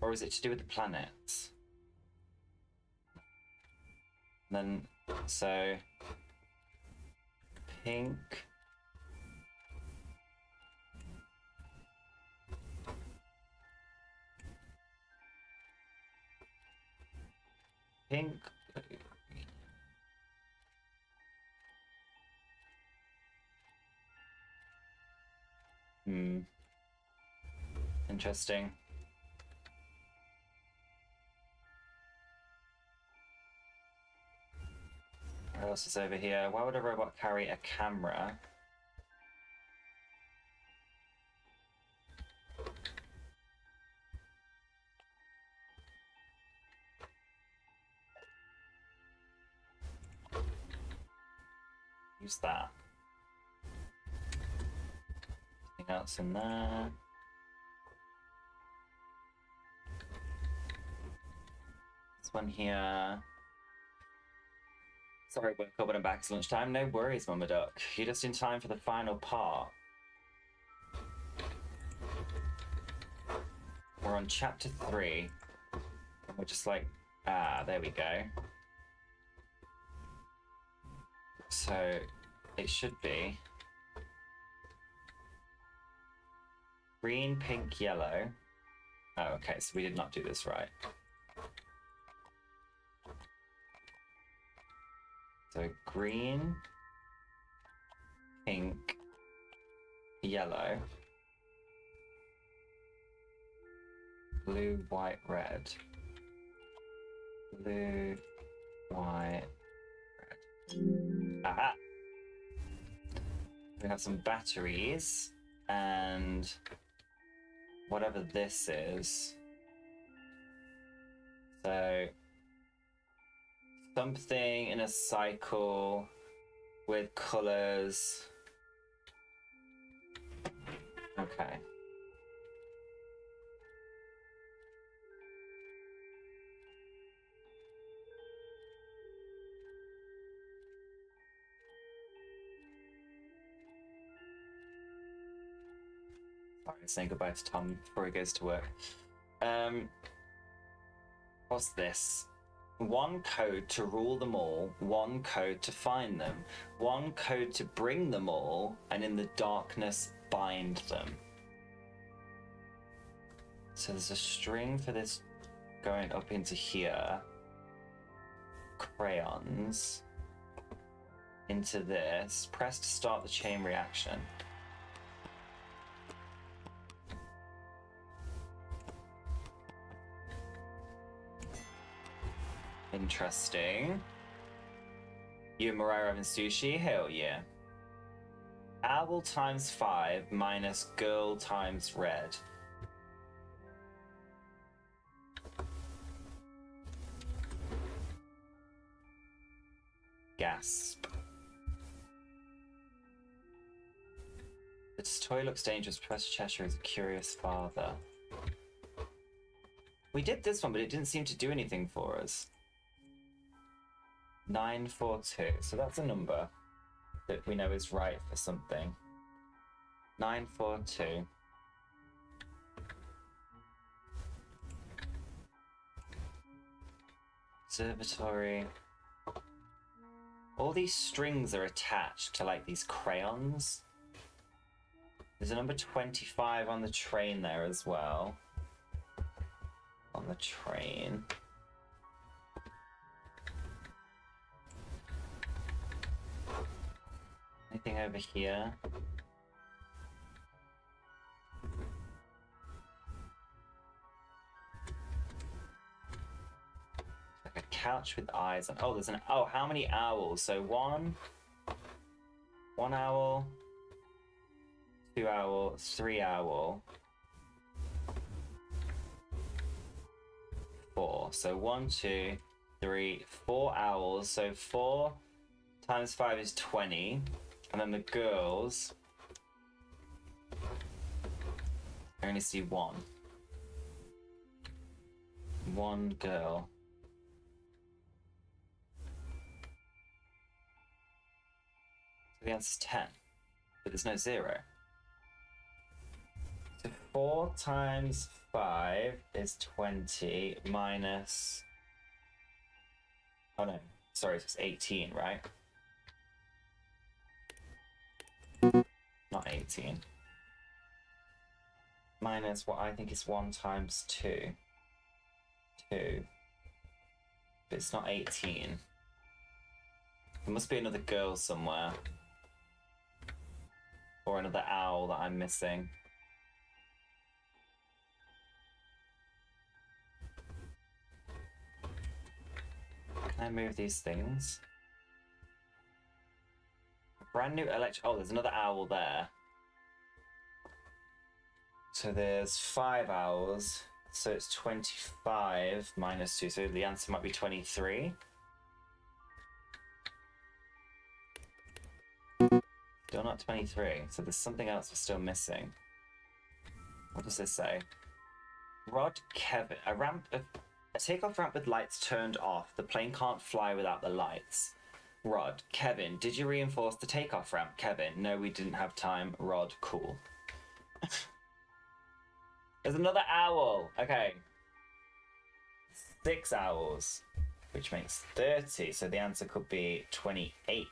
Or is it to do with the planets? And then, so... Pink... pink. Hmm. Interesting. What else is over here? Why would a robot carry a camera? use that. Anything else in there? This one here. Sorry, woke up when I'm back. to lunchtime. No worries, Mama Duck. You're just in time for the final part. We're on chapter three. we're just like, ah, there we go. So they should be. Green, pink, yellow. Oh, okay, so we did not do this right. So green, pink, yellow. Blue, white, red. Blue, white, red. Aha! Ah. We have some batteries and whatever this is. So something in a cycle with colors. Okay. and saying goodbye to Tom before he goes to work. Um, what's this? One code to rule them all, one code to find them, one code to bring them all, and in the darkness bind them. So there's a string for this going up into here. Crayons into this. Press to start the chain reaction. Interesting. You and Mariah having sushi? Hell yeah. Owl times five minus girl times red.
Gasp.
This toy looks dangerous. Professor Cheshire is a curious father. We did this one, but it didn't seem to do anything for us. 942. So that's a number that we know is right for something. 942. Observatory. All these strings are attached to like these crayons. There's a number 25 on the train there as well. On the train. Anything over here? Like a couch with eyes on. Oh, there's an. Oh, how many owls? So one. One owl. Two owl. Three owl. Four. So one, two, three, four owls. So four times five is 20. And then the girls. I only see one. One girl. So the answer's 10. But there's no zero. So 4 times 5 is 20 minus. Oh no, sorry, it's 18, right? not 18. Minus what I think is 1 times 2. 2. But it's not 18. There must be another girl somewhere. Or another owl that I'm missing. Can I move these things? brand new electric. Oh, there's another owl there. So there's five owls. So it's 25 minus 2. So the answer might be 23. Still not 23. So there's something else we're still missing. What does this say? Rod Kevin. A ramp. A, a takeoff ramp with lights turned off. The plane can't fly without the lights. Rod, Kevin, did you reinforce the takeoff ramp? Kevin, no, we didn't have time. Rod, cool. There's another owl. Okay. Six owls, which makes 30. So the answer could be 28.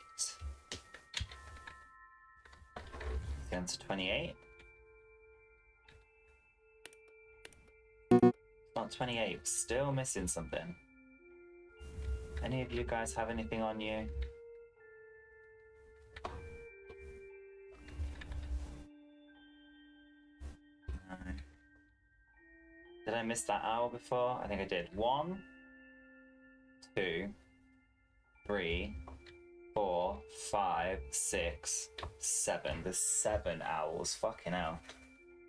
The answer 28. Not 28. Still missing something. Any of you guys have anything on you? Did I miss that owl before? I think I did. One, two, three, four, five, six, seven. There's seven owls. Fucking hell.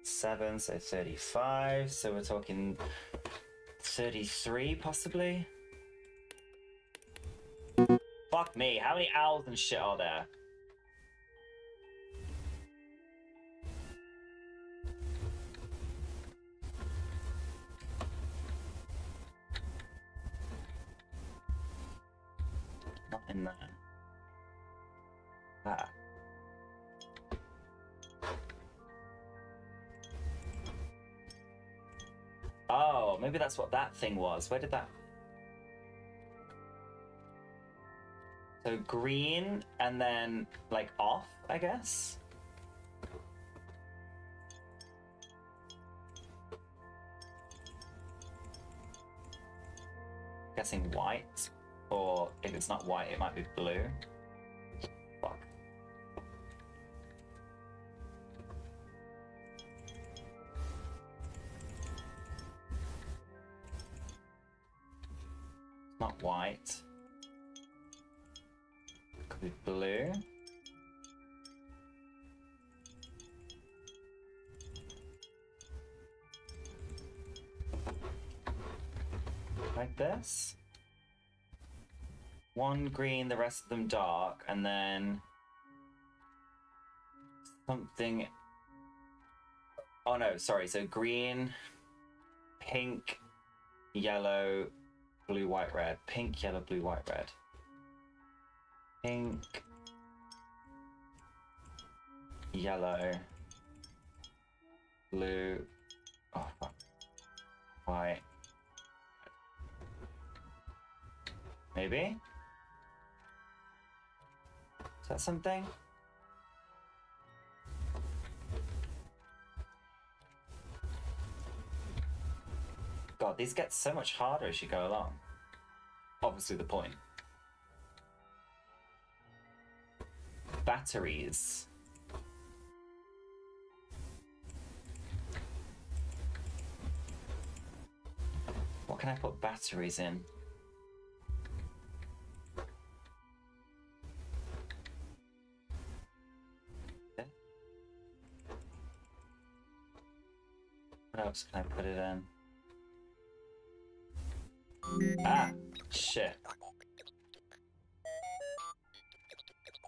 Seven, so 35. So we're talking 33 possibly? Fuck me, how many owls and shit are there?
Not in there. Ah.
Oh, maybe that's what that thing was. Where did that So green and then like off, I guess. Guessing white, or if it's not white, it might be blue. one green, the rest of them dark, and then something. Oh no, sorry. So green, pink, yellow, blue, white, red. Pink, yellow, blue, white, red. Pink, yellow, blue, oh fuck, white. Maybe? that something? God, these get so much harder as you go along. Obviously the point. Batteries. What can I put batteries in? What else can I put it in? Ah, shit.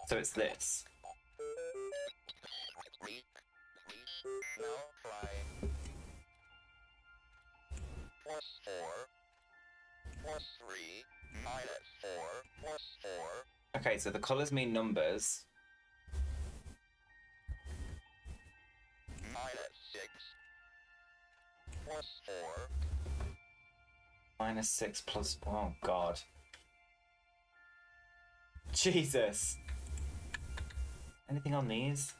So it's this. Plus four, plus three, minus four, plus four. Okay, so the colors mean numbers. Minus six, plus 4. Minus 6 plus... Oh, God. Jesus! Anything on these?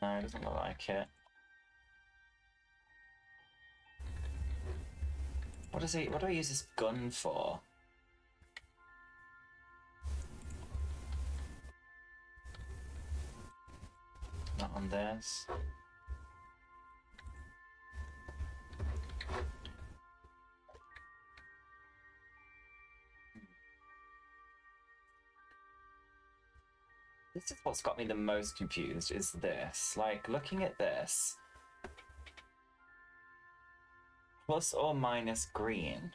No, it doesn't look like it. What is he? What do I use this gun for? Not on this. This is what's got me the most confused, is this. Like, looking at this. Plus or minus green.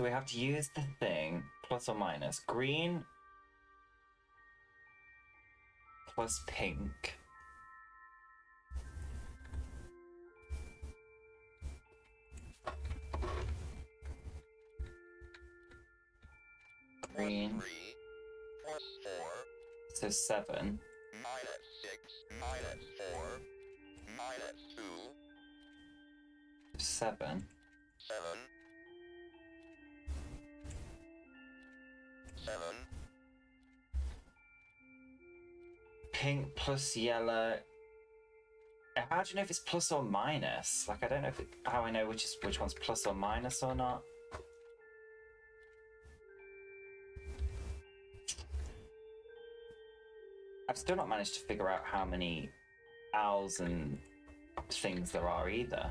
So we have to use the thing, plus or minus. Green plus pink.
Green. plus
four. So seven. Minus six, minus four,
minus two.
Seven.
Seven. Seven.
Pink plus yellow. How do you know if it's plus or minus? Like, I don't know if it, how I know which is which one's plus or minus or not. I've still not managed to figure out how many owls and things there are either.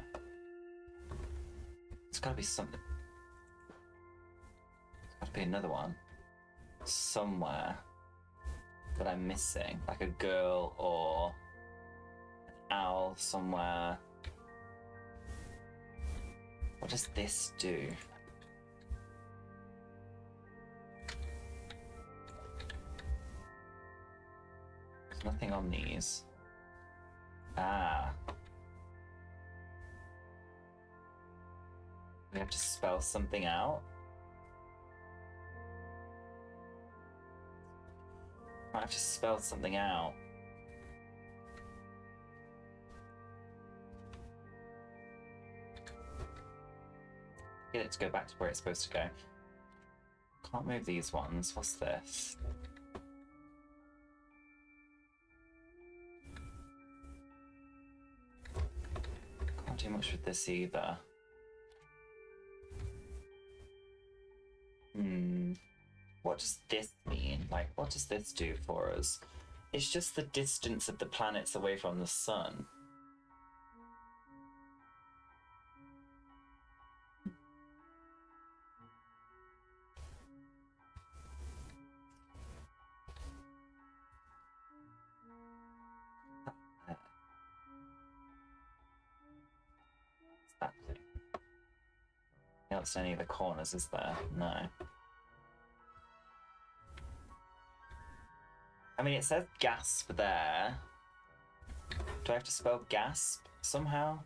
It's gotta be something. it has gotta be another one somewhere that I'm missing, like a girl or an owl somewhere. What does this do? There's nothing on these. Ah. We have to spell something out? I've just spelled something out. Get it to go back to where it's supposed to go. Can't move these ones. What's this? Can't do much with this either. Hmm what does this mean? Like, what does this do for us? It's just the distance of the planets away from the sun. That's any of the corners, is there? No. I mean, it says gasp there. Do I have to spell gasp somehow?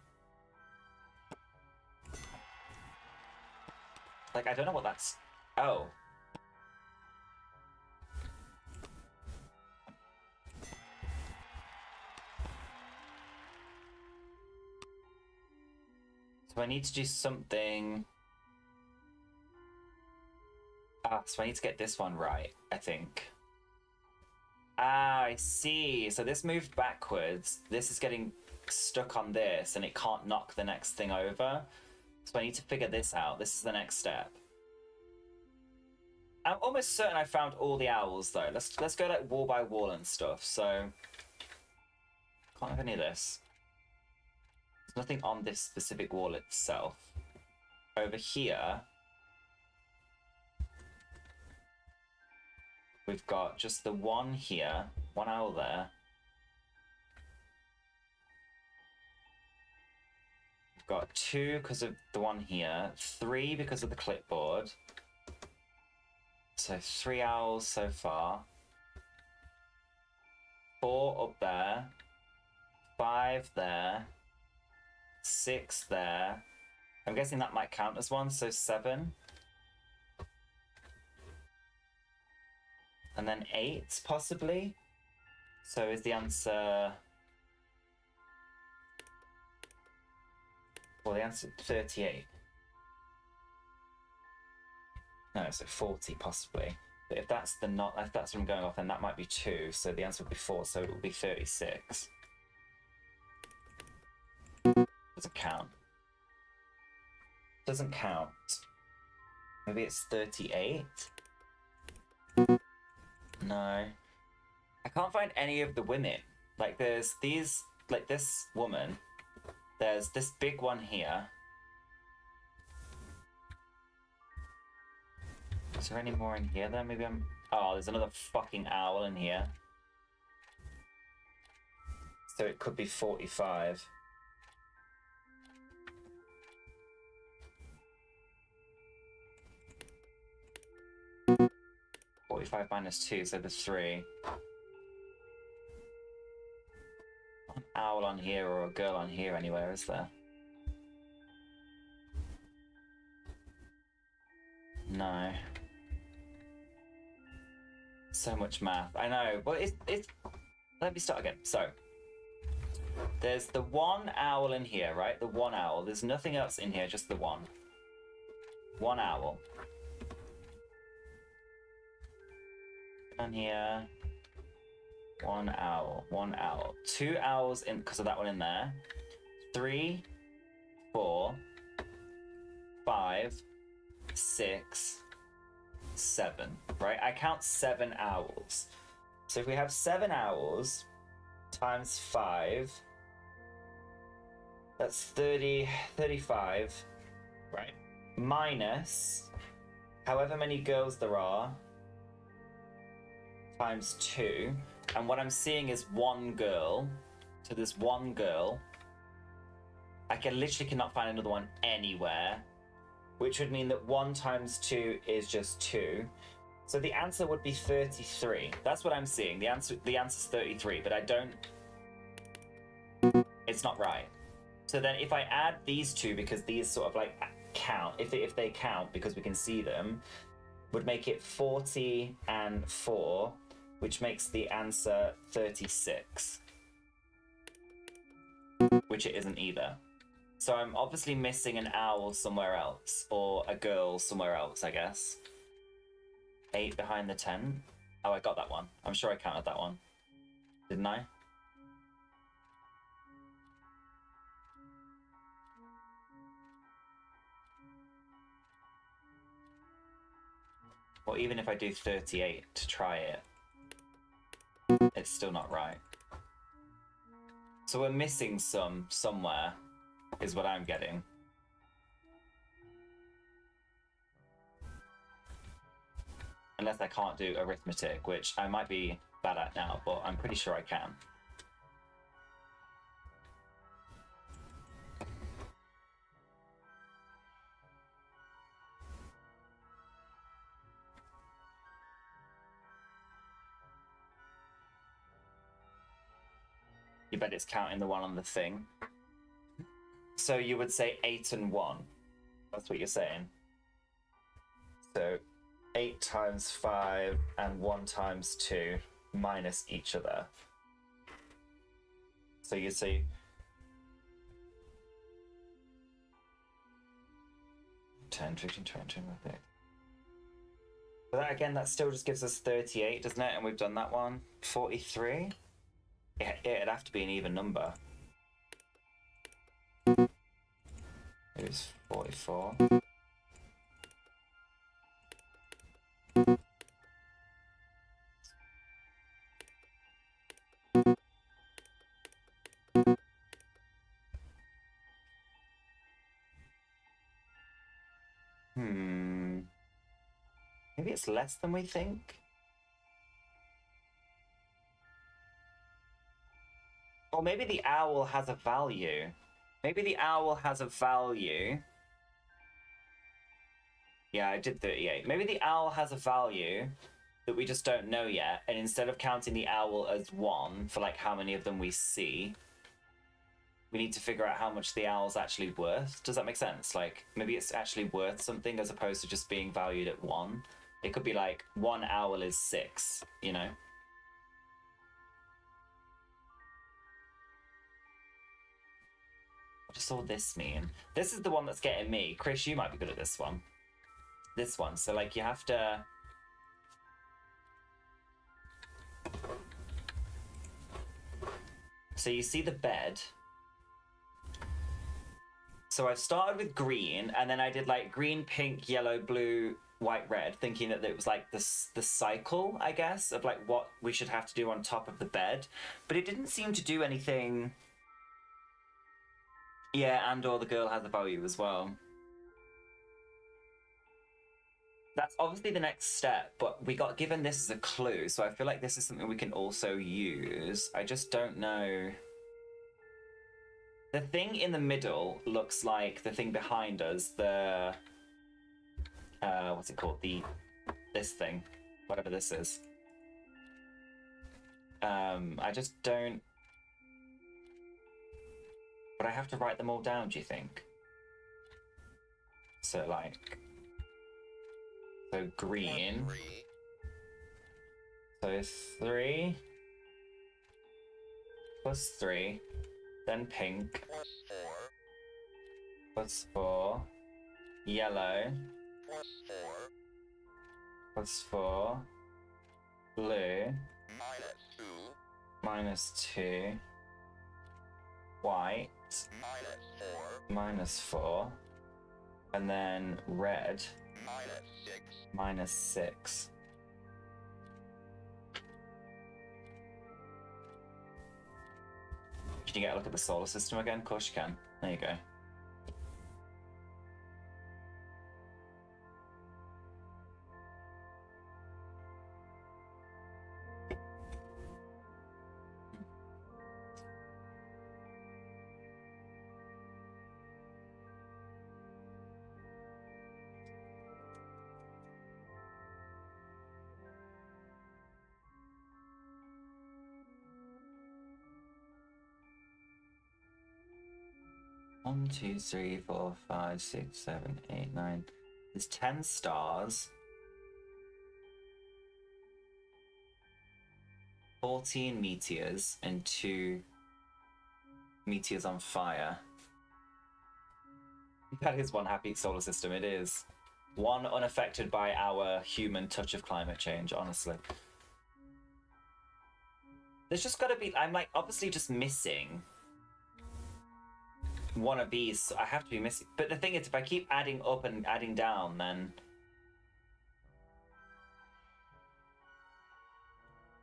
Like, I don't know what that's... Oh. So I need to do something... Ah, so I need to get this one right, I think. Ah, I see. So this moved backwards. This is getting stuck on this and it can't knock the next thing over. So I need to figure this out. This is the next step. I'm almost certain I found all the owls though. Let's let's go like wall by wall and stuff. So can't have any of this. There's nothing on this specific wall itself. Over here, We've got just the one here, one owl there. We've got two because of the one here, three because of the clipboard. So three owls so far. Four up there. Five there. Six there. I'm guessing that might count as one, so seven. And then eight, possibly? So is the answer... Well, the answer 38. No, so 40 possibly. But if that's the not, if that's what I'm going off, then that might be two. So the answer would be four. So it would be 36. Doesn't count. Doesn't count. Maybe it's 38. No. I can't find any of the women. Like there's these like this woman. There's this big one here. Is there any more in here then? Maybe I'm Oh, there's another fucking owl in here. So it could be 45. 45 minus 2, so there's 3. An owl on here or a girl on here anywhere, is there? No. So much math. I know. Well, it's it's. Let me start again. So, there's the one owl in here, right? The one owl. There's nothing else in here, just the one. One owl. And here. One owl, one owl, two owls in because of that one in there. Three, four, five, six, seven. Right? I count seven owls. So if we have seven owls times five, that's 30, 35, right? Minus however many girls there are times two. And what I'm seeing is one girl. So there's one girl. I can literally cannot find another one anywhere, which would mean that one times two is just two. So the answer would be 33. That's what I'm seeing. The answer the answer's 33, but I don't it's not right. So then if I add these two because these sort of like count if they, if they count because we can see them would make it 40 and 4 which makes the answer 36. Which it isn't either. So I'm obviously missing an owl somewhere else, or a girl somewhere else, I guess. Eight behind the ten. Oh, I got that one. I'm sure I counted that one. Didn't I? Or even if I do 38 to try it, it's still not right. So we're missing some somewhere, is what I'm getting. Unless I can't do arithmetic, which I might be bad at now, but I'm pretty sure I can. You bet it's counting the one on the thing. So you would say eight and one. That's what you're saying. So eight times five and one times two minus each other. So you see. Ten, fifteen, twenty, I But that, again, that still just gives us 38, doesn't it? And we've done that one. 43? It, it'd have to be an even number.
It's 44.
Hmm. Maybe it's less than we think. Or maybe the owl has a value. Maybe the owl has a value. Yeah, I did 38. Maybe the owl has a value that we just don't know yet. And instead of counting the owl as one for like how many of them we see, we need to figure out how much the owl's actually worth. Does that make sense? Like maybe it's actually worth something as opposed to just being valued at one. It could be like one owl is six, you know? Just all this mean? This is the one that's getting me. Chris, you might be good at this one. This one. So like you have to. So you see the bed. So I've started with green, and then I did like green, pink, yellow, blue, white, red, thinking that it was like this the cycle, I guess, of like what we should have to do on top of the bed. But it didn't seem to do anything yeah, and or the girl has a value as well. That's obviously the next step, but we got given this as a clue, so I feel like this is something we can also use. I just don't know. The thing in the middle looks like the thing behind us, the... Uh, what's it called? The... This thing. Whatever this is. Um, I just don't would I have to write them all down, do you think? So, like. So, green. Three. So, three. Plus three. Then pink. Plus four. Plus four. Yellow. Plus four. Plus four. Blue. Minus two. Minus two. White minus minus four, and then red minus six. Minus six. Can you get a look at the solar system again? Of course you can. There you go.
one, two, three, four, five, six, seven, eight,
nine. There's ten stars. 14 meteors and two meteors on fire. That is one happy solar system, it is. One unaffected by our human touch of climate change, honestly. There's just gotta be, I'm like obviously just missing one of these, I have to be missing. But the thing is, if I keep adding up and adding down, then...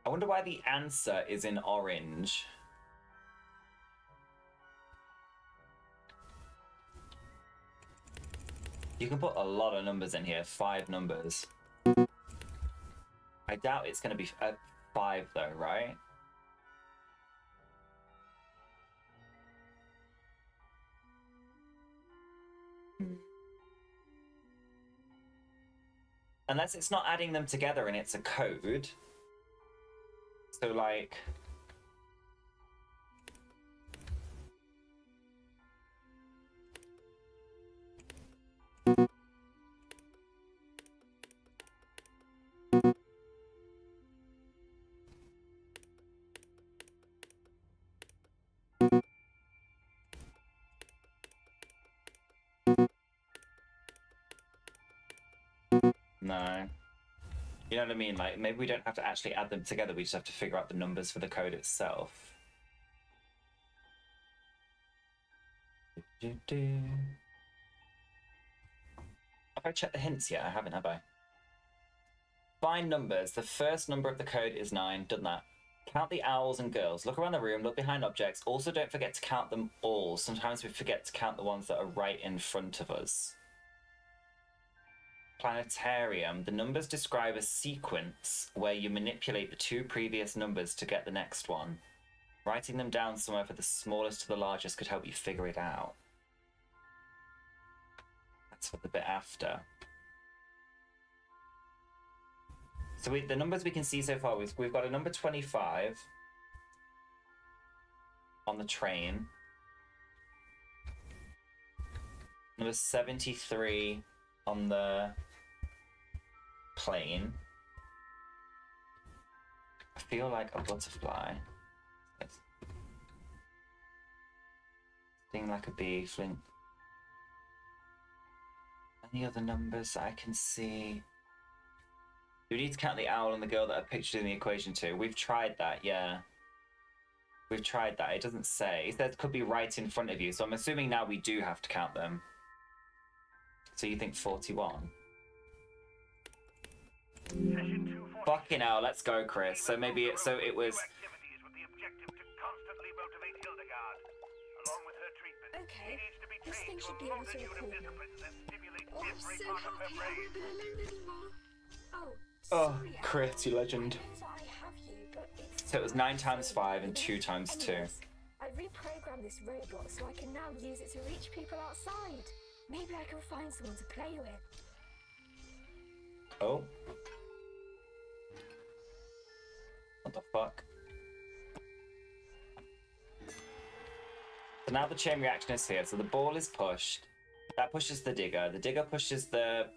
I wonder why the answer is in orange. You can put a lot of numbers in here, five numbers. I doubt it's going to be uh, five though, right? Unless it's not adding them together and it's a code. So, like, know what I mean? Like maybe we don't have to actually add them together. We just have to figure out the numbers for the code itself. Have I checked the hints yet? I haven't, have I? Find numbers. The first number of the code is nine. Done that. Count the owls and girls. Look around the room. Look behind objects. Also, don't forget to count them all. Sometimes we forget to count the ones that are right in front of us planetarium, the numbers describe a sequence where you manipulate the two previous numbers to get the next one. Writing them down somewhere for the smallest to the largest could help you figure it out. That's for the bit after. So we, the numbers we can see so far, we've, we've got a number 25 on the train. Number 73 on the plane. I feel like a butterfly. Thing like a bee, flint. Any other numbers I can see? we need to count the owl and the girl that are pictured in the equation too? We've tried that, yeah. We've tried that. It doesn't say. It says could be right in front of you, so I'm assuming now we do have to count them. So you think 41? Fucking hell, let's go, Chris. So maybe it, so it was.
Okay. This thing Oh, so
Oh, oh Chris, you legend. So it was nine times five and two times two.
I reprogrammed this robot so I can now use it to reach people outside. Maybe I can find someone to play with.
Oh. What the fuck? So now the chain reaction is here. So the ball is pushed. That pushes the digger. The digger pushes the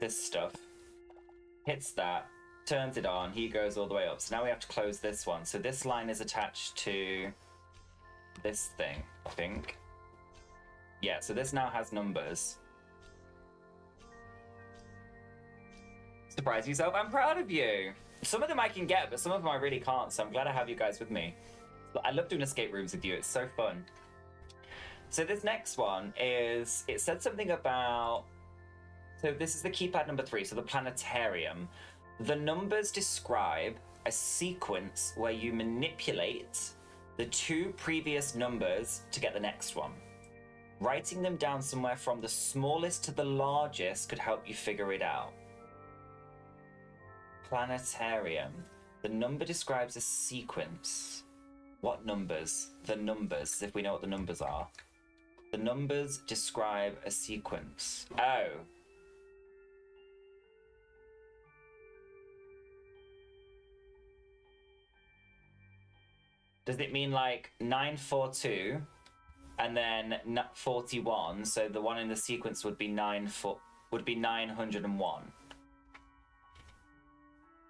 this stuff. Hits that. Turns it on. He goes all the way up. So now we have to close this one. So this line is attached to this thing, I think. Yeah, so this now has numbers. Surprise yourself, I'm proud of you! some of them I can get, but some of them I really can't. So I'm glad I have you guys with me. I love doing escape rooms with you. It's so fun. So this next one is it said something about. So this is the keypad number three. So the planetarium. The numbers describe a sequence where you manipulate the two previous numbers to get the next one. Writing them down somewhere from the smallest to the largest could help you figure it out planetarium. The number describes a sequence. What numbers? The numbers, if we know what the numbers are. The numbers describe a sequence. Oh. Does it mean like 942 and then 41? So the one in the sequence would be 9 would be 901.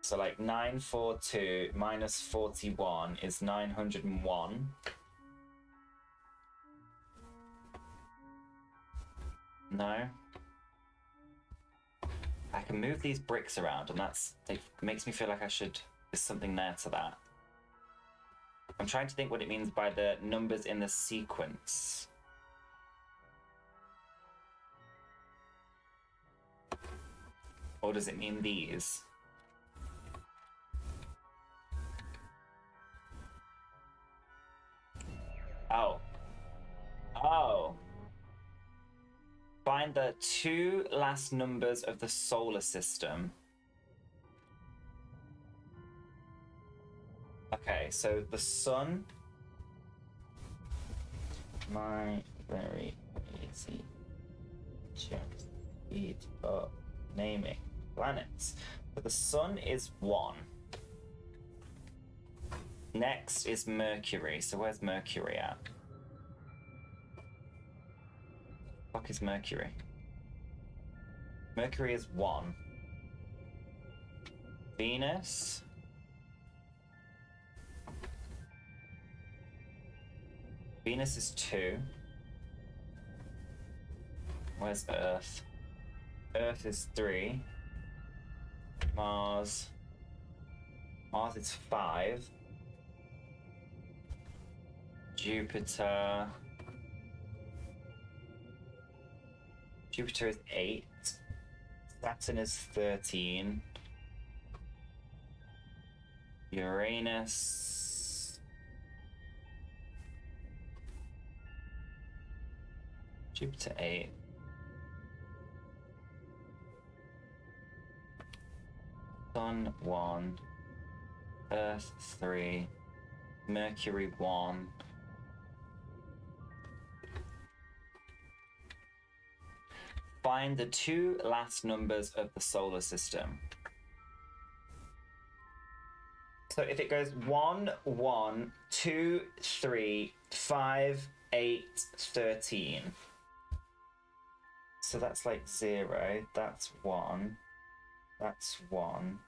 So like 942 minus 41 is 901. No. I can move these bricks around and that's it makes me feel like I should there's something there to that. I'm trying to think what it means by the numbers in the sequence. Or does it mean these? Oh. Oh. Find the two last numbers of the solar system. Okay, so the sun. My very easy just eat up naming planets. but the sun is one. Next is Mercury. So where's Mercury at? Fuck is Mercury? Mercury is one. Venus. Venus is two. Where's Earth? Earth is three. Mars. Mars is five. Jupiter. Jupiter is eight. Saturn is 13. Uranus. Jupiter 8. Sun 1. Earth 3. Mercury 1. Find the two last numbers of the solar system. So if it goes 1, 1, 2, 3, 5, 8, 13. So that's like 0, that's 1, that's 1,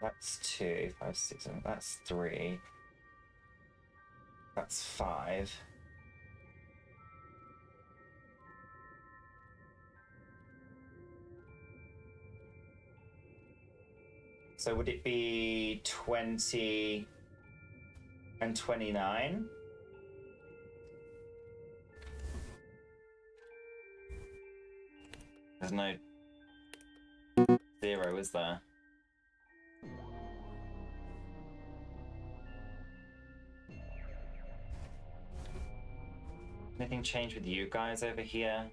that's 2, 5, 6, 7, that's 3, that's 5. So would it be 20 and 29? There's no zero, is there? Anything change with you guys over here?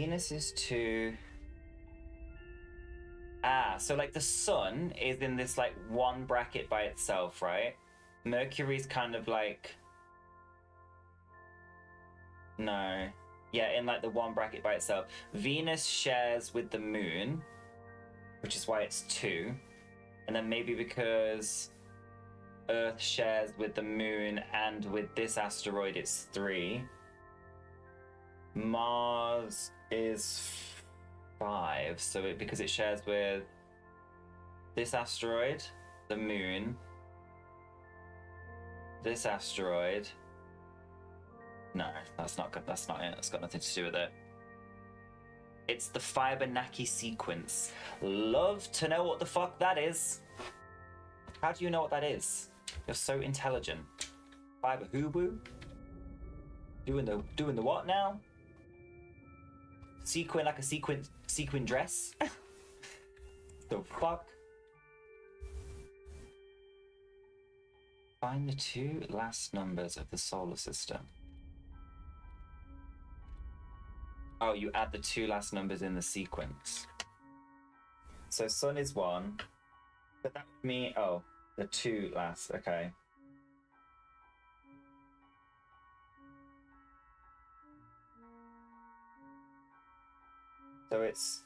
Venus is two. Ah, so like the sun is in this like one bracket by itself, right? Mercury's kind of like. No. Yeah, in like the one bracket by itself. Venus shares with the moon, which is why it's two. And then maybe because Earth shares with the moon and with this asteroid, it's three. Mars is five, so it, because it shares with this asteroid, the moon, this asteroid. No, that's not good. That's not it. It's got nothing to do with it. It's the Fibonacci sequence. Love to know what the fuck that is. How do you know what that is? You're so intelligent. Fiber hooboo? Doing the doing the what now? sequin like a sequin sequin dress. the fuck? Find the two last numbers of the solar system. Oh, you add the two last numbers in the sequence. So sun is one,
but that would mean oh, the two last. Okay.
So it's.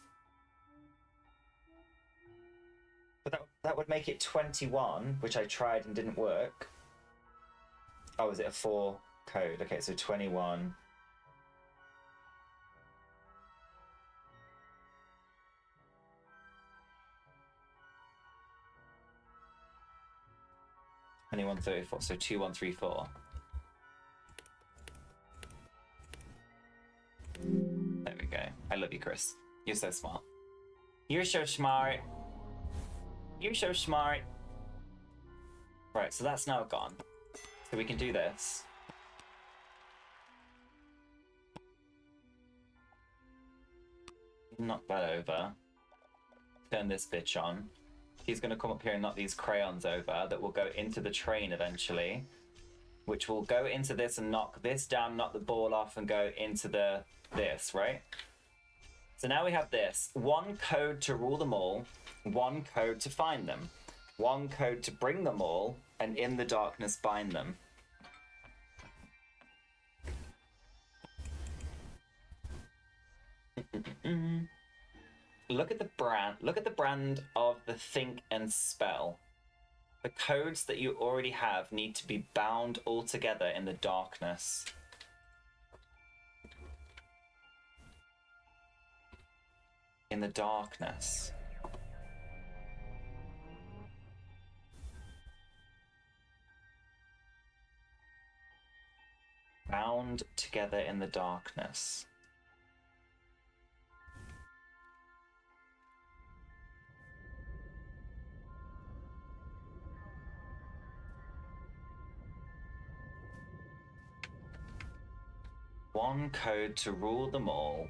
But that, that would make it 21, which I tried and didn't work. Oh, is it a 4 code? Okay, so 21. Twenty-one thirty-four. So two one three four. guy. I love you, Chris. You're so smart. You're so smart. You're so smart. Right, so that's now gone. So we can do this. Knock that over. Turn this bitch on. He's going to come up here and knock these crayons over that will go into the train eventually. Which will go into this and knock this down, knock the ball off and go into the this, right? So now we have this. One code to rule them all, one code to find them, one code to bring them all, and in the darkness bind them. look at the brand look at the brand of the think and spell the codes that you already have need to be bound all together in the darkness in the darkness. Bound together in the darkness. One code to rule them all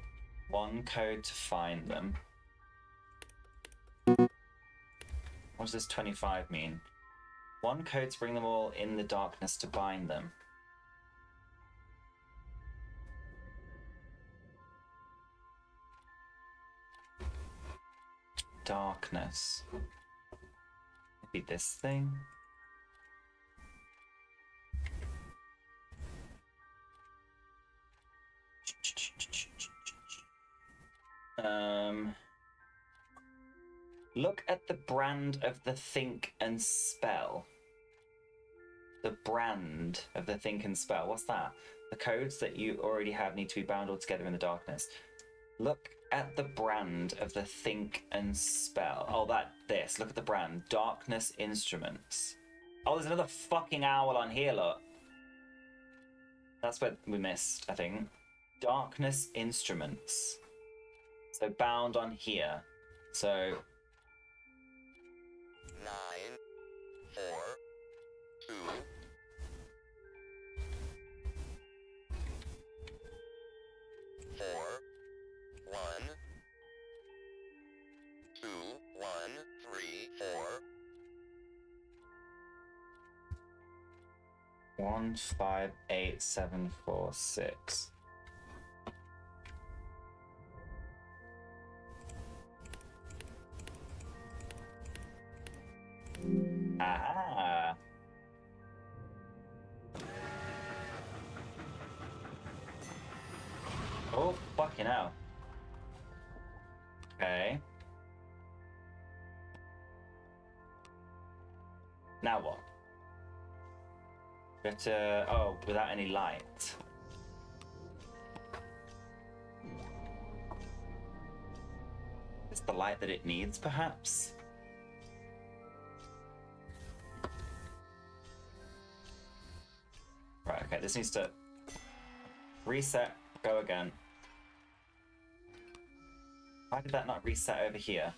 one code to find them. What does this 25 mean? One code to bring them all in the darkness to bind them. Darkness. Maybe this thing? Um, look at the brand of the think and spell. The brand of the think and spell. What's that? The codes that you already have need to be bound all together in the darkness. Look at the brand of the think and spell. Oh, that this. Look at the brand. Darkness instruments. Oh, there's another fucking owl on here, look. That's what we missed, I think. Darkness instruments. So bound on here. So. Nine, four, two.
Four, one, two, one, three, four.
One, five, eight, seven, four, six. Ah. Oh, fucking hell. Okay. Now what? Better. Uh, oh, without any light. It's the light that it needs, perhaps? Right, okay, this needs to reset, go again. Why did that not reset over here?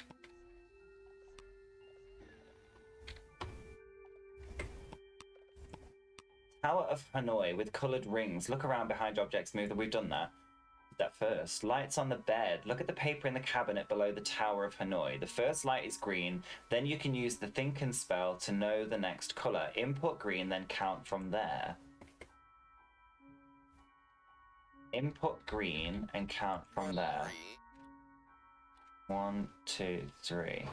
Tower of Hanoi with coloured rings. Look around behind objects, move that we've done that. that first. Lights on the bed. Look at the paper in the cabinet below the Tower of Hanoi. The first light is green, then you can use the and spell to know the next colour. Input green, then count from there input green and count from there. One, two, three.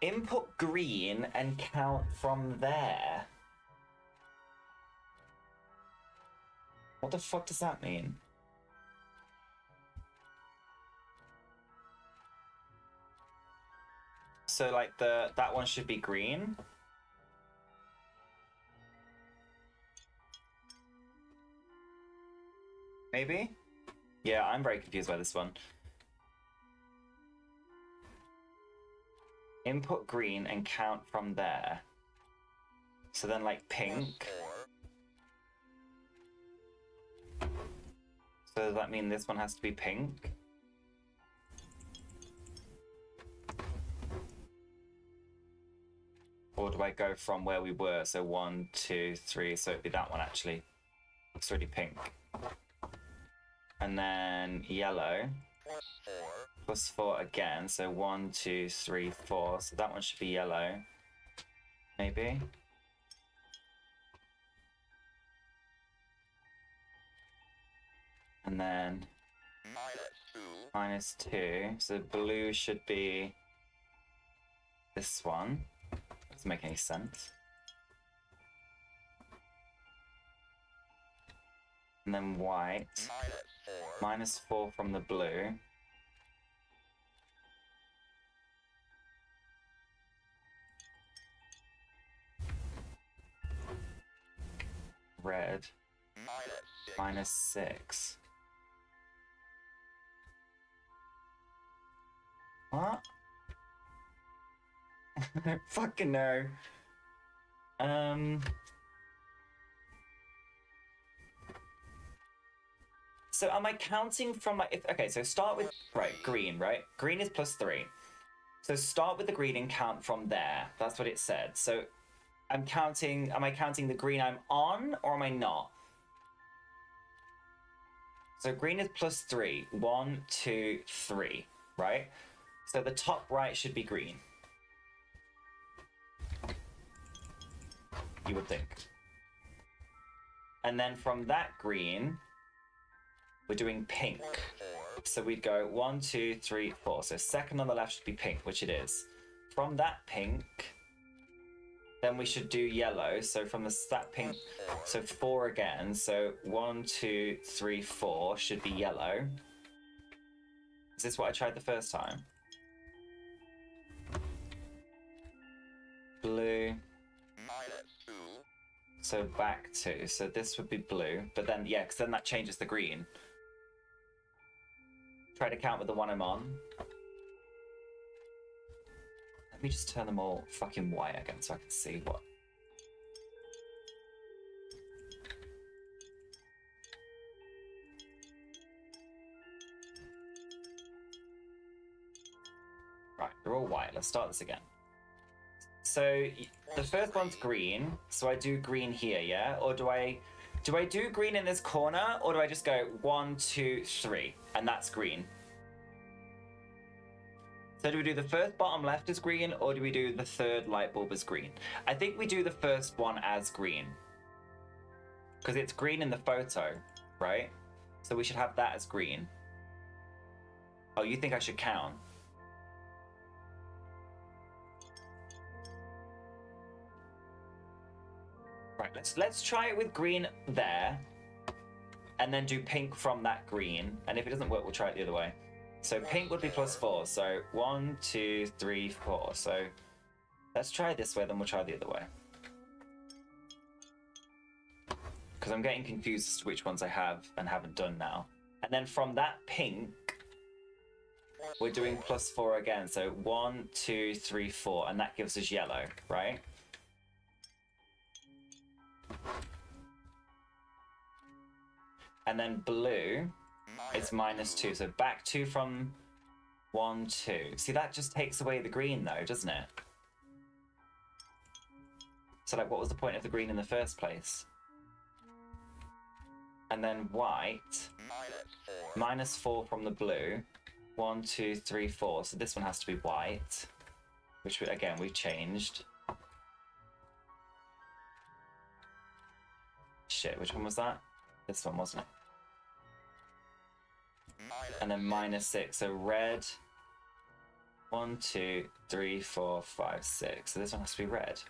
Input green and count from there. What the fuck does that mean? So like the that one should be green Maybe? Yeah, I'm very confused by this one. Input green and count from there. So then like pink. So does that mean this one has to be pink? Or do I go from where we were? So one, two, three, so it'd be that one actually. It's already pink. And then yellow. Plus four. Plus four again. So one, two, three, four. So that one should be yellow. Maybe. And then minus two. Minus two. So blue should be this one. Doesn't make any sense. and then white. Minus four. from the blue. Red. Minus six. Minus six.
What? I don't
fucking know. Um... So am I counting from my... If, okay, so start with... Right, green, right? Green is plus three. So start with the green and count from there. That's what it said. So I'm counting... Am I counting the green I'm on or am I not? So green is plus three. One, two, three, right? So the top right should be green. You would think. And then from that green, we're doing pink. So we'd go one, two, three, four. So second on the left should be pink, which it is. From that pink, then we should do yellow. So from the that pink, so four again. So one, two, three, four should be yellow. Is this what I tried the first time? Blue. So back two. So this would be blue. But then, yeah, because then that changes the green. Try to count with the one I'm on. Let me just turn them all fucking white again so I can see what.
Right, they're all white. Let's start this again.
So the first one's green. So I do green here, yeah? Or do I do I do green in this corner or do I just go one, two, three? and that's green. So do we do the first bottom left as green or do we do the third light bulb as green? I think we do the first one as green. Because it's green in the photo, right? So we should have that as green. Oh, you think I should count? Right, let's let's try it with green there and then do pink from that green. And if it doesn't work, we'll try it the other way. So pink would be plus four. So one, two, three, four. So let's try this way, then we'll try the other way. Because I'm getting confused as to which ones I have and haven't done now. And then from that pink, we're doing plus four again. So one, two, three, four. And that gives us yellow, right? And then blue is minus two. So back two from one, two. See, that just takes away the green though, doesn't it? So like, what was the point of the green in the first place? And then white, minus four, from the blue. One, two, three, four. So this one has to be white, which we, again, we've changed. Shit, which one was that? This one, wasn't it? and then minus six. So red. One, two, three, four, five, six. So this one has to be red.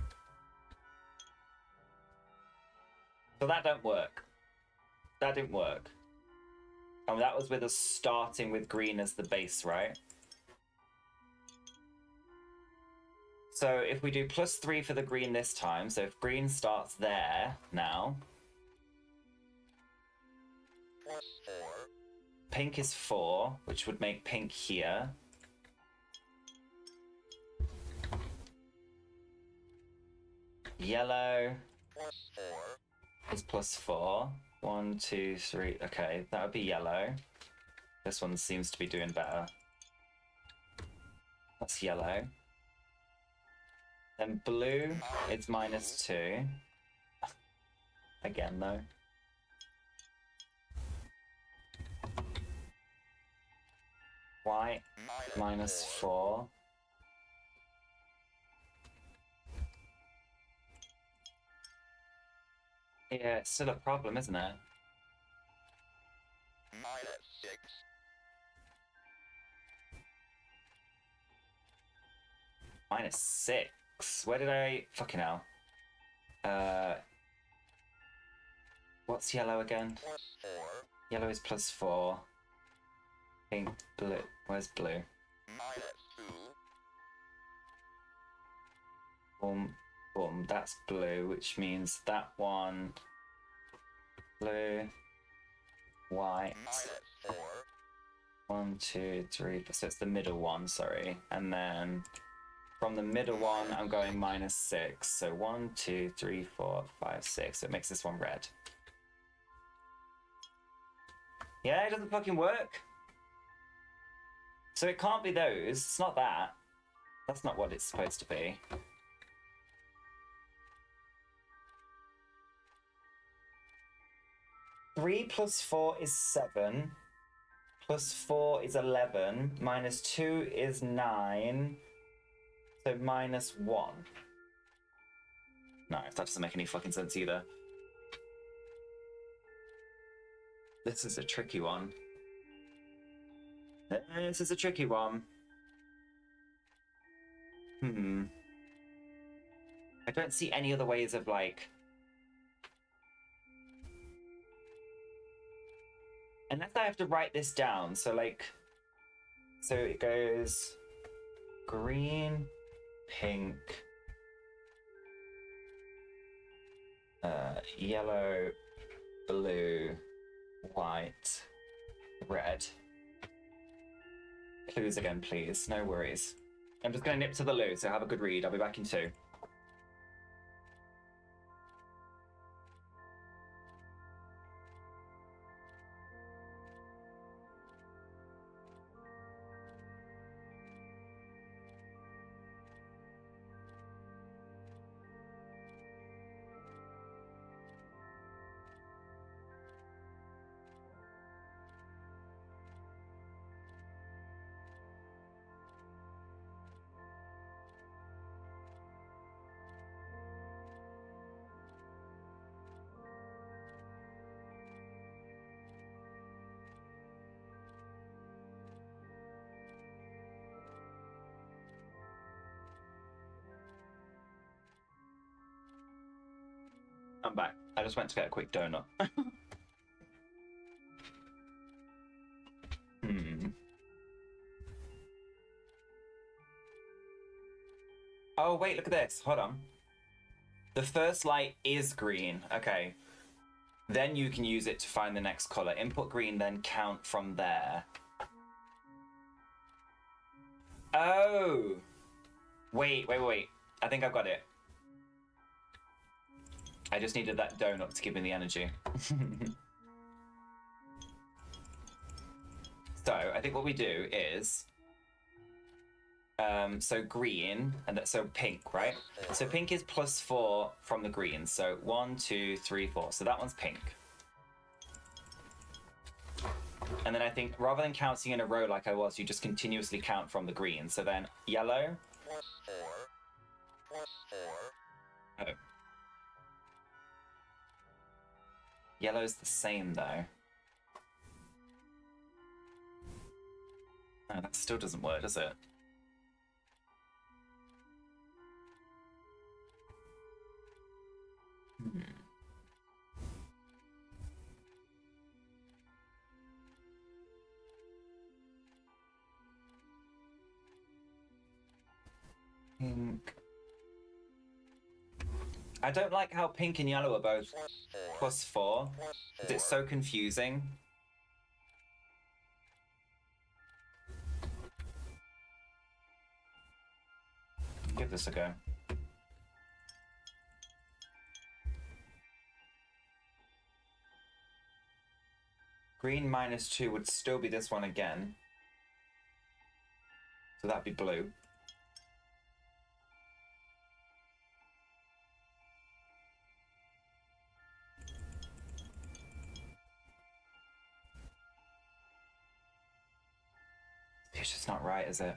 So that don't work. That didn't work. And that was with us starting with green as the base, right? So if we do plus three for the green this time, so if green starts there now, pink is four, which would make pink here. Yellow is plus four. One, two, three. Okay, that would be yellow. This one seems to be doing better. That's yellow. Then blue, it's minus two. Again, though. y minus 4 Yeah, it's still a problem, isn't it? Minus six. Minus six? Where did I... Fucking hell. Uh... What's yellow again? Yellow is plus four. Pink, blue... Where's blue? Boom, boom. That's blue, which means that one. Blue, white. One, two, three. So it's the middle one, sorry. And then from the middle one, I'm going minus six. So one, two, three, four, five, six. So it makes this one red. Yeah, it doesn't fucking work. So it can't be those. It's not that. That's not what it's supposed to be. Three plus four is seven. Plus four is 11. Minus two is nine. So minus one. No, that doesn't make any fucking sense either. This is a tricky one. This is a tricky one. Hmm. I don't see any other ways of, like... Unless I have to write this down, so, like... So it goes... Green, pink... Uh, yellow, blue, white, red clues again, please. No worries. I'm just going to nip to the loo, so have a good read. I'll be back in two. just went to get a quick donut. hmm. Oh, wait, look at this. Hold on. The first light is green. Okay. Then you can use it to find the next color. Input green, then count from there. Oh! Wait, wait, wait. I think I've got it. I just needed that donut to give me the energy. so I think what we do is, um, so green and that, so pink, right? So pink is plus four from the green. So one, two, three, four. So that one's pink. And then I think rather than counting in a row like I was, you just continuously count from the green. So then yellow. Plus four. Plus four. Oh. Yellow's the same, though. No, that still doesn't work, does it? Hmm. Pink. I don't like how pink and yellow are both plus four, it's so confusing. Give this a go. Green minus two would still be this one again.
So that'd be blue.
It's just not right, is it?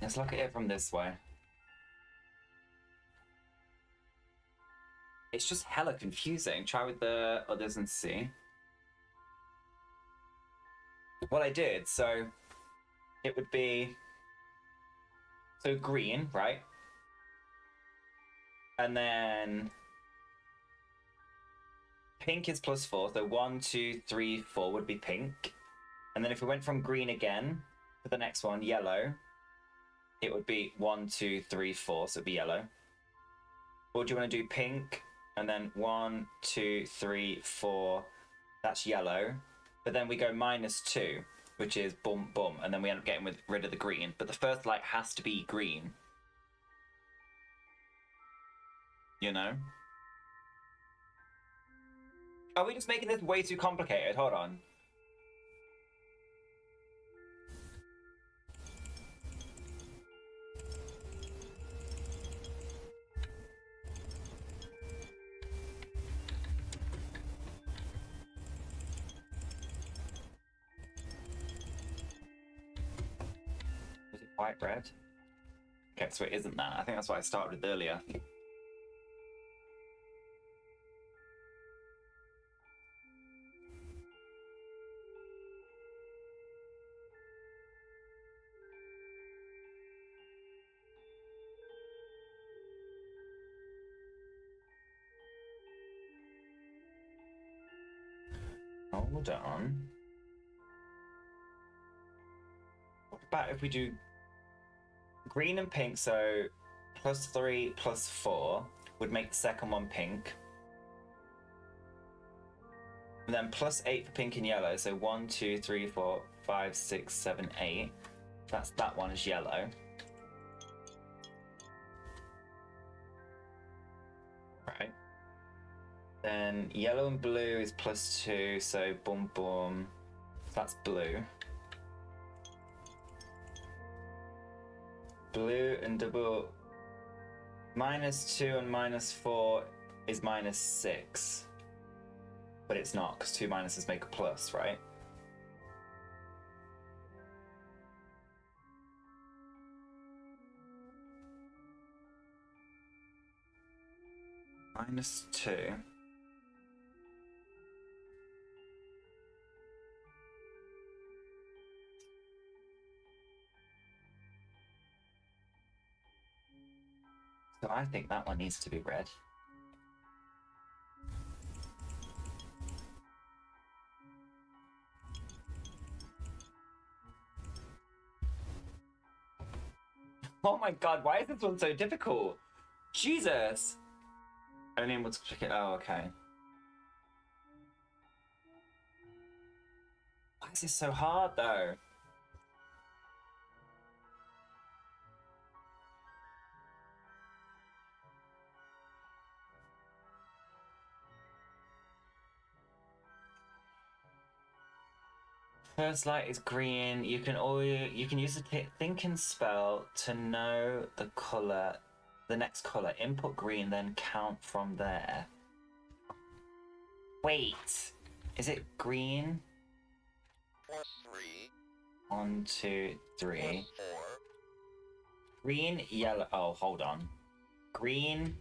Let's look at it from this way. It's just hella confusing. Try with the others and see. What I did, so it would be so green, right? And then pink is plus four, so one, two, three, four would be pink. And then if we went from green again for the next one, yellow, it would be one, two, three, four, so it'd be yellow. Or do you want to do pink? And then one, two, three, four, that's yellow. But then we go minus two, which is boom, boom, and then we end up getting rid of the green. But the first light has to be green. You know? Are we just making this way too complicated? Hold on. Is it white bread? Okay, so it isn't that.
I think that's what I started with earlier. folder on.
What about if we do green and pink? So plus three, plus four would make the second one pink. And then plus eight for pink and yellow. So one, two, three, four, five, six, seven, eight. That's that one is yellow. Then yellow and blue is plus two, so boom boom. That's blue. Blue and double minus two and minus four is minus six. But it's not, because two minuses make a plus, right?
Minus two.
So I think that one needs to be red. Oh my god, why is this one so difficult? Jesus! Only to check it. Oh, okay. Why is this so hard though? First light is green. You can always you can use the thinking spell to know the color, the next color. Input green, then count from there. Wait, is it green? three. two, three. One, four. Green, yellow. Oh, hold on. Green,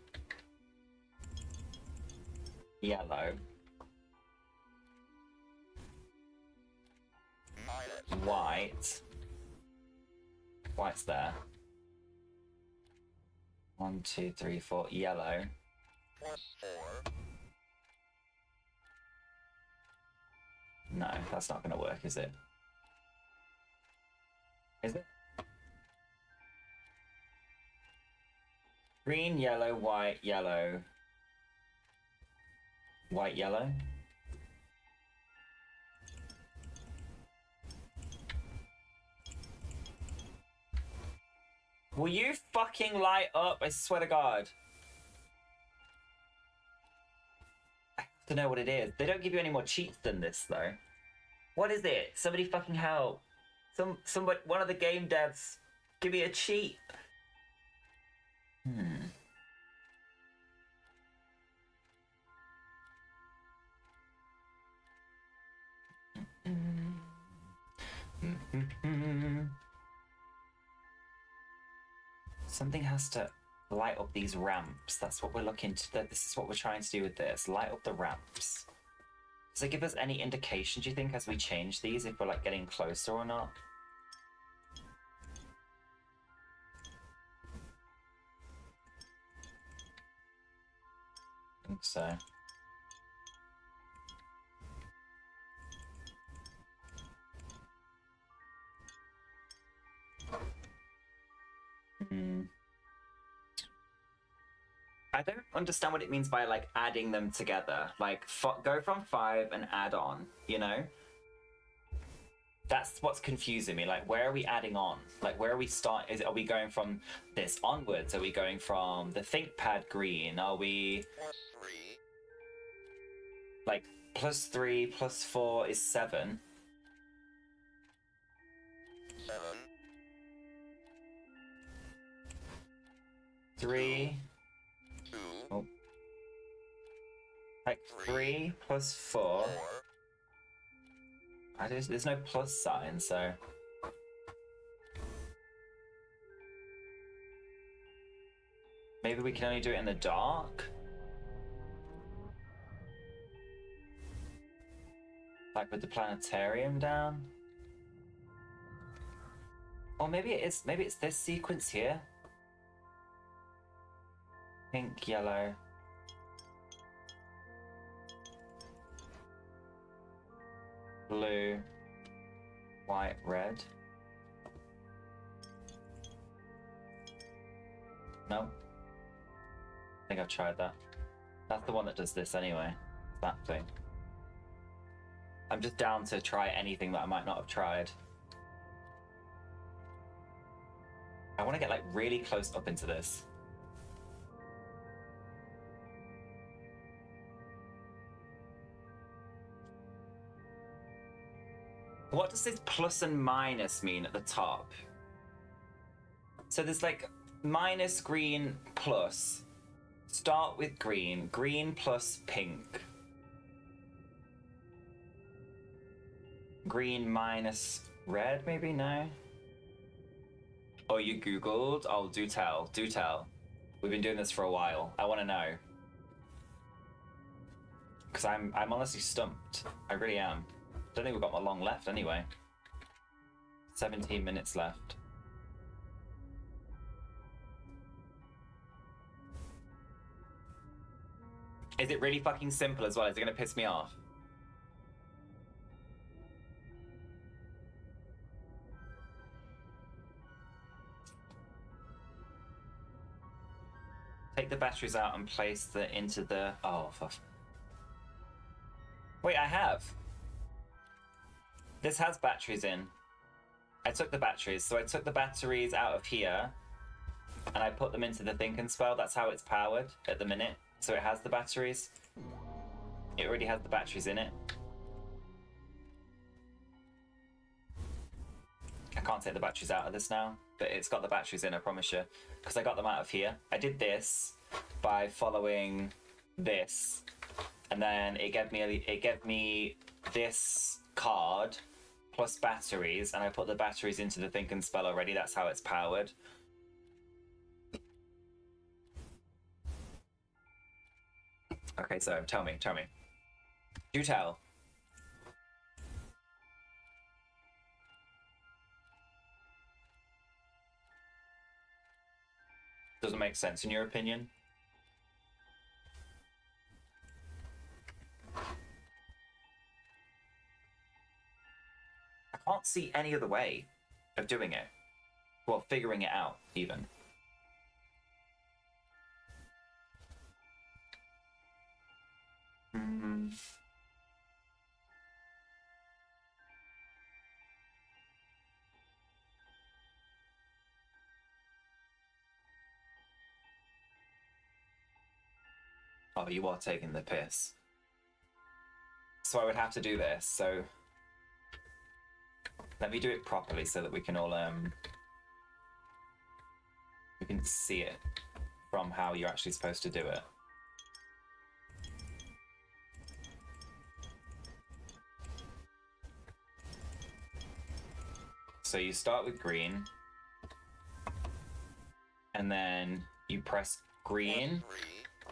yellow. white. White's there. One, two, three, four. Yellow.
No, that's not going to work, is it? Is it?
Green, yellow, white, yellow. White, yellow. Will you fucking light up? I swear to God. I have to know what it is. They don't give you any more cheats than this, though. What is it? Somebody fucking help. Some somebody one of the game devs give me a cheat. Hmm. Mm-hmm. mm-hmm. something has to light up these ramps. That's what we're looking to. That This is what we're trying to do with this. Light up the ramps. Does it give us any indication, do you think, as we change these, if we're like getting closer or not? I think so. Hmm. I don't understand what it means by like adding them together. Like go from five and add on. You know. That's what's confusing me. Like, where are we adding on? Like, where are we start? Is are we going from this onwards? Are we going from the ThinkPad green? Are we like plus three plus four is seven?
Seven. three. Oh. three
plus four. I just there's no plus sign, so. Maybe we can only do it in the dark? Like with the planetarium down? Or maybe it is maybe it's this sequence here pink yellow. Blue, white, red. No. I think I've tried that. That's the one that does this anyway. That thing. I'm just down to try anything that I might not have tried. I want to get like really close up into this. What does this plus and minus mean at the top? So there's like minus green plus. Start with green. Green plus pink. Green minus red, maybe? No? Oh, you Googled? Oh, do tell. Do tell. We've been doing this for a while. I want to know. Because I'm, I'm honestly stumped. I really am don't think we've got long left anyway. 17 minutes left. Is it really fucking simple as well? Is it gonna piss me off? Take the batteries out and place the into the... Oh, fuck. Wait, I have. This has batteries in. I took the batteries. So I took the batteries out of here and I put them into the thinking spell. That's how it's powered at the minute. So it has the batteries. It already has the batteries in it. I can't take the batteries out of this now, but it's got the batteries in, I promise you. Because I got them out of here. I did this by following this. And then it gave me it gave me this card plus batteries, and I put the batteries into the Think and Spell already. That's how it's powered. Okay, so tell me, tell me. Do tell. Doesn't make sense in your opinion? can't see any other way of doing it. while figuring it out, even. Mm-hmm. Oh, you are taking the piss. So I would have to do this, so let me do it properly so that we can all um we can see it from how you're actually supposed to do it. So you start with green, and then you press green.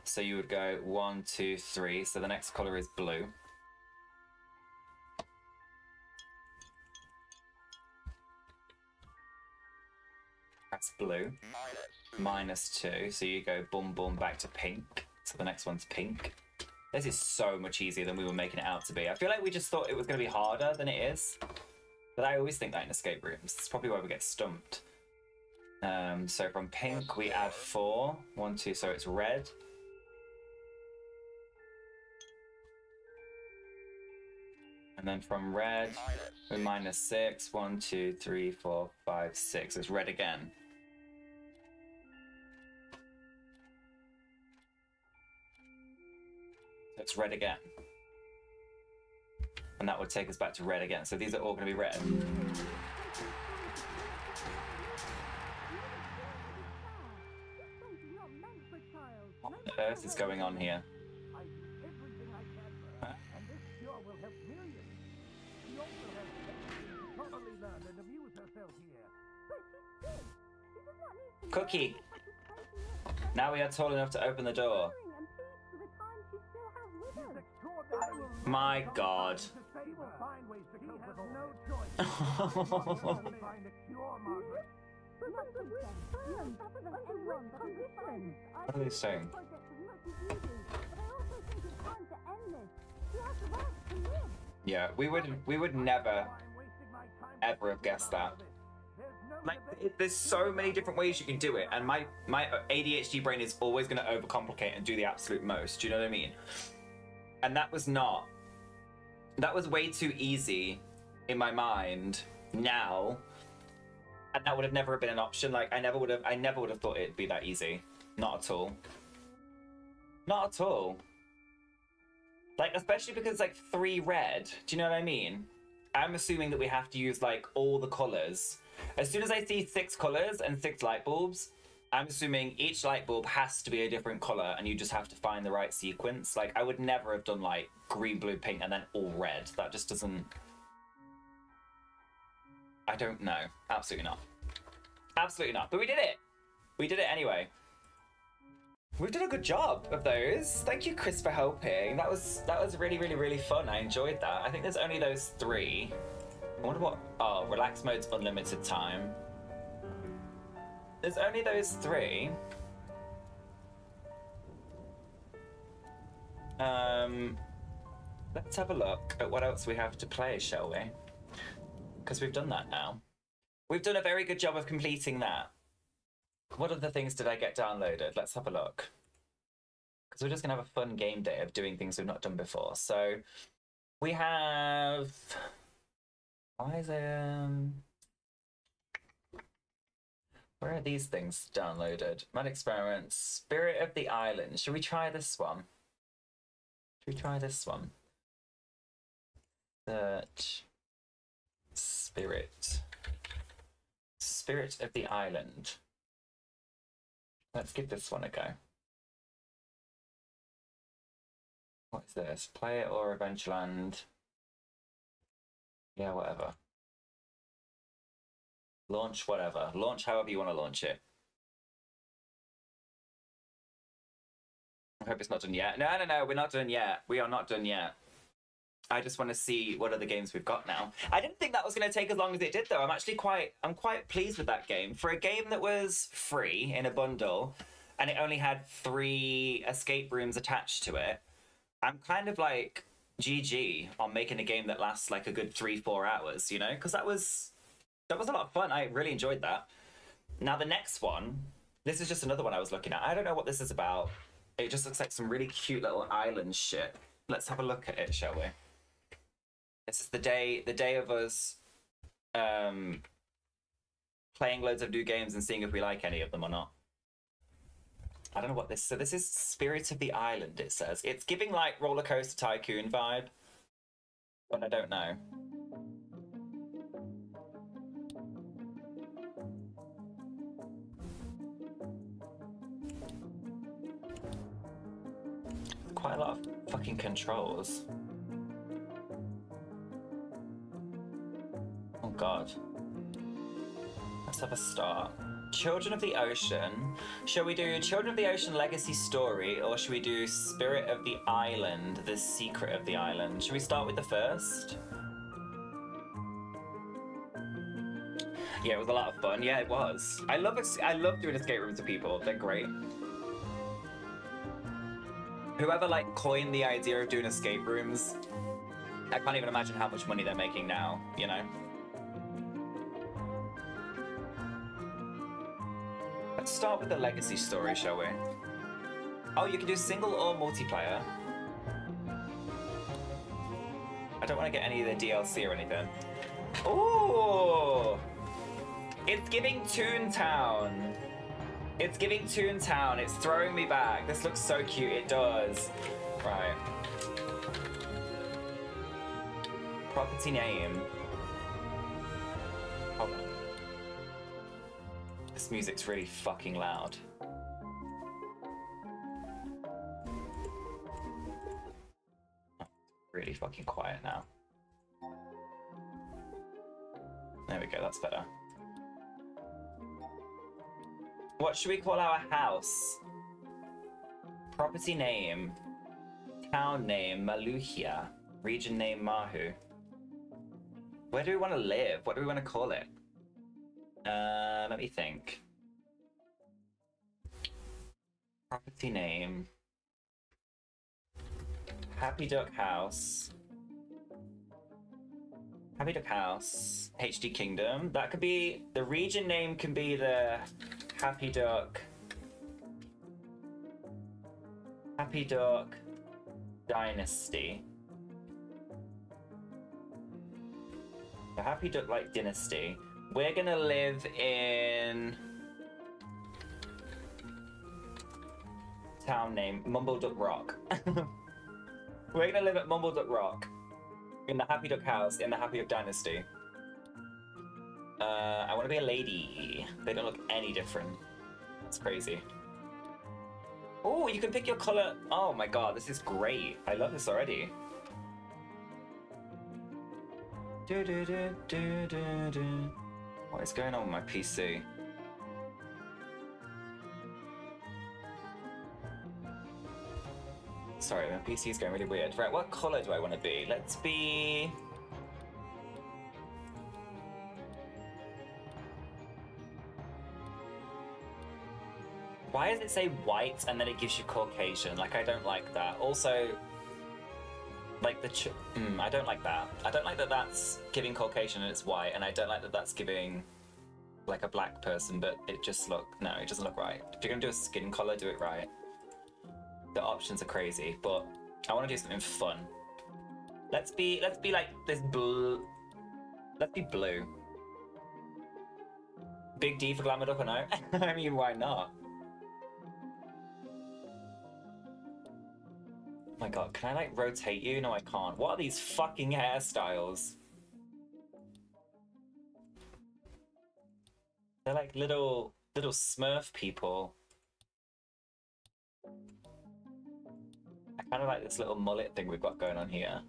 So you would go one, two, three. So the next color is blue. that's blue. Minus two, so you go boom, boom, back to pink. So the next one's pink. This is so much easier than we were making it out to be. I feel like we just thought it was going to be harder than it is. But I always think that in escape rooms. That's probably why we get stumped. Um, so from pink, we add four. One, two, so it's red. And then from red, we're minus minus six, one two three four five six. two, three, four, five, six. It's red again. it's red again. And that would take us back to red again. So these are all going to be red. What on earth is going on here? Cookie! Now we are tall enough to open the door.
My god. what are they saying?
Yeah, we would we would never ever have guessed that. Like, it, there's so many different ways you can do it, and my my ADHD brain is always going to overcomplicate and do the absolute most. Do you know what I mean? And that was not. That was way too easy in my mind now. And that would have never been an option. Like I never would have I never would have thought it'd be that easy. Not at all. Not at all. Like, especially because like three red. Do you know what I mean? I'm assuming that we have to use like all the colors. As soon as I see six colors and six light bulbs, I'm assuming each light bulb has to be a different color and you just have to find the right sequence. Like I would never have done like green, blue, pink and then all red. That just doesn't... I don't know. Absolutely not. Absolutely not. But we did it. We did it anyway. We've done a good job of those. Thank you, Chris, for helping. That was that was really, really, really fun. I enjoyed that. I think there's only those three. I wonder what... Oh, relax mode's unlimited time. There's only those three. Um, let's have a look at what else we have to play, shall we? Because we've done that now. We've done a very good job of completing that. What other things did I get downloaded? Let's have a look. Because we're just going to have a fun game day of doing things we've not done before. So we have... Why is it... Um, where are these things downloaded? Mad Experiments, Spirit of the Island. Should we try this one? Should we try this one?
Search Spirit. Spirit of the Island. Let's give this one a go. What is this? Play it or Adventureland? Yeah, whatever launch whatever, launch however you want to launch it. I hope it's not done yet. No, no, no, we're not done yet. We are not done yet.
I just want to see what other games we've got now. I didn't think that was going to take as long as it did, though. I'm actually quite, I'm quite pleased with that game for a game that was free in a bundle, and it only had three escape rooms attached to it. I'm kind of like GG on making a game that lasts like a good three, four hours, you know, because that was that was a lot of fun. I really enjoyed that. Now the next one, this is just another one I was looking at. I don't know what this is about. It just looks like some really cute little island shit. Let's have a look at it, shall we? This is the day the day of us um playing loads of new games and seeing if we like any of them or not. I don't know what this so this is Spirit of the Island, it says. It's giving like roller coaster tycoon vibe. But I don't know. quite a lot of fucking controls. Oh god. Let's have a start. Children of the Ocean. Shall we do Children of the Ocean Legacy Story or shall we do Spirit of the Island, The Secret of the Island? Should we start with the first? Yeah, it was a lot of fun. Yeah, it was. I love I love doing escape rooms with people. They're great whoever like coined the idea of doing escape rooms, I can't even imagine how much money they're making now, you know? Let's start with the legacy story, shall we? Oh, you can do single or multiplayer. I don't want to get any of the DLC or anything. Ooh! It's giving Toontown! It's giving Toontown. It's throwing me back. This looks so cute. It does. Right. Property name. Oh. This music's really fucking loud. Really fucking quiet now. There we go, that's better. What should we call our house? Property name. Town name, Maluhia. Region name, Mahu. Where do we want to live? What do we want to call it? Uh, let me think. Property name. Happy Duck House. Happy Duck House. HD Kingdom. That could be... The region name can be the... Happy Duck. Happy Duck Dynasty. The Happy Duck like Dynasty. We're gonna live in town name Mumble Duck Rock. We're gonna live at Mumble Duck Rock in the Happy Duck house in the Happy Duck Dynasty. Uh, I want to be a lady. They don't look any different. That's crazy. Oh, you can pick your color. Oh my god, this is great. I love this already. Do, do, do, what is going on with my PC? Sorry, my PC is going really weird. Right, what color do I want to be? Let's be... Why does it say white and then it gives you Caucasian? Like, I don't like that. Also, like the. Ch- mm, I don't like that. I don't like that that's giving Caucasian and it's white, and I don't like that that's giving like a black person, but it just look no, it doesn't look right. If you're gonna do a skin color, do it right. The options are crazy, but I want to do something fun. Let's be let's be like this blue. Let's be blue. Big D for glamour up or no? I mean, why not? my god, can I like rotate you? No, I can't. What are these fucking hairstyles? They're like little, little smurf people. I kind of like this little mullet thing we've got going on here.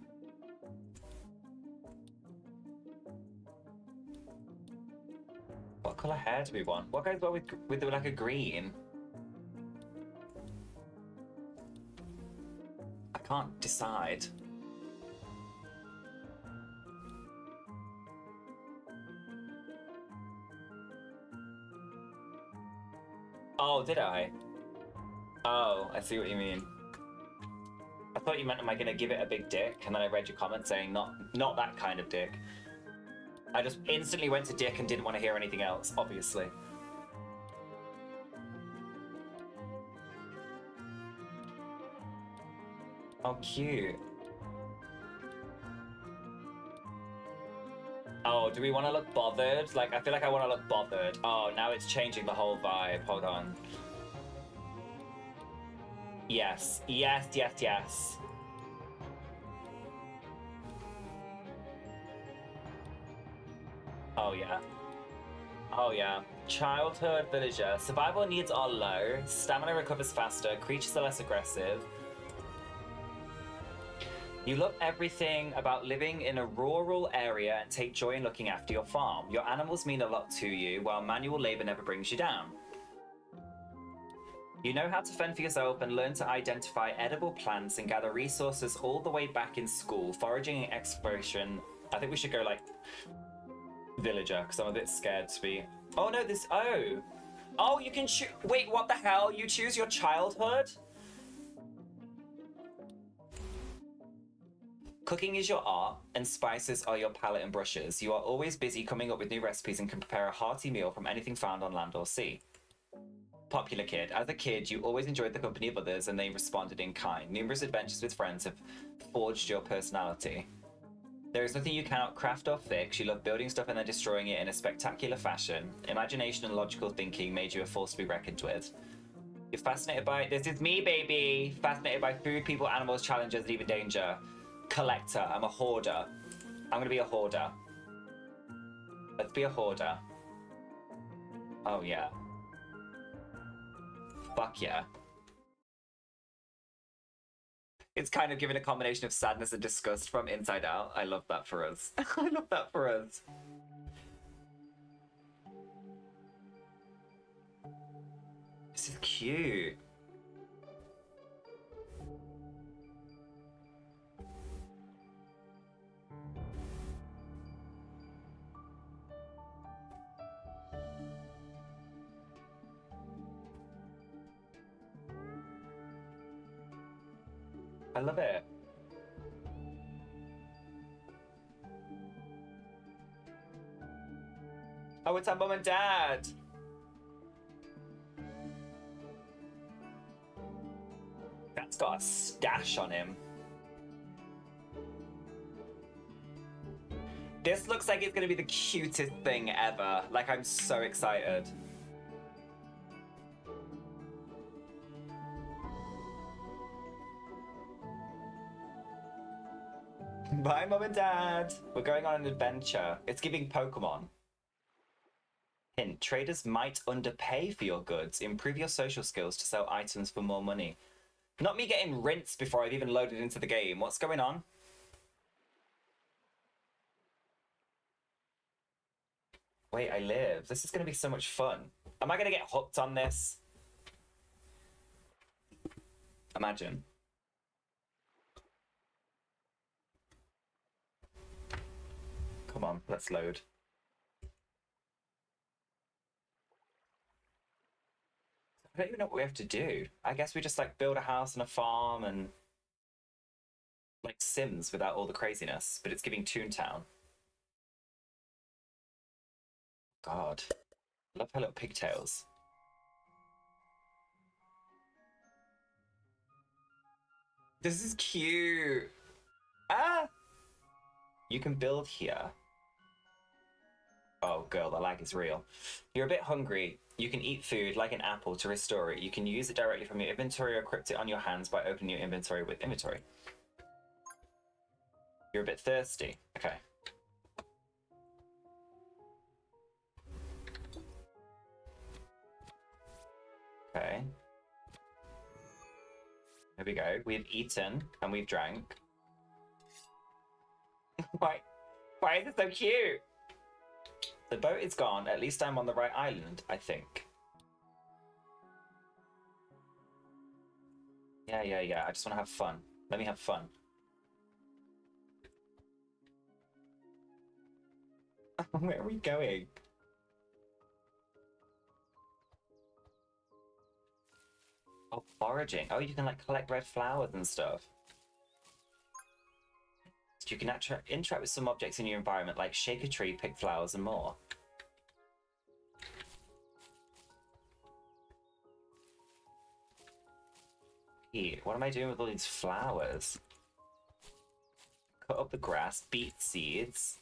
What color hair do we want? What goes well with, with like a green? can't decide. Oh, did I? Oh, I see what you mean. I thought you meant am I gonna give it a big dick, and then I read your comment saying not not that kind of dick. I just instantly went to dick and didn't want to hear anything else, obviously. How cute. Oh, do we want to look bothered? Like, I feel like I want to look bothered. Oh, now it's changing the whole vibe. Hold on. Yes, yes, yes, yes. Oh, yeah. Oh, yeah. Childhood villager. Survival needs are low. Stamina recovers faster. Creatures are less aggressive. You love everything about living in a rural area and take joy in looking after your farm. Your animals mean a lot to you, while manual labour never brings you down. You know how to fend for yourself and learn to identify edible plants and gather resources all the way back in school, foraging and exploration. I think we should go like villager because I'm a bit scared to be. Oh no, this. Oh! Oh, you can choose. Wait, what the hell? You choose your childhood? Cooking is your art, and spices are your palette and brushes. You are always busy coming up with new recipes and can prepare a hearty meal from anything found on land or sea. Popular kid. As a kid, you always enjoyed the company of others and they responded in kind. Numerous adventures with friends have forged your personality. There is nothing you cannot craft or fix. You love building stuff and then destroying it in a spectacular fashion. Imagination and logical thinking made you a force to be reckoned with. You're fascinated by this is me, baby. Fascinated by food, people, animals, challenges, and even danger collector. I'm a hoarder. I'm gonna be a hoarder. Let's be a hoarder. Oh yeah. Fuck yeah. It's kind of given a combination of sadness and disgust from inside out. I love that for us. I love that for us. This is cute. I love it. Oh, it's our mom and dad. That's got a stash on him. This looks like it's going to be the cutest thing ever. Like, I'm so excited. Bye, Mom and Dad. We're going on an adventure. It's giving Pokemon. Hint, traders might underpay for your goods. Improve your social skills to sell items for more money. Not me getting rinsed before I've even loaded into the game. What's going on? Wait, I live. This is going to be so much fun. Am I going to get hooked on this? Imagine. Come on, let's load. I don't even know what we have to do. I guess we just like build a house and a farm and like Sims without all the craziness, but it's giving Toontown. God. I love her little pigtails. This is cute! Ah! You can build here. Oh, girl, the lag is real. You're a bit hungry. You can eat food like an apple to restore it. You can use it directly from your inventory or crypt it on your hands by opening your inventory with inventory. You're a bit thirsty. Okay. Okay. Here we go. We've eaten and we've drank. why, why is it so cute? The boat is gone. At least I'm on the right island, I think. Yeah, yeah, yeah. I just want to have fun. Let me have fun. Where are we going? Oh, foraging. Oh, you can like collect red flowers and stuff. You can interact with some objects in your environment, like shake a tree, pick flowers, and more. What am I doing with all these flowers? Cut up the grass, beet seeds.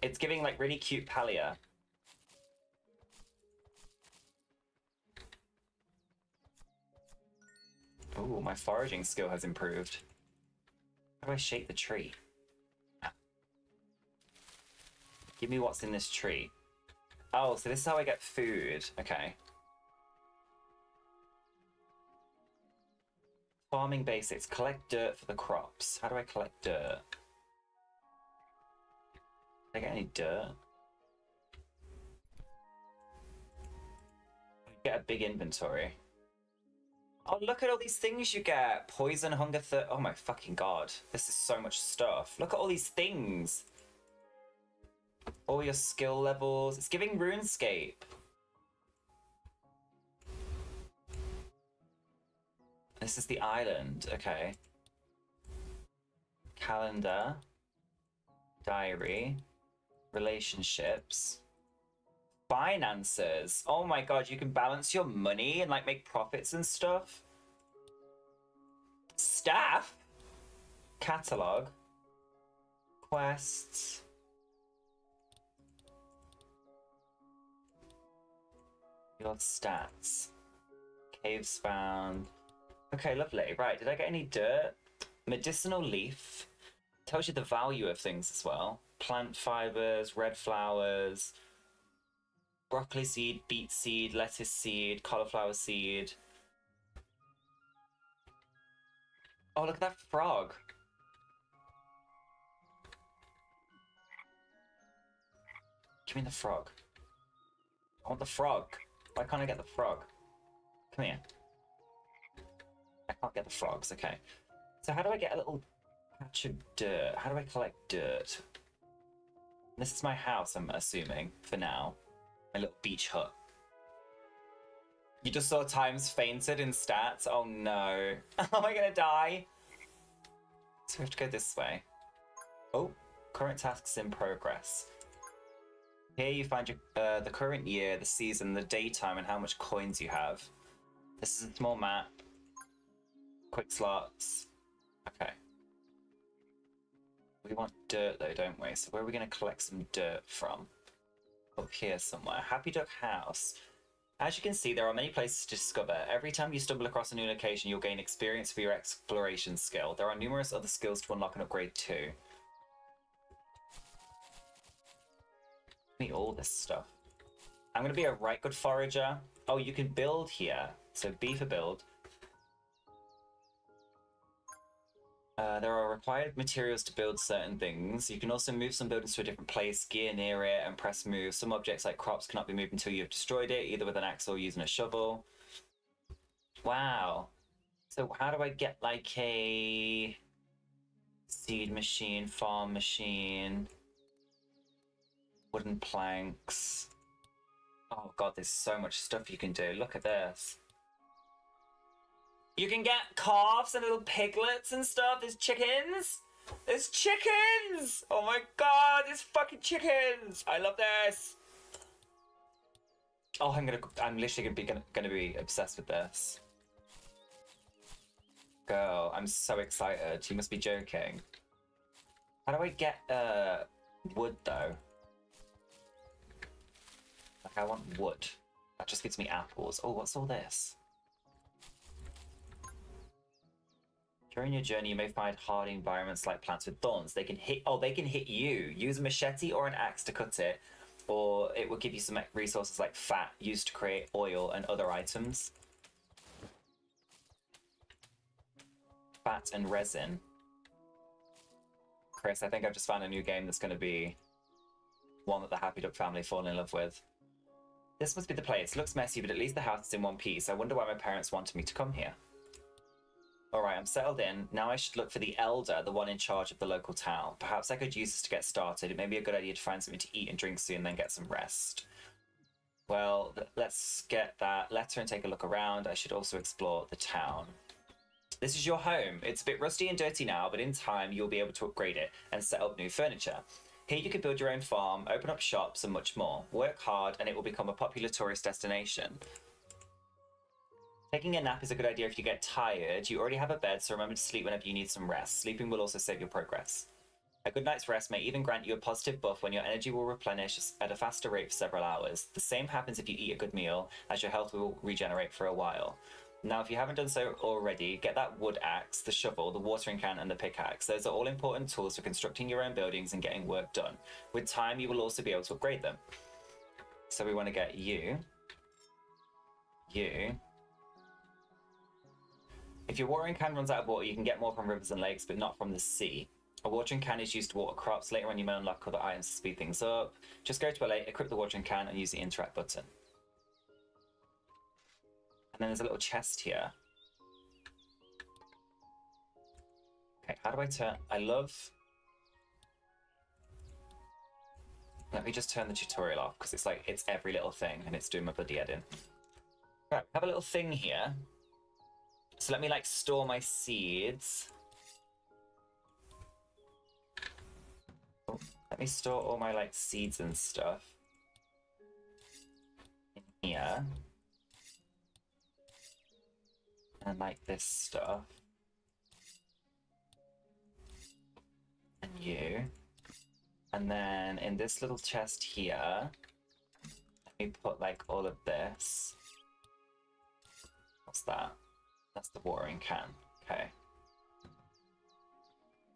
It's giving like really cute Palia. Oh, my foraging skill has improved. How do I shake the tree? Give me what's in this tree. Oh, so this is how I get food. Okay. Farming basics. Collect dirt for the crops. How do I collect dirt? Did I get any dirt? Get a big inventory. Oh, look at all these things you get. Poison, hunger, Oh my fucking god. This is so much stuff. Look at all these things. All your skill levels. It's giving RuneScape. This is the island. Okay. Calendar. Diary. Relationships finances. Oh my god, you can balance your money and like make profits and stuff. Staff? Catalog? Quests? Your stats. Caves found. Okay, lovely. Right, did I get any dirt? Medicinal leaf. Tells you the value of things as well. Plant fibers, red flowers, broccoli seed, beet seed, lettuce seed, cauliflower seed. Oh, look at that frog. Give me the frog. I want the frog. Why can't I get the frog? Come here. I can't get the frogs, okay. So how do I get a little patch of dirt? How do I collect dirt? This is my house, I'm assuming, for now my little beach hut. You just saw times fainted in stats? Oh no. Am I gonna die? So we have to go this way. Oh, current tasks in progress. Here you find your, uh, the current year, the season, the daytime, and how much coins you have. This is a small map. Quick slots. Okay. We want dirt though, don't we? So where are we going to collect some dirt from? up here somewhere. Happy Duck House. As you can see, there are many places to discover. Every time you stumble across a new location, you'll gain experience for your exploration skill. There are numerous other skills to unlock and upgrade too. Me all this stuff. I'm going to be a right good forager. Oh, you can build here. So B for build. Uh, there are required materials to build certain things. You can also move some buildings to a different place, gear near it, and press move. Some objects like crops cannot be moved until you've destroyed it, either with an axe or using a shovel. Wow. So how do I get like a seed machine, farm machine, wooden planks? Oh god, there's so much stuff you can do. Look at this. You can get calves and little piglets and stuff. There's chickens. There's chickens! Oh my god, there's fucking chickens! I love this. Oh, I'm gonna, I'm literally gonna be gonna, gonna be obsessed with this. Girl, I'm so excited. You must be joking. How do I get uh wood though? Like I want wood. That just gives me apples. Oh, what's all this? During your journey, you may find hard environments like plants with thorns. They can hit. Oh, they can hit you. Use a machete or an axe to cut it, or it will give you some resources like fat used to create oil and other items. Fat and resin. Chris, I think I've just found a new game that's going to be one that the Happy Duck family fall in love with. This must be the place. Looks messy, but at least the house is in one piece. I wonder why my parents wanted me to come here. All right, I'm settled in. Now I should look for the elder, the one in charge of the local town. Perhaps I could use this to get started. It may be a good idea to find something to eat and drink soon, then get some rest. Well, let's get that letter and take a look around. I should also explore the town. This is your home. It's a bit rusty and dirty now, but in time you'll be able to upgrade it and set up new furniture. Here you can build your own farm, open up shops, and much more. Work hard, and it will become a popular tourist destination. Taking a nap is a good idea if you get tired. You already have a bed, so remember to sleep whenever you need some rest. Sleeping will also save your progress. A good night's rest may even grant you a positive buff when your energy will replenish at a faster rate for several hours. The same happens if you eat a good meal, as your health will regenerate for a while. Now, if you haven't done so already, get that wood axe, the shovel, the watering can, and the pickaxe. Those are all important tools for constructing your own buildings and getting work done. With time, you will also be able to upgrade them. So we want to get you, you, if your watering can runs out of water, you can get more from rivers and lakes, but not from the sea. A watering can is used to water crops. Later on, you may unlock other items to speed things up. Just go to a lake, equip the watering can, and use the interact button. And then there's a little chest here. Okay, how do I turn... I love... Let me just turn the tutorial off, because it's like, it's every little thing, and it's doing my bloody head in. Right, have a little thing here so let me like store my seeds. let me store all my like seeds and stuff in here. And like this stuff. And you. And then in this little chest here, let me put like all of this. What's that? That's the watering can. Okay.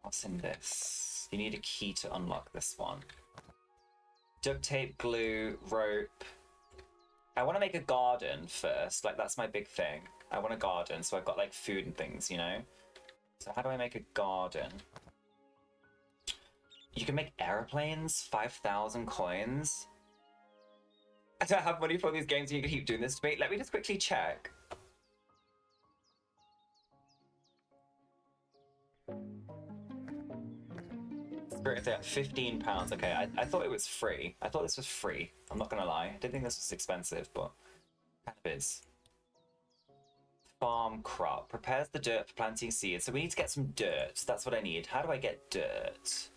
What's in this? You need a key to unlock this one. Duct tape, glue, rope. I want to make a garden first. Like, that's my big thing. I want a garden, so I've got, like, food and things, you know? So how do I make a garden? You can make airplanes, 5,000 coins. I don't have money for these games, and you can keep doing this to me. Let me just quickly check. Correct that, fifteen pounds. Okay, I, I thought it was free. I thought this was free. I'm not gonna lie. I didn't think this was expensive, but kind of is. Farm crop prepares the dirt for planting seeds. So we need to get some dirt. That's what I need. How do I get dirt?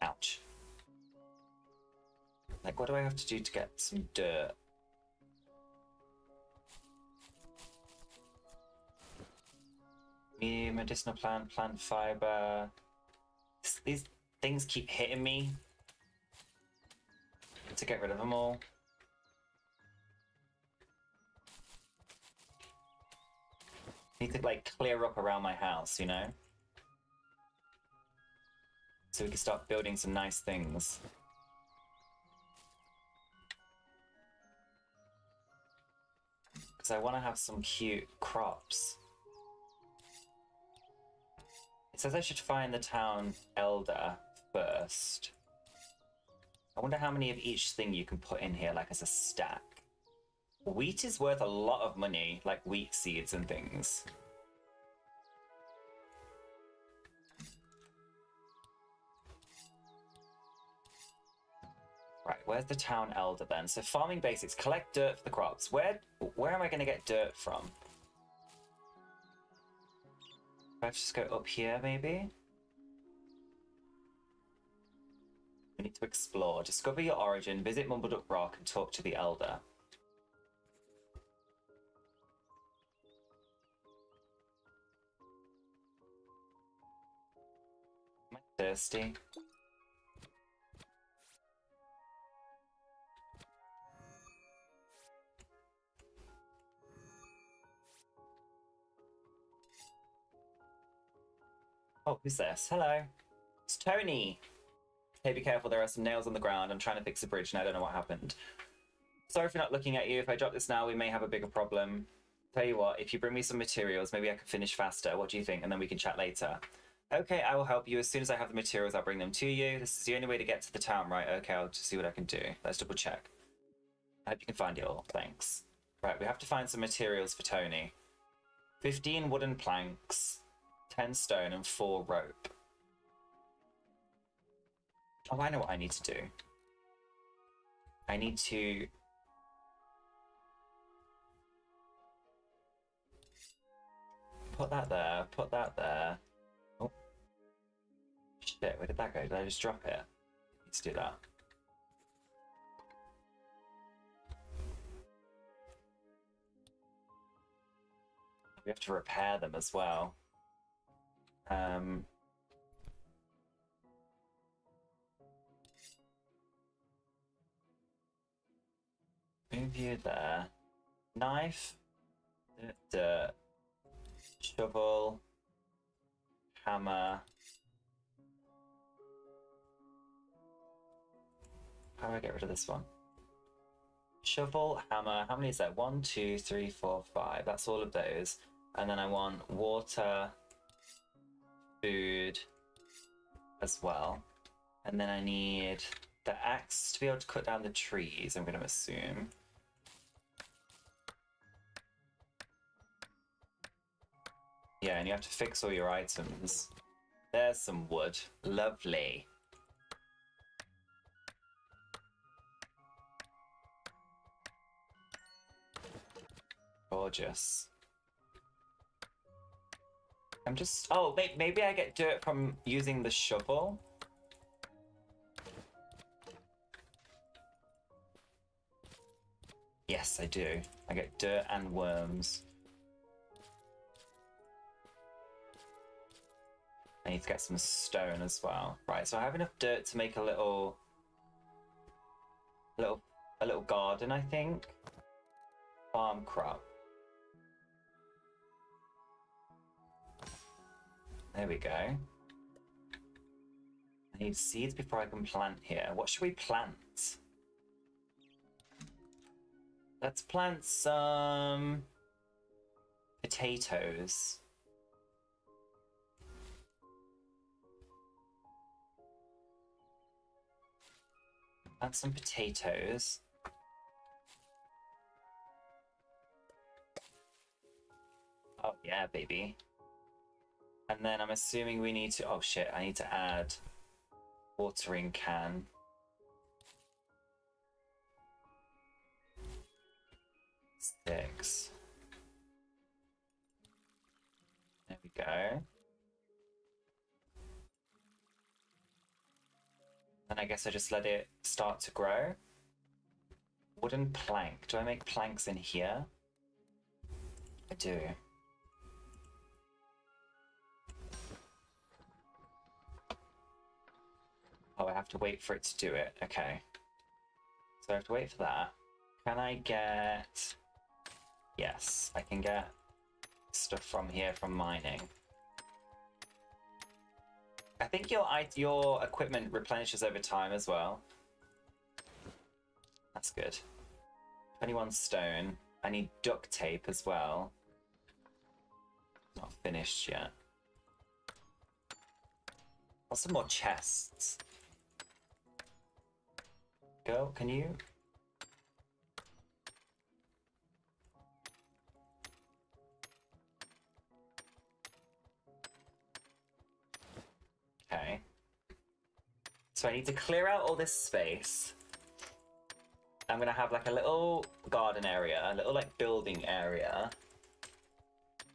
Ouch. Like, what do I have to do to get some dirt? medicinal plant, plant fiber. These things keep hitting me. To get rid of them all. Need to like clear up around my house, you know? So we can start building some nice things. Because I want to have some cute crops. It says I should find the town elder first. I wonder how many of each thing you can put in here, like as a stack. Wheat is worth a lot of money, like wheat seeds and things. Right, where's the town elder then? So farming basics, collect dirt for the crops. Where where am I going to get dirt from? Let's just go up here, maybe? We need to explore. Discover your origin, visit Mumbleduck Rock, and talk to the Elder. Am I thirsty? Oh, who's this? Hello. It's Tony. Hey, be careful. There are some nails on the ground. I'm trying to fix a bridge and I don't know what happened. Sorry for not looking at you. If I drop this now, we may have a bigger problem. Tell you what, if you bring me some materials, maybe I can finish faster. What do you think? And then we can chat later. Okay, I will help you. As soon as I have the materials, I'll bring them to you. This is the only way to get to the town, right? Okay, I'll just see what I can do. Let's double check. I hope you can find it all. Thanks. Right, we have to find some materials for Tony. 15 wooden planks, 10 stone and 4 rope. Oh, I know what I need to do. I need to... Put that there, put that there. Oh. Shit, where did that go? Did I just drop it? Let's do that. We have to repair them as well. Um, move you there. Knife, dirt, shovel, hammer. How do I get rid of this one? Shovel, hammer. How many is that? One, two, three, four, five. That's all of those. And then I want water, food as well. And then I need the axe to be able to cut down the trees, I'm going to assume. Yeah, and you have to fix all your items. There's some wood. Lovely. Gorgeous. I'm just... Oh, maybe I get dirt from using the shovel? Yes, I do. I get dirt and worms. I need to get some stone as well. Right, so I have enough dirt to make a little... A little, a little garden, I think. Farm crop. There we go. I need seeds before I can plant here. What should we plant? Let's plant some potatoes. Plant some potatoes. Oh yeah, baby. And then I'm assuming we need to... Oh, shit. I need to add watering can.
Six. There we go.
And I guess I just let it start to grow. Wooden plank. Do I make planks in here? I do. Oh, I have to wait for it to do it. Okay. So I have to wait for that. Can I get... Yes, I can get stuff from here from mining. I think your your equipment replenishes over time as well. That's good. 21 stone. I need duct tape as well. Not finished yet. Lots some more chests. Go, can you? Okay. So I need to clear out all this space. I'm gonna have like a little garden area, a little like building area.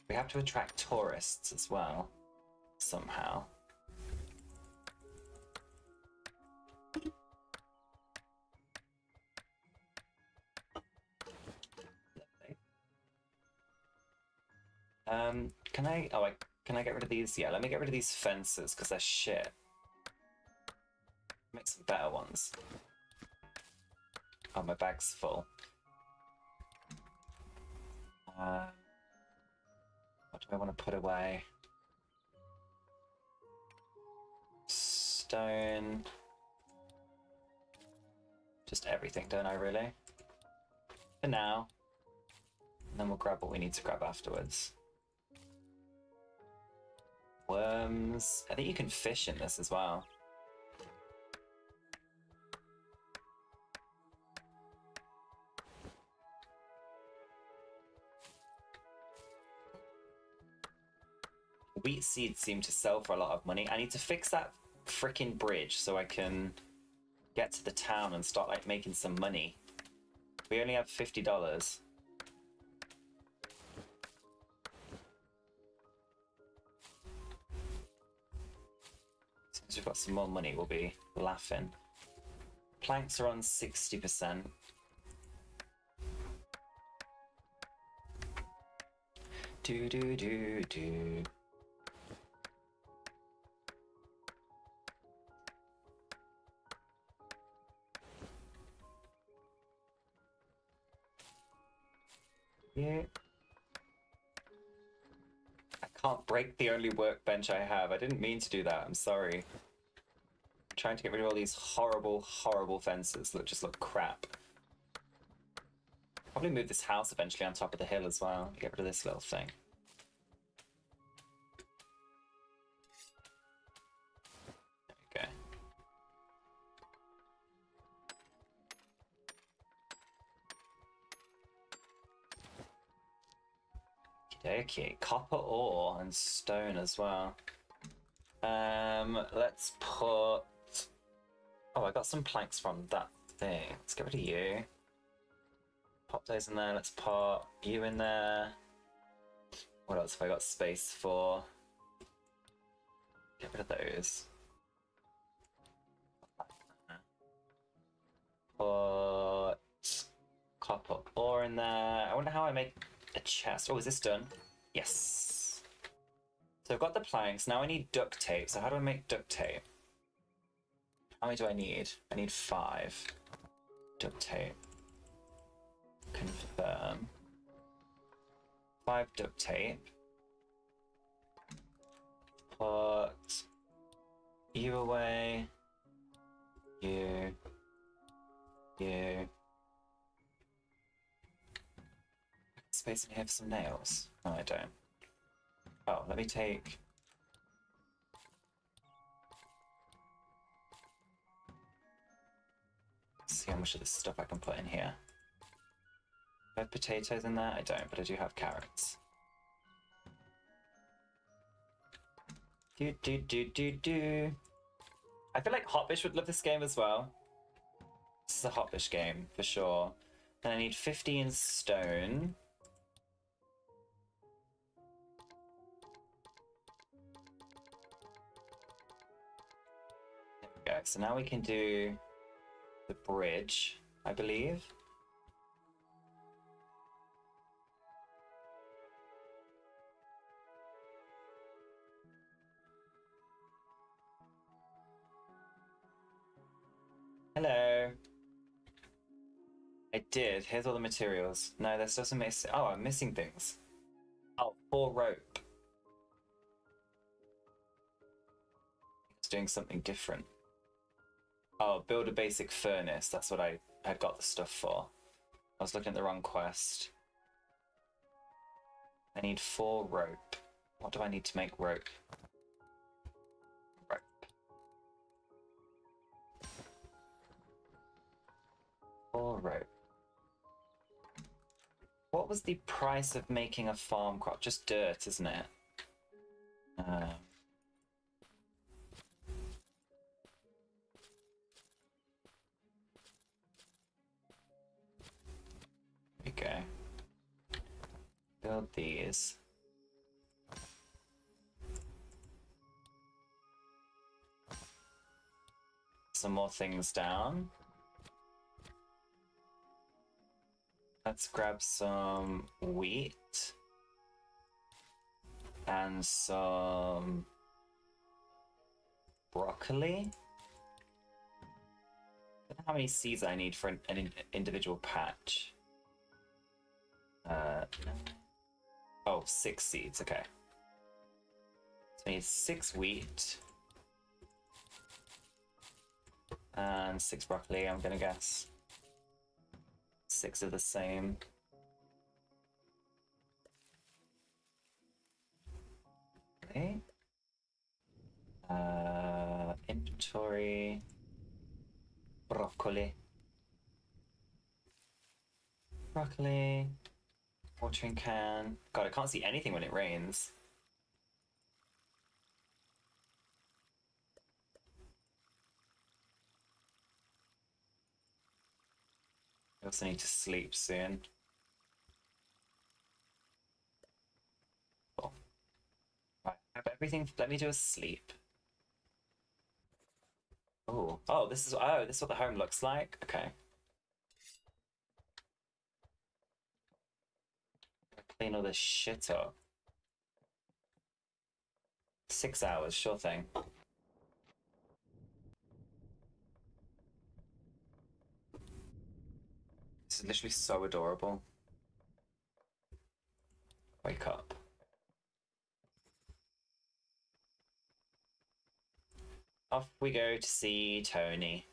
We have to attract tourists as well, somehow. Um, can I? Oh, I can I get rid of these? Yeah, let me get rid of these fences because they're shit. Make some better ones. Oh, my bag's full. Uh, what do I want to put away? Stone. Just everything, don't I, really? For now. And then we'll grab what we need to grab afterwards. Worms. I think you can fish in this as well. Wheat seeds seem to sell for a lot of money. I need to fix that freaking bridge so I can get to the town and start like making some money. We only have $50. we've got some more money, we'll be laughing. Planks are on 60%.
Do do do do. Yeah
can't break the only workbench I have. I didn't mean to do that. I'm sorry. I'm trying to get rid of all these horrible, horrible fences that just look crap. Probably move this house eventually on top of the hill as well. Get rid of this little thing. Okay, copper ore and stone as well. Um, let's put... Oh, I got some planks from that thing. Let's get rid of you. Pop those in there. Let's pop you in there. What else have I got space for? Get rid of those. Put copper ore in there. I wonder how I make a chest. Oh, is this done? Yes. So I've got the planks. Now I need duct tape. So how do I make duct tape? How many do I need? I need five. Duct tape. Confirm. Five duct tape. Put you away. You. You. space in here for some nails? No, I don't. Oh, let me take... Let's see how much of this stuff I can put in here. I have potatoes in there? I don't, but I do have carrots. Do do do do do. I feel like Hotbish would love this game as well. This is a Hotbish game, for sure. Then I need 15 stone. So now we can do the bridge, I believe. Hello. I did. Here's all the materials. No, there's still some missing. Oh, I'm missing things. Oh, four rope. It's doing something different. Oh, build a basic furnace. That's what I had got the stuff for. I was looking at the wrong quest. I need four rope. What do I need to make rope? Rope. Four rope. What was the price of making a farm crop? Just dirt, isn't it? Um, build these. Some more things down. Let's grab some wheat and some broccoli. how many seeds I need for an, an individual patch. Uh, no. Oh, six seeds, okay. So I need six wheat. And six broccoli, I'm gonna guess. Six of the same. Okay. Uh, inventory. Broccoli. Broccoli. Watering can. God, I can't see anything when it rains. I also need to sleep soon. Cool. Right, have everything. Let me do a sleep. Oh, oh, this is oh, this is what the home looks like. Okay. clean all this shit up. Six hours, sure thing. This is literally so adorable. Wake up. Off we go to see Tony.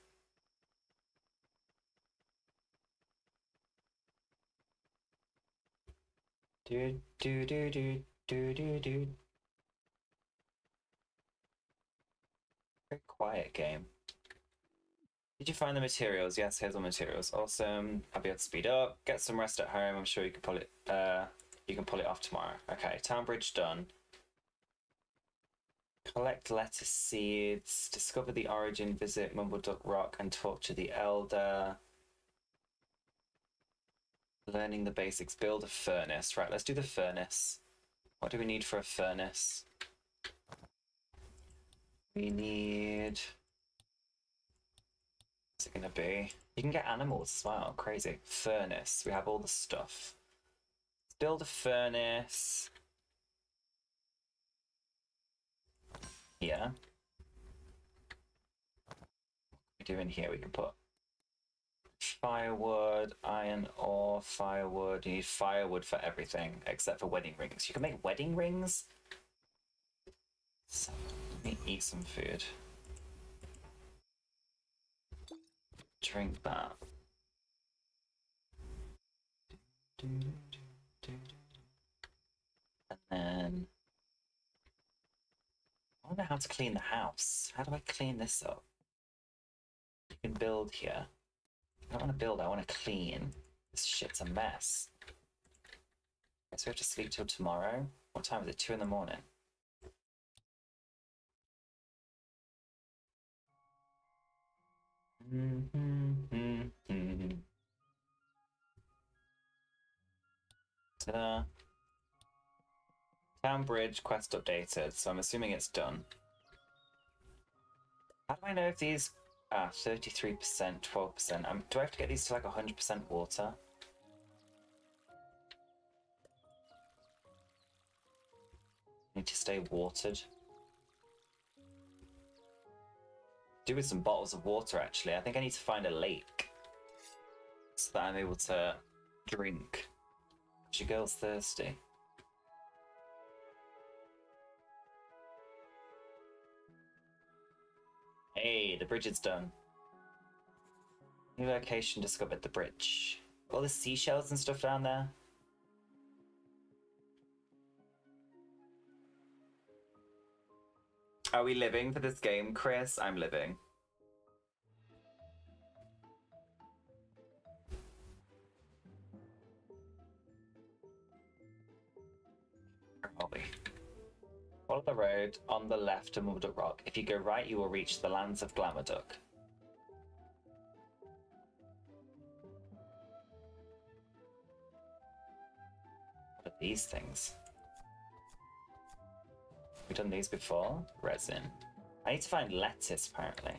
Do do do do do do do. Very quiet game. Did you find the materials? Yes, here's all materials. Awesome. I'll be able to speed up. Get some rest at home. I'm sure you can pull it. Uh, you can pull it off tomorrow. Okay, town bridge done. Collect lettuce seeds. Discover the origin. Visit Mumbleduck Rock and talk to the elder learning the basics. Build a furnace. Right, let's do the furnace. What do we need for a furnace? We need... What's it going to be? You can get animals as well. Crazy. Furnace. We have all the stuff. Let's build a furnace. Yeah. What can we do in here? We can put firewood, iron ore, firewood. You need firewood for everything except for wedding rings. You can make wedding rings? So, let me eat some food. Drink that. And then... I wonder how to clean the house. How do I clean this up? You can build here. I don't want to build, I want to clean. This shit's a mess.
so we have to sleep till tomorrow. What time is it? 2 in the morning. Mm -hmm, mm -hmm.
Ta-da. Town bridge quest updated, so I'm assuming it's done. How do I know if these Ah, 33%, 12%. Um, do I have to get these to like 100% water? Need to stay watered. Do with some bottles of water, actually. I think I need to find a lake. So that I'm able to drink. Your girl's thirsty. Hey, the bridge is done. New location discovered the bridge. All the seashells and stuff down there. Are we living for this game, Chris? I'm living. Follow the road on the left to Mulder Rock. If you go right, you will reach the lands of Glamourduck. What are these things? We've done these before. Resin. I need to find lettuce, apparently.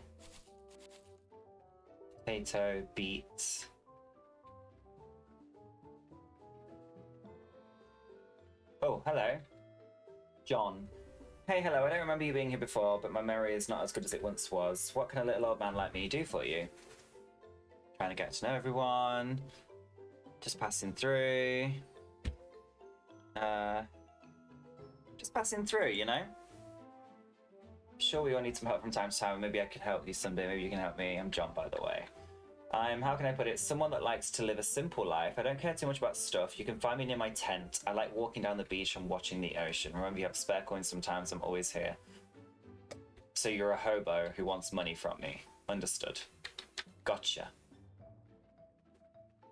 Potato, beets. Oh, hello. John. Hey, hello, I don't remember you being here before, but my memory is not as good as it once was. What can a little old man like me do for you? Trying to get to know everyone. Just passing through. Uh, just passing through, you know? sure we all need some help from time to time, maybe I could help you someday, maybe you can help me. I'm John, by the way. I'm, how can I put it, someone that likes to live a simple life. I don't care too much about stuff. You can find me near my tent. I like walking down the beach and watching the ocean. Remember, you have spare coins sometimes. I'm always here. So you're a hobo who wants money from me. Understood. Gotcha.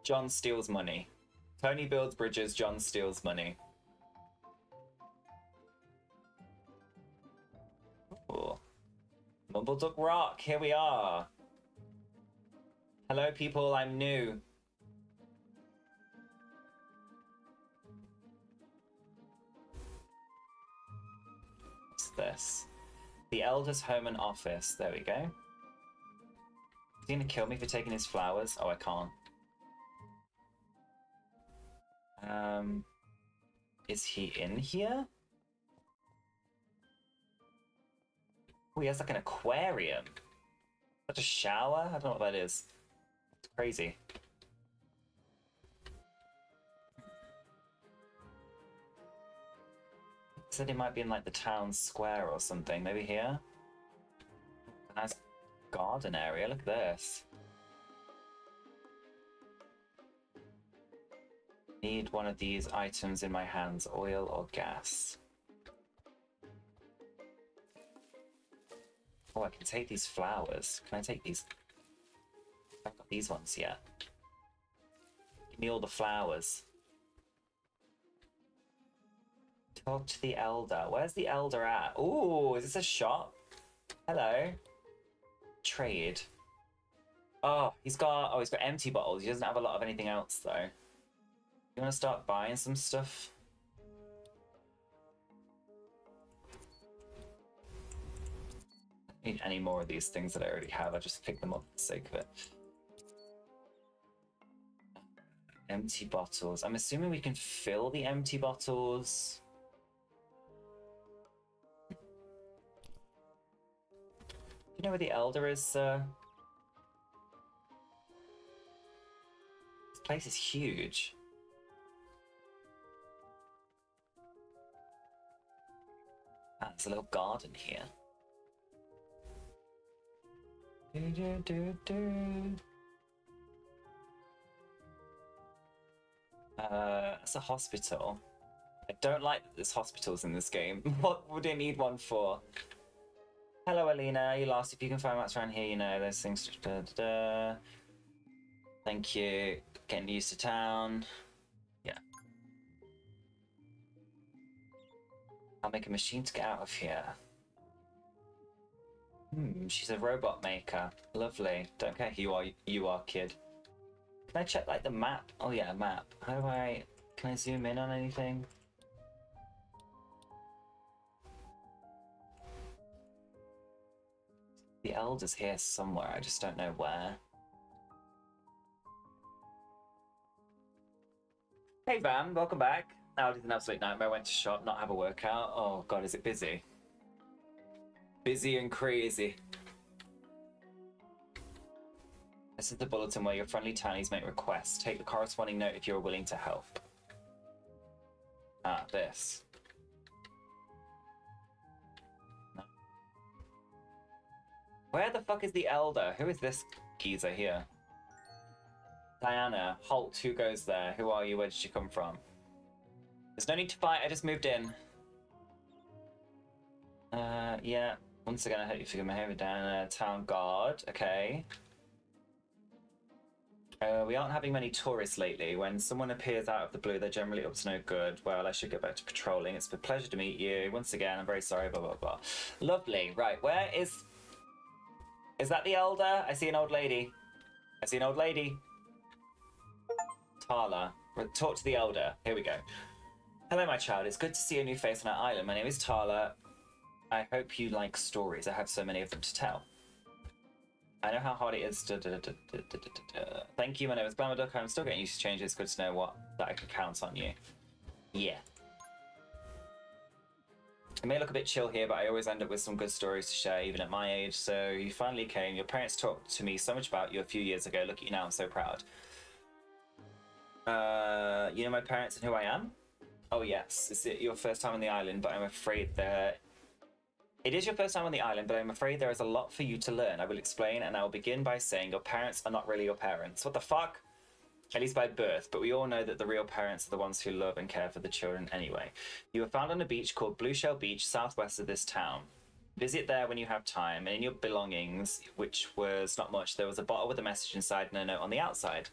John steals money. Tony builds bridges, John steals money. Ooh. Mumbleduck Rock, here we are. Hello, people, I'm new. What's this? The Elder's Home and Office. There we go. Is he gonna kill me for taking his flowers? Oh, I can't. Um, is he in here? Oh, he has like an aquarium. Such a shower? I don't know what that is. Crazy. said it might be in like the town square or something. Maybe here? Nice garden area. Look at this. Need one of these items in my hands, oil or gas. Oh, I can take these flowers. Can I take these I've got these ones, yeah. Give me all the flowers. Talk to the elder. Where's the elder at? Oh, is this a shop? Hello. Trade. Oh, he's got oh he's got empty bottles. He doesn't have a lot of anything else though. You wanna start buying some stuff? I need any more of these things that I already have. I just pick them up for the sake of it. Empty bottles. I'm assuming we can fill the empty bottles. you know where the Elder is, sir? This place is huge. Ah, there's a little garden
here. Do, do, do,
Uh, it's a hospital. I don't like that there's hospitals in this game. what would I need one for? Hello, Alina. You last. If you can find what's around here, you know those things. Da, da, da. Thank you. Getting used to town. Yeah. I'll make a machine to get out of here. Hmm, she's a robot maker. Lovely. Don't care who you are, you are, kid. Can I check like the map? Oh yeah, map. How do I, can I zoom in on anything? The elder's here somewhere, I just don't know where. Hey Van. welcome back. Aldi's an absolute nightmare. Went to shop, not have a workout. Oh god, is it busy? Busy and crazy. This is the bulletin where your friendly townies make requests. Take the corresponding note if you're willing to help. Ah, this. No. Where the fuck is the elder? Who is this geezer here? Diana, halt, who goes there? Who are you? Where did you come from? There's no need to fight, I just moved in. Uh, yeah. Once again, I hope you forgive my behavior, Diana. Town guard, okay. Uh, we aren't having many tourists lately. When someone appears out of the blue, they're generally up to no good. Well, I should get back to patrolling. It's been a pleasure to meet you. Once again, I'm very sorry, blah, blah, blah. Lovely. Right, where is... Is that the elder? I see an old lady. I see an old lady. Tala. Talk to the elder. Here we go. Hello, my child. It's good to see a new face on our island. My name is Tala. I hope you like stories. I have so many of them to tell. I know how hard it is to. Da, da, da, Thank you, my name is Glamour I'm still getting used to changes. It's good to know what that I can count on you. Yeah. It may look a bit chill here, but I always end up with some good stories to share, even at my age. So you finally came. Your parents talked to me so much about you a few years ago. Look at you now. I'm so proud. Uh, you know my parents and who I am? Oh, yes. Is it your first time on the island? But I'm afraid they're it is your first time on the island, but I'm afraid there is a lot for you to learn. I will explain, and I will begin by saying your parents are not really your parents. What the fuck? At least by birth, but we all know that the real parents are the ones who love and care for the children anyway. You were found on a beach called Blue Shell Beach, southwest of this town. Visit there when you have time, and in your belongings, which was not much, there was a bottle with a message inside and a note on the outside.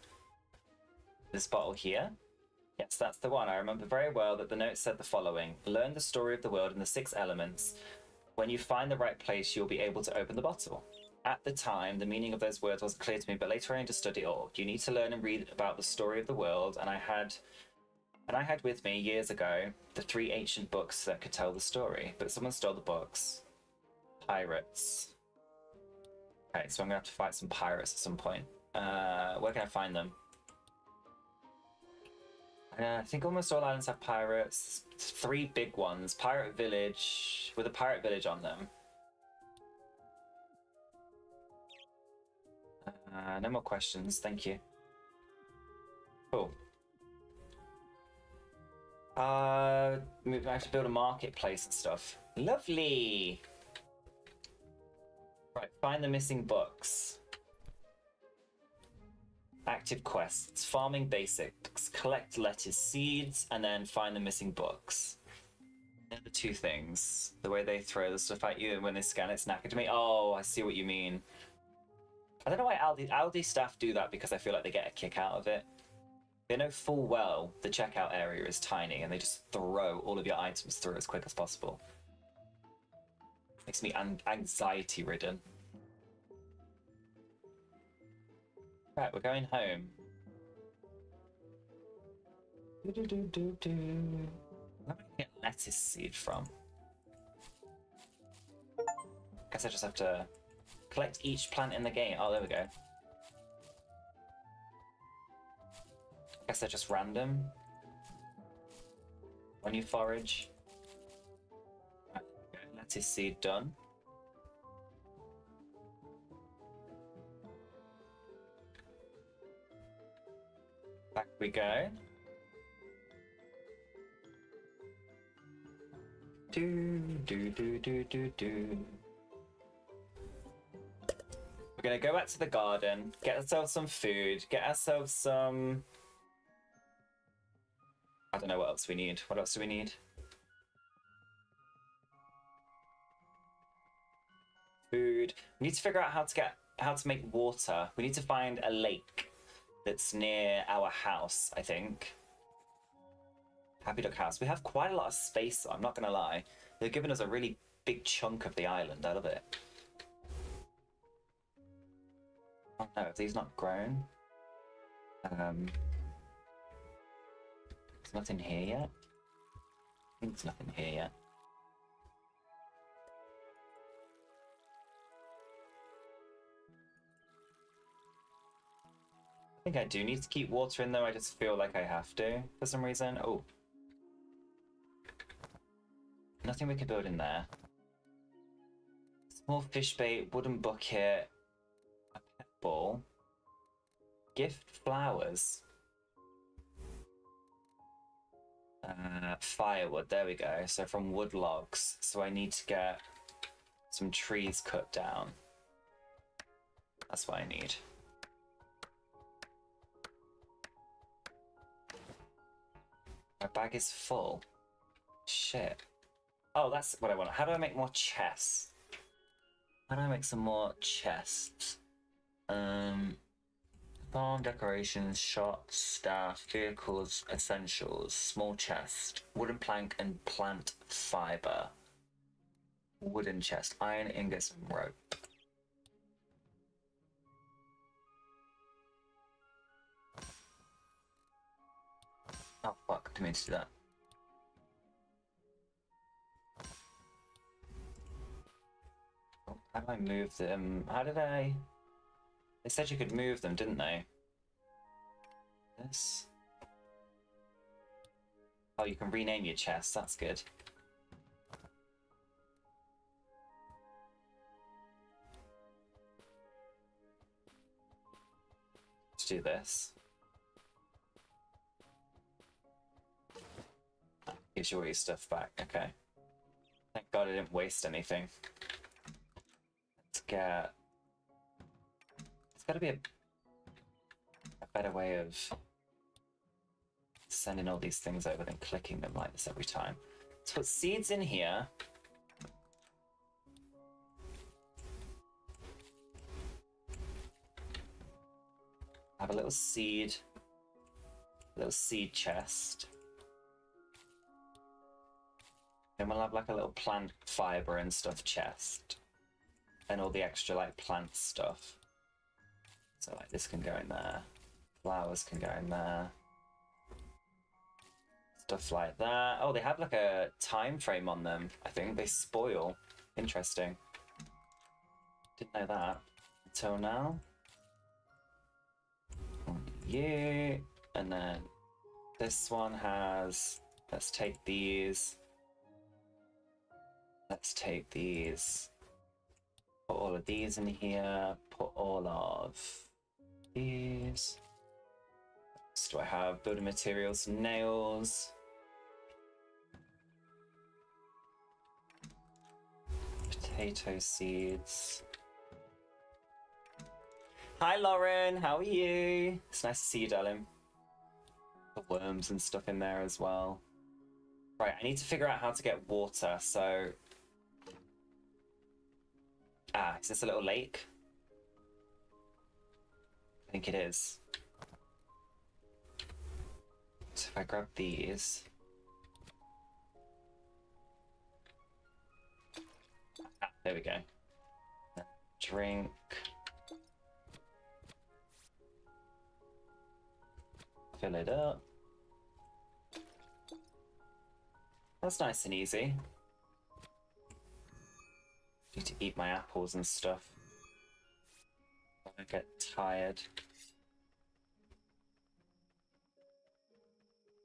This bottle here? Yes, that's the one. I remember very well that the note said the following Learn the story of the world and the six elements. When you find the right place, you'll be able to open the bottle. At the time, the meaning of those words wasn't clear to me, but later I understood it all. You need to learn and read about the story of the world, and I had and I had with me years ago the three ancient books that could tell the story, but someone stole the books. Pirates. Okay, so I'm gonna have to fight some pirates at some point. Uh, where can I find them? Yeah, uh, I think almost all islands have pirates. Three big ones. Pirate Village, with a pirate village on them. Uh, no more questions, thank you. Cool. Uh, I have to build a marketplace and stuff. Lovely! Right, find the missing books active quests, farming basics, collect lettuce seeds, and then find the missing books. They're the two things. The way they throw the stuff at you and when they scan it's knackered to me. Oh, I see what you mean. I don't know why Aldi, Aldi staff do that because I feel like they get a kick out of it. They know full well the checkout area is tiny and they just throw all of your items through as quick as possible. Makes me anxiety ridden. Right, we're going home. Do, do, do, do, do. Where am I get lettuce seed from? Guess I just have to collect each plant in the game. Oh, there we go. Guess they're just random. When you forage. Lettuce seed done. Back we go.
Do, do, do, do, do,
do. We're gonna go back to the garden, get ourselves some food, get ourselves some... I don't know what else we need. What else do we need? Food. We need to figure out how to get how to make water. We need to find a lake that's near our house, I think. Happy Duck House. We have quite a lot of space, I'm not going to lie. They've given us a really big chunk of the island. I love it. Oh no, have these not grown? Um, there's nothing
here yet. There's nothing here yet.
I think I do need to keep water in them. I just feel like I have to for some reason. Oh. Nothing we could build in there. Small fish bait, wooden bucket, a pet ball, gift flowers, uh, firewood. There we go. So from wood logs. So I need to get some trees cut down. That's what I need. My bag is full. Shit. Oh, that's what I want. How do I make more chests? How do I make some more chests? Um, farm decorations, shop, staff, vehicles, essentials, small chest, wooden plank, and plant fiber. Wooden chest, iron ingots, and rope. Oh, fuck teammates to that. Oh, how do I move them? How did I... They said you could move them, didn't they? This. Oh, you can rename your chest. That's good.
Let's do this.
Gives you all your stuff back. Okay. Thank God I didn't waste anything. Let's get... There's gotta be a, a better way of sending all these things over than clicking them like this every time. Let's put seeds in here. Have a little seed, little seed chest. Then we'll have like a little plant fiber and stuff chest. And all the extra like plant stuff. So like this can go in there. Flowers can go in there. Stuff like that. Oh, they have like a time frame on them. I think they spoil. Interesting. Didn't know that until now. Yeah. And then this one has, let's take these. Let's take these. Put all of these in here. Put all of these. do I have? Building materials, nails. Potato seeds. Hi Lauren, how are you? It's nice to see you, darling. The worms and stuff in there as well. Right, I need to figure out how to get water, so Ah, is this a little lake? I think it is. So if I grab these... Ah, there we go. Drink. Fill it up. That's nice and easy need to eat my apples and stuff. I get tired.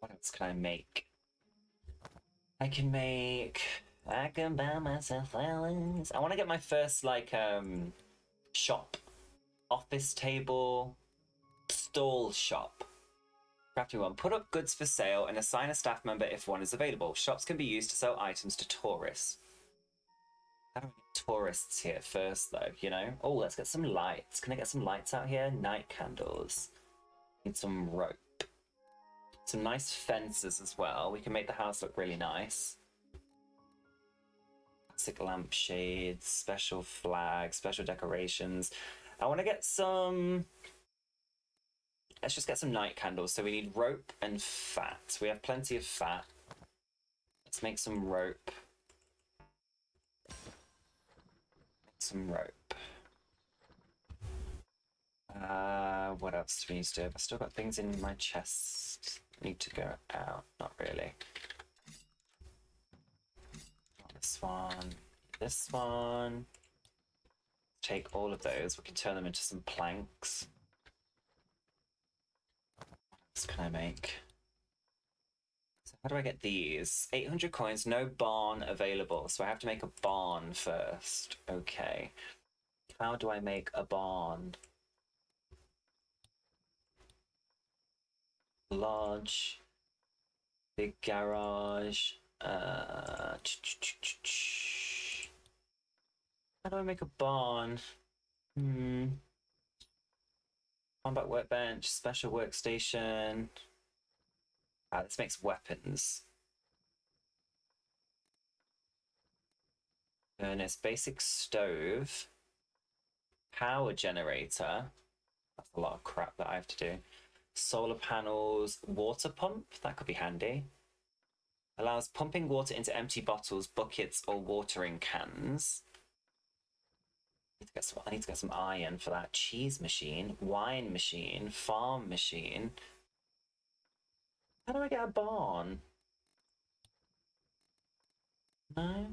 What else can I make? I can make... I can buy myself islands. I want to get my first, like, um, shop. Office table. Stall shop. Crafty one. Put up goods for sale and assign a staff member if one is available. Shops can be used to sell items to tourists. How do I tourists here first, though, you know? Oh, let's get some lights. Can I get some lights out here? Night candles. Need some rope. Some nice fences as well. We can make the house look really nice. Classic lampshades, special flags, special decorations. I want to get some... Let's just get some night candles. So we need rope and fat. We have plenty of fat. Let's make some rope. some rope. Uh, what else do we need to do? I've still got things in my chest. Need to go out. Not really. this one. This one. Take all of those. We can turn them into some planks. What else can I make? How do I get these? 800 coins, no barn available. So I have to make a barn first. Okay. How do I make a barn? Large. Big garage. Uh, how do I make a barn? Hmm. Combat workbench, special workstation. Uh, this makes weapons. Furnace, basic stove, power generator. That's a lot of crap that I have to do. Solar panels, water pump. That could be handy. Allows pumping water into empty bottles, buckets, or watering cans. I need to get some, I need to get some iron for that. Cheese machine, wine machine, farm machine. How do I get a barn?
No?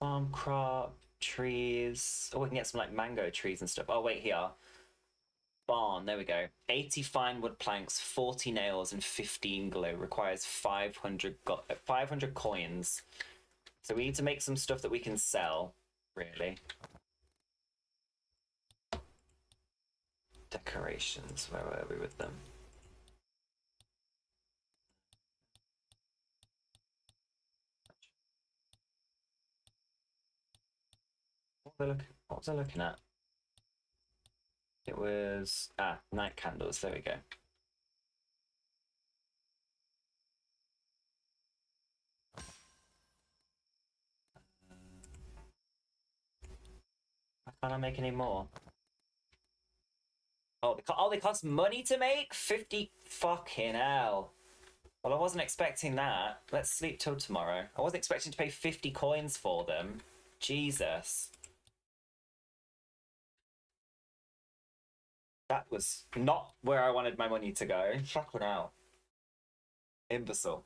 Farm
crop, trees. Oh, we can get some like mango trees and stuff. Oh, wait, here. Barn, there we go. 80 fine wood planks, 40 nails, and 15 glue. Requires 500, 500 coins. So we need to make some stuff that we can sell, really.
Decorations, where were we with them?
I looking, what was I looking at?
It was,
ah, night candles, there we go. can't I make any more? Oh, they, oh, they cost money to make? 50 fucking hell. Well, I wasn't expecting that. Let's sleep till tomorrow. I wasn't expecting to pay 50 coins for them.
Jesus. That was not where I wanted my money to go. Fuck it out. Imbecile.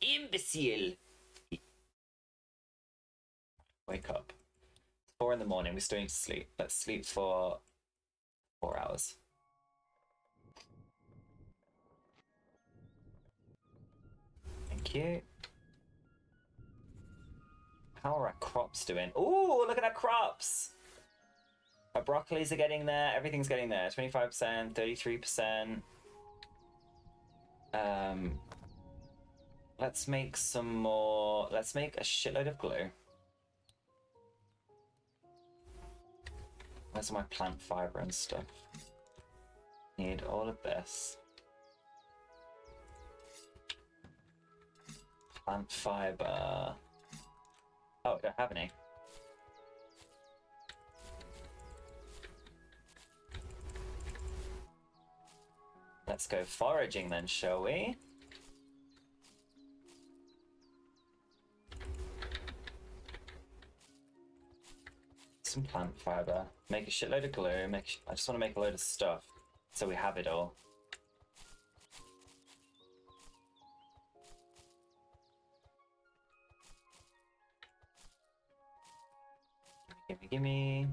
Imbecile! Wake up. It's four in the morning. We still need to sleep. Let's sleep for four hours. Thank you. How are our crops doing? Ooh, look at our crops! My broccolis are getting there. Everything's getting there. 25%, 33%. Um, let's make some more. Let's make a shitload of glue. Where's my plant fiber and stuff? Need all of this. Plant fiber. Oh, I don't have any. Let's go foraging then, shall we? Some plant fiber. Make a shitload of glue. Make. I just want to make a load of stuff so we have it all.
Gimme, gimme.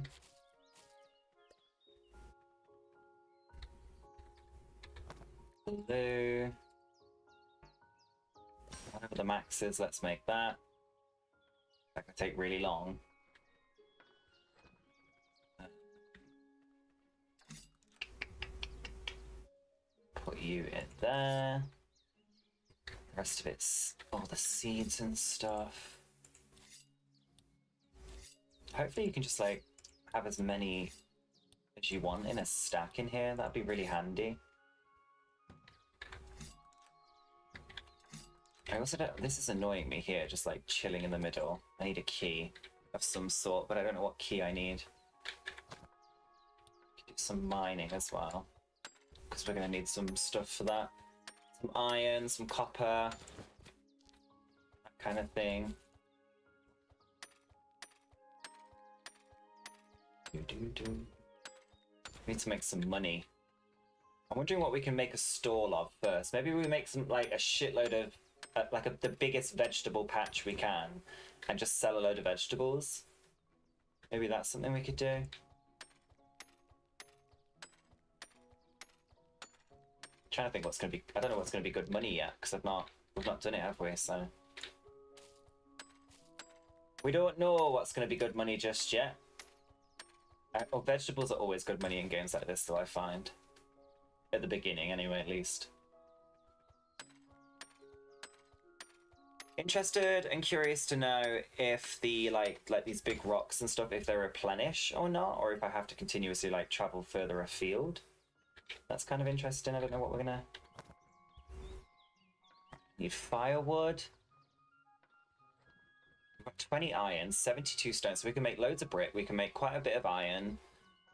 blue. Whatever the max is, let's make that. That could take really long. Put you in there. The rest of it's all the seeds and stuff. Hopefully you can just like have as many as you want in a stack in here. That'd be really handy. I also don't, this is annoying me here, just like chilling in the middle. I need a key of some sort, but I don't know what key I need. Do some mining as well, because we're going to need some stuff for that. Some iron, some copper, that kind of thing. Do, do, do. Need to make some money. I'm wondering what we can make a stall of first. Maybe we make some, like, a shitload of like a, the biggest vegetable patch we can and just sell a load of vegetables. Maybe that's something we could do. I'm trying to think what's going to be. I don't know what's going to be good money yet because I've not we've not done it, have we? So we don't know what's going to be good money just yet. Uh, oh, vegetables are always good money in games like this, though I find at the beginning, anyway, at least. interested and curious to know if the like like these big rocks and stuff if they replenish or not or if i have to continuously like travel further afield that's kind of interesting i don't know what we're gonna need firewood We've got 20 iron 72 stone so we can make loads of brick we can make quite a bit of iron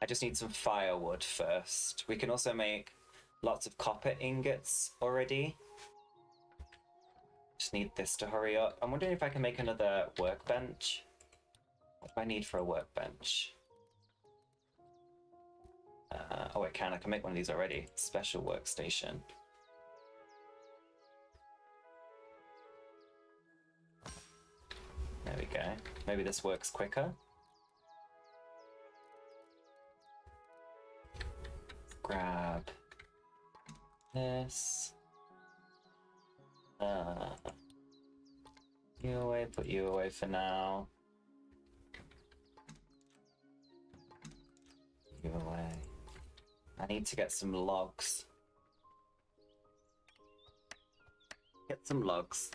i just need some firewood first we can also make lots of copper ingots already just need this to hurry up. I'm wondering if I can make another workbench. What do I need for a workbench? Uh, oh, I can. I can make one of these already. Special workstation. There we go. Maybe this works quicker.
Grab this. Uh,
you away, put you away for now. You away. I need to get some logs. Get some logs.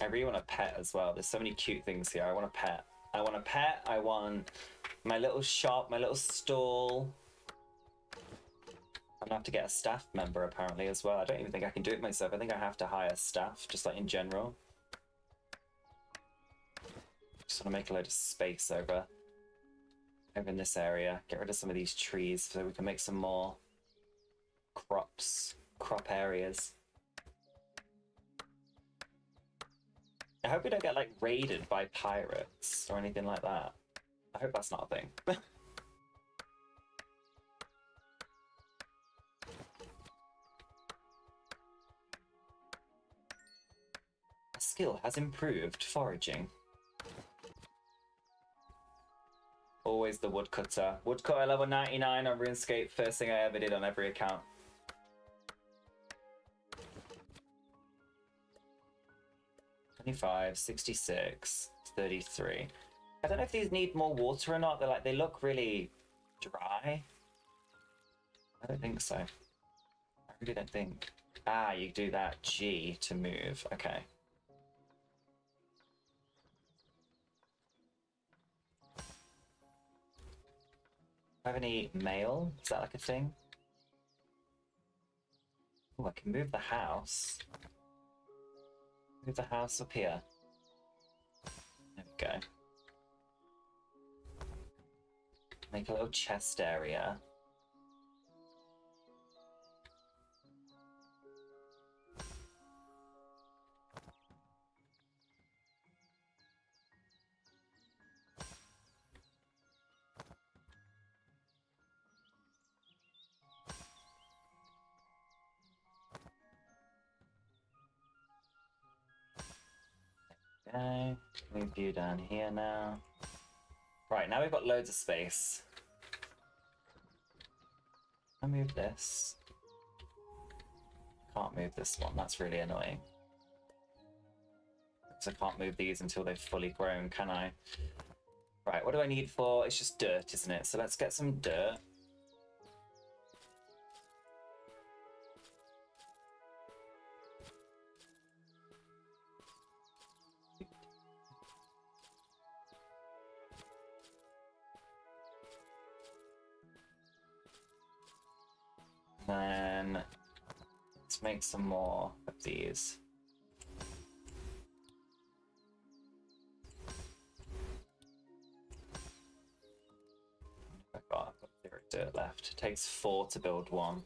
I really want a pet as well. There's so many cute things here. I want a pet. I want a pet. I want my little shop, my little stall. I'm gonna have to get a staff member apparently as well. I don't even think I can do it myself. I think I have to hire staff, just like in general. Just wanna make a load of space over over in this area. Get rid of some of these trees so we can make some more crops, crop areas. I hope we don't get like raided by pirates or anything like that. I hope that's not a thing. skill has improved foraging. Always the woodcutter. Woodcutter level 99 on RuneScape, first thing I ever did on every account. Twenty-five, sixty-six, thirty-three. I don't know if these need more water or not. They're like they look really dry. I don't think so. I really don't think. Ah, you do that G to move. Okay. have any mail? Is that like a thing? Oh, I can move the house. Move the house up here. There we go. Make a little chest area. Okay, move you down here now. Right, now we've got loads of space. I move this? Can't move this one, that's really annoying. So I can't move these until they've fully grown, can I? Right, what do I need for... It's just dirt, isn't it? So let's get some dirt. make some more of these. I've got zero dirt left. It takes four to build one.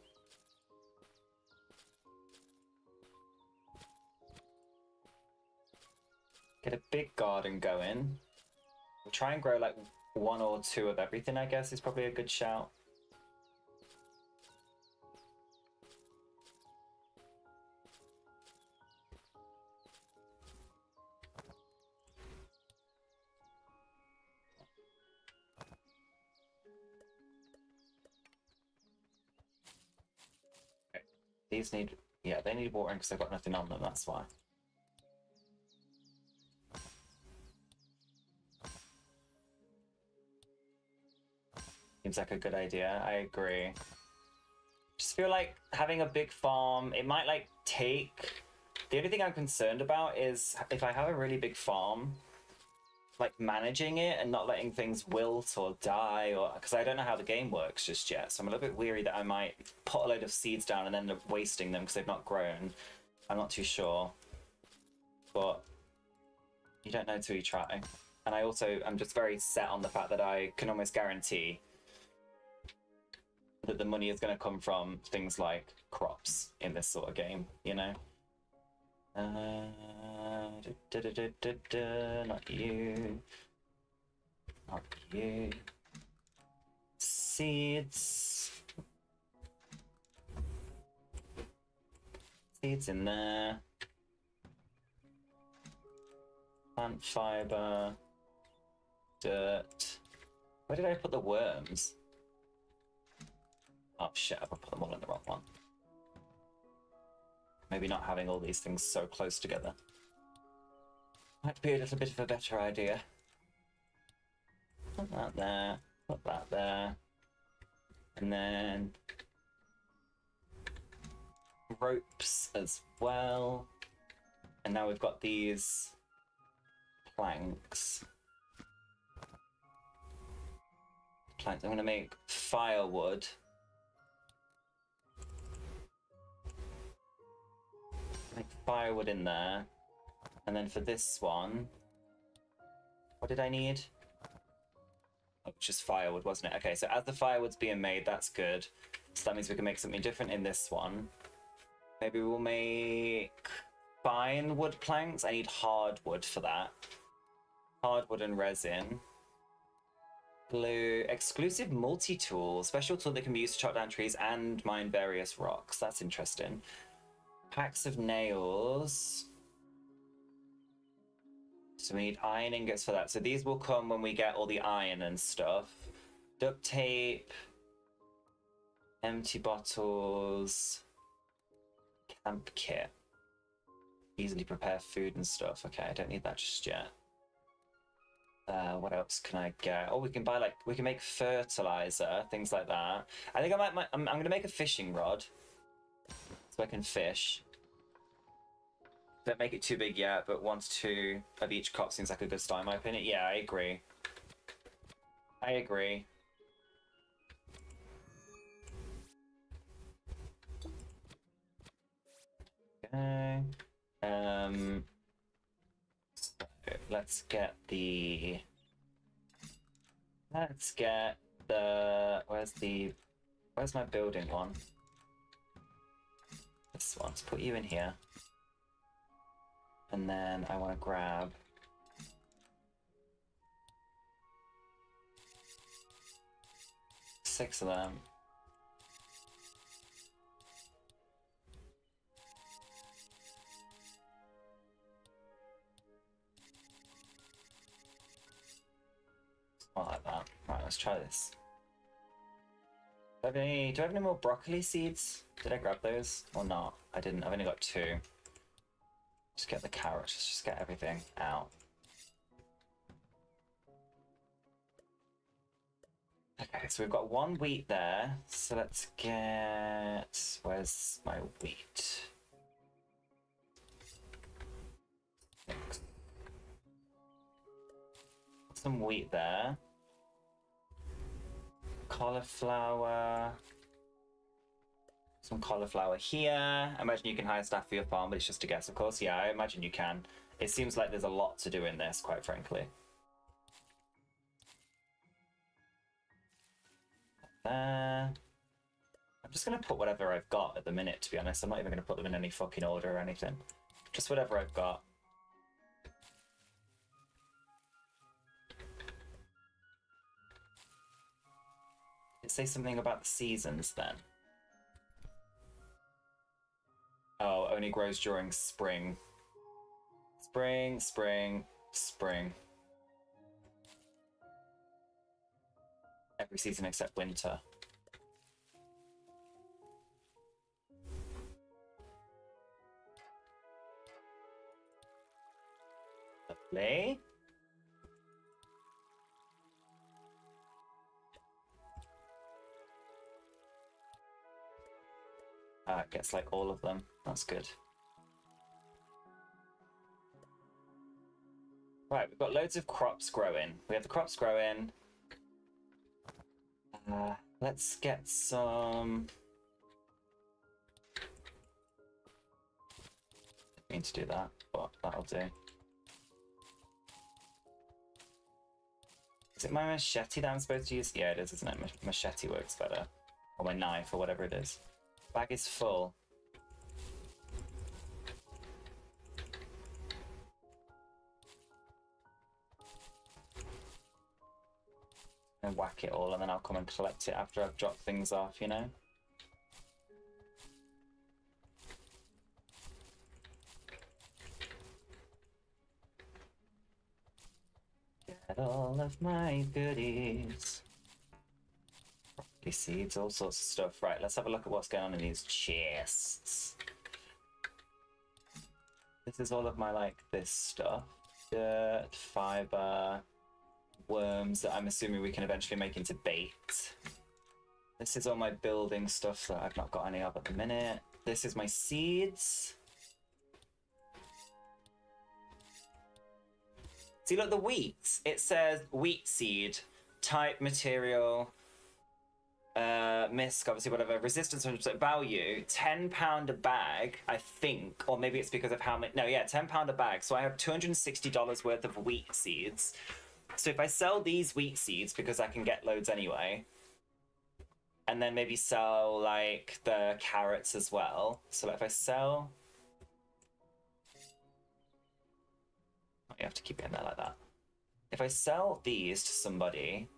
Get a big garden going. We'll try and grow like one or two of everything, I guess, is probably a good shout. these need... Yeah, they need watering because they've got nothing on them, that's why. Seems like a good idea, I agree. Just feel like having a big farm, it might like take... The only thing I'm concerned about is if I have a really big farm, like managing it and not letting things wilt or die or because I don't know how the game works just yet. So I'm a little bit weary that I might put a load of seeds down and end up wasting them because they've not grown. I'm not too sure. But you don't know till you try. And I also I'm just very set on the fact that I can almost guarantee that the money is going to come from things like crops in this sort of game, you know? Uh, da, da, da, not you. Not you. Seeds. Seeds in there. Plant fiber. Dirt. Where did I put the worms? Oh shit, I put them all in the wrong one. Maybe not having all these things so close together. Might be a little bit of a better idea. Put that there, put that there, and then ropes as well. And now we've got these planks. Planks. I'm going to make firewood. firewood in there. And then for this one, what did I need? Oh, just firewood, wasn't it? Okay, so as the firewood's being made, that's good. So that means we can make something different in this one. Maybe we'll make fine wood planks. I need hardwood for that. Hardwood and resin. Blue. Exclusive multi-tool. Special tool that can be used to chop down trees and mine various rocks. That's interesting packs of nails. So we need iron ingots for that. So these will come when we get all the iron and stuff. Duct tape. Empty bottles. Camp kit. Easily prepare food and stuff. Okay, I don't need that just yet. Uh, what else can I get? Oh, we can buy like we can make fertilizer, things like that. I think I might. might I'm, I'm gonna make a fishing rod so I can fish. Don't make it too big yet, but one to two of each cop seems like a good start in my opinion. Yeah, I agree. I agree. Okay. Um, so let's get the... Let's get the... Where's the... Where's my building one? this one. to put you in here. And then I want to grab... Six of them.
Not like that. Right, let's try
this. Do I have any, do I have any more broccoli seeds? Did I grab those or not? I didn't. I've only got two. Just get the carrots. Let's just get everything out. Okay, so we've got one wheat there. So let's get... Where's my wheat? Some wheat there. Cauliflower some cauliflower here. I imagine you can hire staff for your farm, but it's just a guess, of course. Yeah, I imagine you can. It seems like there's a lot to do in this, quite frankly. There. I'm just going to put whatever I've got at the minute, to be honest. I'm not even going to put them in any fucking order or anything. Just whatever I've got. Say something about the seasons then. Oh, only grows during spring. Spring, spring, spring. Every season except winter. Lovely. Uh, gets like all of them. That's good. Right, we've got loads of crops growing. We have the crops growing. Uh, let's get some... Didn't mean to do that, but that'll do. Is it my machete that I'm supposed to use? Yeah, it is, isn't it? machete works better. Or my knife, or whatever it is. Bag is full. And whack it all, and then I'll come and collect it after I've dropped things off, you know? Get all of my goodies. Lovely seeds, all sorts of stuff. Right, let's have a look at what's going on in these chests. This is all of my, like, this stuff. Dirt, fiber, worms that I'm assuming we can eventually make into bait. This is all my building stuff that I've not got any of at the minute. This is my seeds. See, look, the wheat. It says wheat seed, type material, uh, misc, obviously, whatever, resistance value, £10 a bag, I think, or maybe it's because of how much, no, yeah, £10 a bag. So I have $260 worth of wheat seeds. So if I sell these wheat seeds, because I can get loads anyway, and then maybe sell like the carrots as well. So if I sell, you have to keep it in there like that. If I sell these to somebody,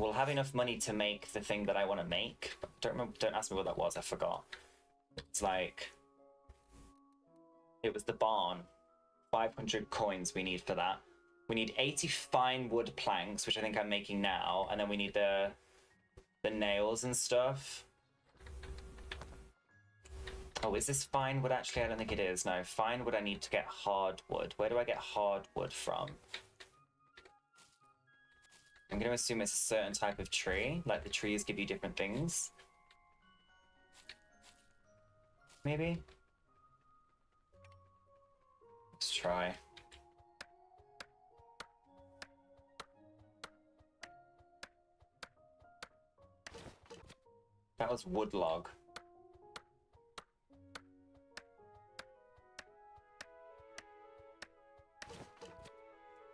we'll have enough money to make the thing that I want to make. Don't remember, don't ask me what that was. I forgot. It's like it was the barn. 500 coins we need for that. We need 80 fine wood planks, which I think I'm making now, and then we need the the nails and stuff. Oh, is this fine wood? Actually, I don't think it is. No, fine wood. I need to get hardwood. Where do I get hardwood from? I'm going to assume it's a certain type of tree, like the trees give you different things. Maybe?
Let's try.
That was wood log.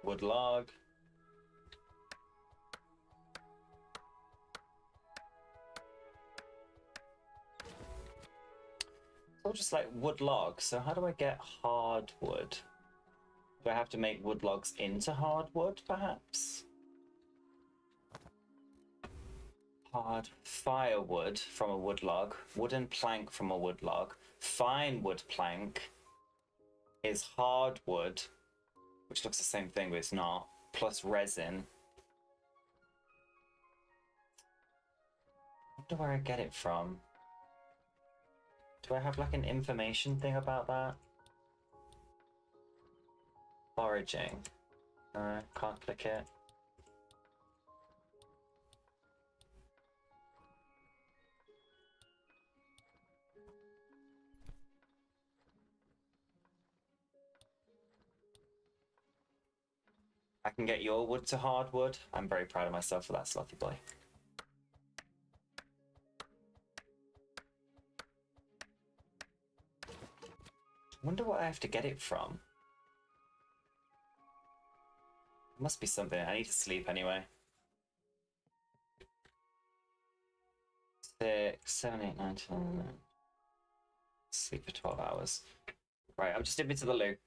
Wood log. all just like wood logs. So how do I get hardwood? Do I have to make wood logs into hardwood, perhaps? Hard firewood from a wood log, wooden plank from a wood log, fine wood plank is hardwood, which looks the same thing but it's not, plus resin. I wonder where I get it from. Do I have like an information thing about that? Foraging. No, can't click it. I can get your wood to hardwood. I'm very proud of myself for that, Slothy Boy. Wonder what I have to get it from. It must be something. I need to sleep anyway. Six, seven, eight, nine, ten.
Sleep for twelve hours. Right, I'm just dipping to the loop.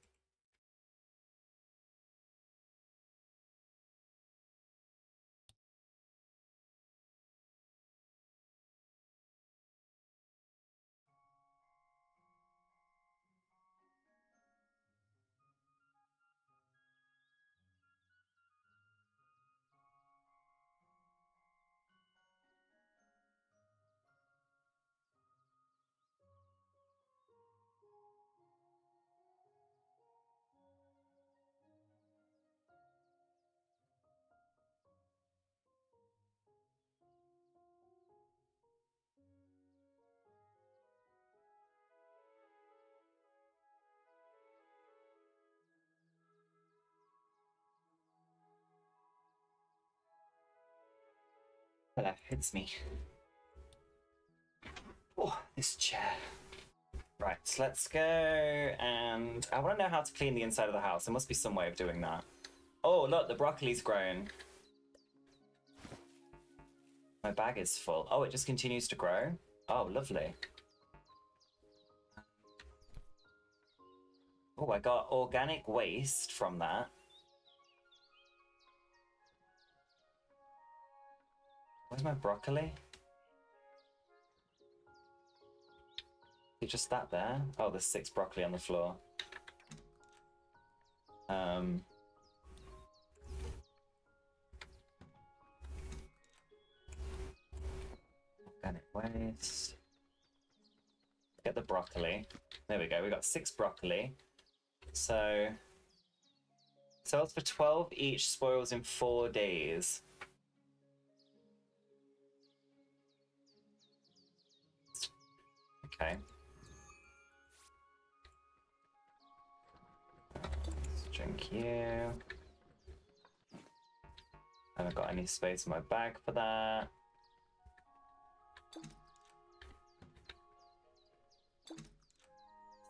that it's me. Oh, this chair.
Right, so let's go and I want to know how to clean the inside of the house. There must be some way of doing that. Oh, look, the broccoli's grown. My bag is full. Oh, it just continues to grow? Oh, lovely. Oh, I got organic waste from that. Where's my broccoli? Is just that there? Oh, there's six broccoli on the floor. Um. Organic waste. Get the broccoli. There we go. We got six broccoli. So. Sells for 12 each, spoils in four days. Okay. Let's drink here. Haven't got any space in my bag for that.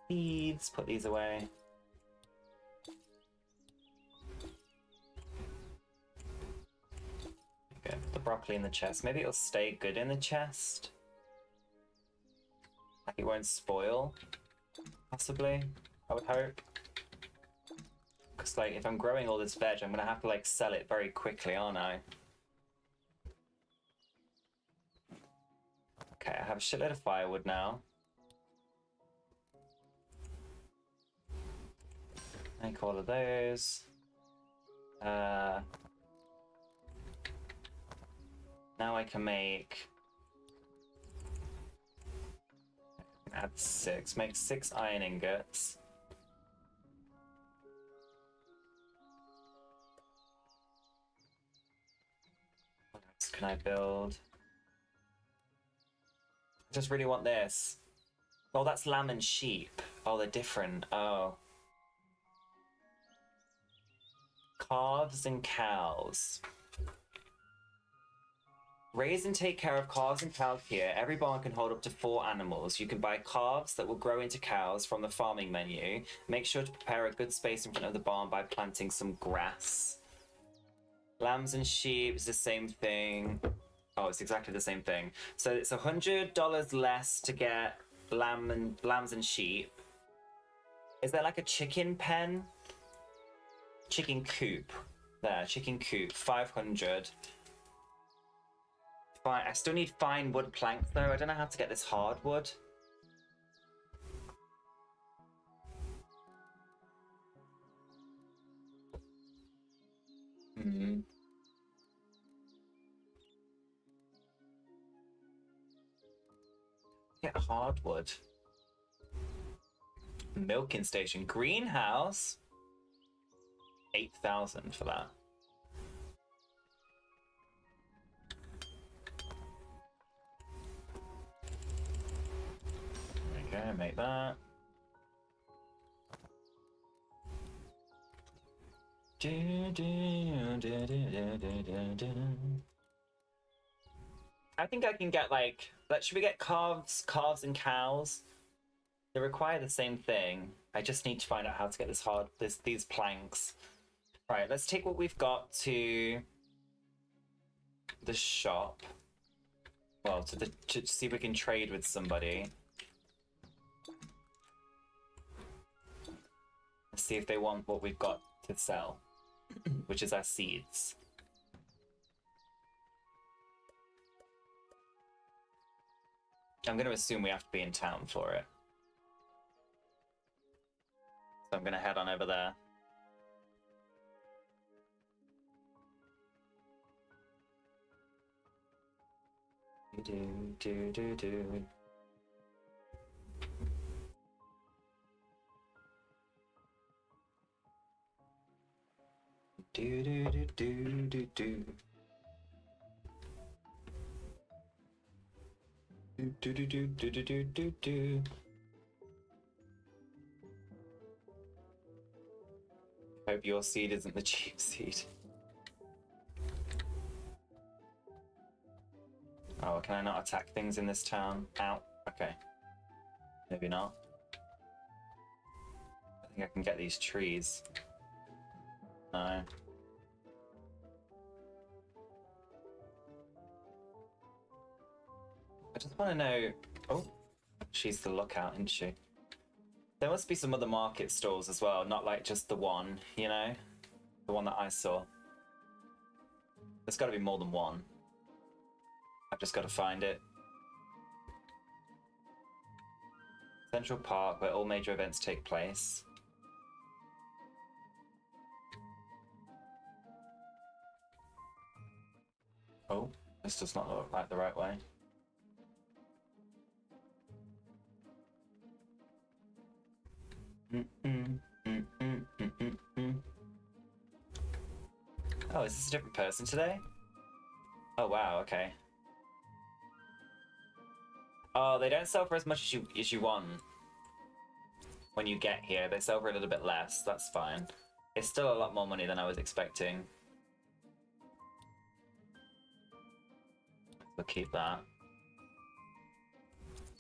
Seeds, put these away. Put The broccoli in the chest. Maybe it'll stay good in the chest. It won't spoil, possibly, I would hope. Because, like, if I'm growing all this veg, I'm going to have to, like, sell it very quickly, aren't I? Okay, I have a shitload of firewood now. Make all of those. Uh, now I can make That's six. Make six iron ingots. What else can I build? I just really want this. Oh, that's lamb and sheep. Oh, they're different. Oh. Calves and cows. Raise and take care of calves and cows here. Every barn can hold up to four animals. You can buy calves that will grow into cows from the farming menu. Make sure to prepare a good space in front of the barn by planting some grass. Lambs and sheep is the same thing. Oh, it's exactly the same thing. So it's $100 less to get lamb and, lambs and sheep. Is there like a chicken pen? Chicken coop. There, chicken coop, 500. Fine. I still need fine wood planks though. I don't know how to get this hardwood.
Mm -hmm. Get
hardwood. Milking station. Greenhouse. 8,000 for that. Okay, make that. I think I can get like, but should we get calves, calves and cows? They require the same thing. I just need to find out how to get this hard, this these planks. Right, let's take what we've got to the shop. Well, to the to see if we can trade with somebody. see if they want what we've got to sell, which is our seeds. I'm going to assume we have to be in town for it. So I'm going to head on over there.
Do, do, do, do.
Do do do do do do. Do do do do do do do do. Hope your seat isn't the cheap seat. Oh, can I not attack things in this town? Out. Okay. Maybe not. I think I can get these trees. No. I just want to know. Oh, she's the lookout, isn't she? There must be some other market stalls as well, not like just the one, you know? The one that I saw. There's got to be more than one. I've just got to find it. Central Park, where all major events take place. Oh, this does not look like the right way. oh, is this a different person today? Oh wow, okay. Oh, they don't sell for as much as you as you want. When you get here, they sell for a little bit less. That's fine. It's still a lot more money than I was expecting. We'll keep that.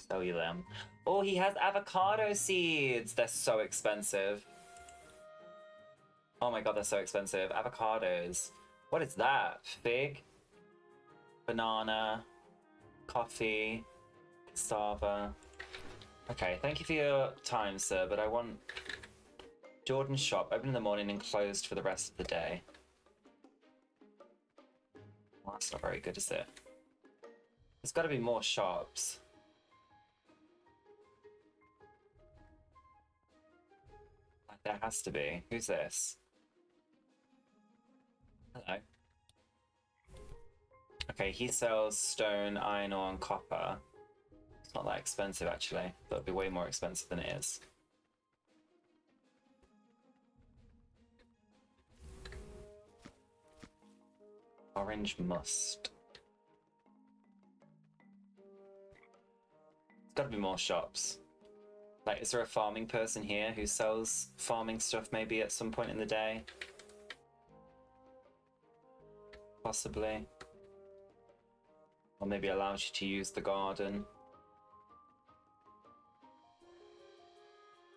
Sell you them. Oh, he has avocado seeds! They're so expensive. Oh my god, they're so expensive. Avocados. What is that? Fig? Banana? Coffee? Cassava? Okay, thank you for your time, sir, but I want Jordan's shop open in the morning and closed for the rest of the day. Well, that's not very good, is it? There's got to be more shops. there has to be. Who's this? Hello. Okay, he sells stone, iron ore, and copper. It's not that expensive, actually. That'd be way more expensive than it is. Orange must. gotta be more shops. Like, is there a farming person here who sells farming stuff maybe at some point in the day? Possibly. Or maybe allows you to use the garden.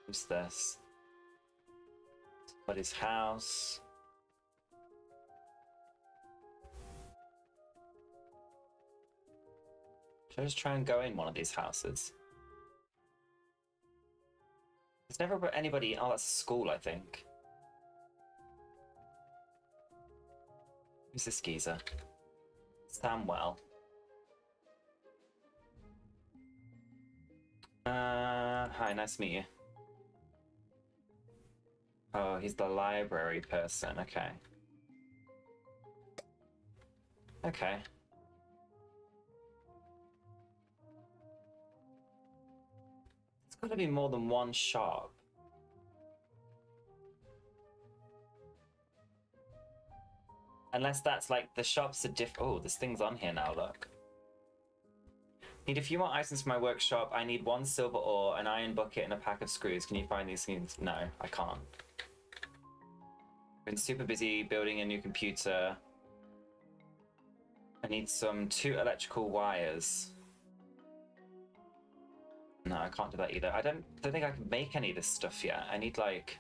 Who's this? Somebody's house. Should I just try and go in one of these houses? There's never anybody... Oh, that's school, I think. Who's this geezer? Samwell. Uh, hi, nice to meet you. Oh, he's the library person, okay. Okay. gotta be more than one shop. Unless that's like the shops are diff- Oh, this thing's on here now, look. Need a few more items for my workshop. I need one silver ore, an iron bucket, and a pack of screws. Can you find these things? No, I can't. Been super busy building a new computer. I need some two electrical wires. No, I can't do that either. I don't, don't think I can make any of this stuff yet. I need like...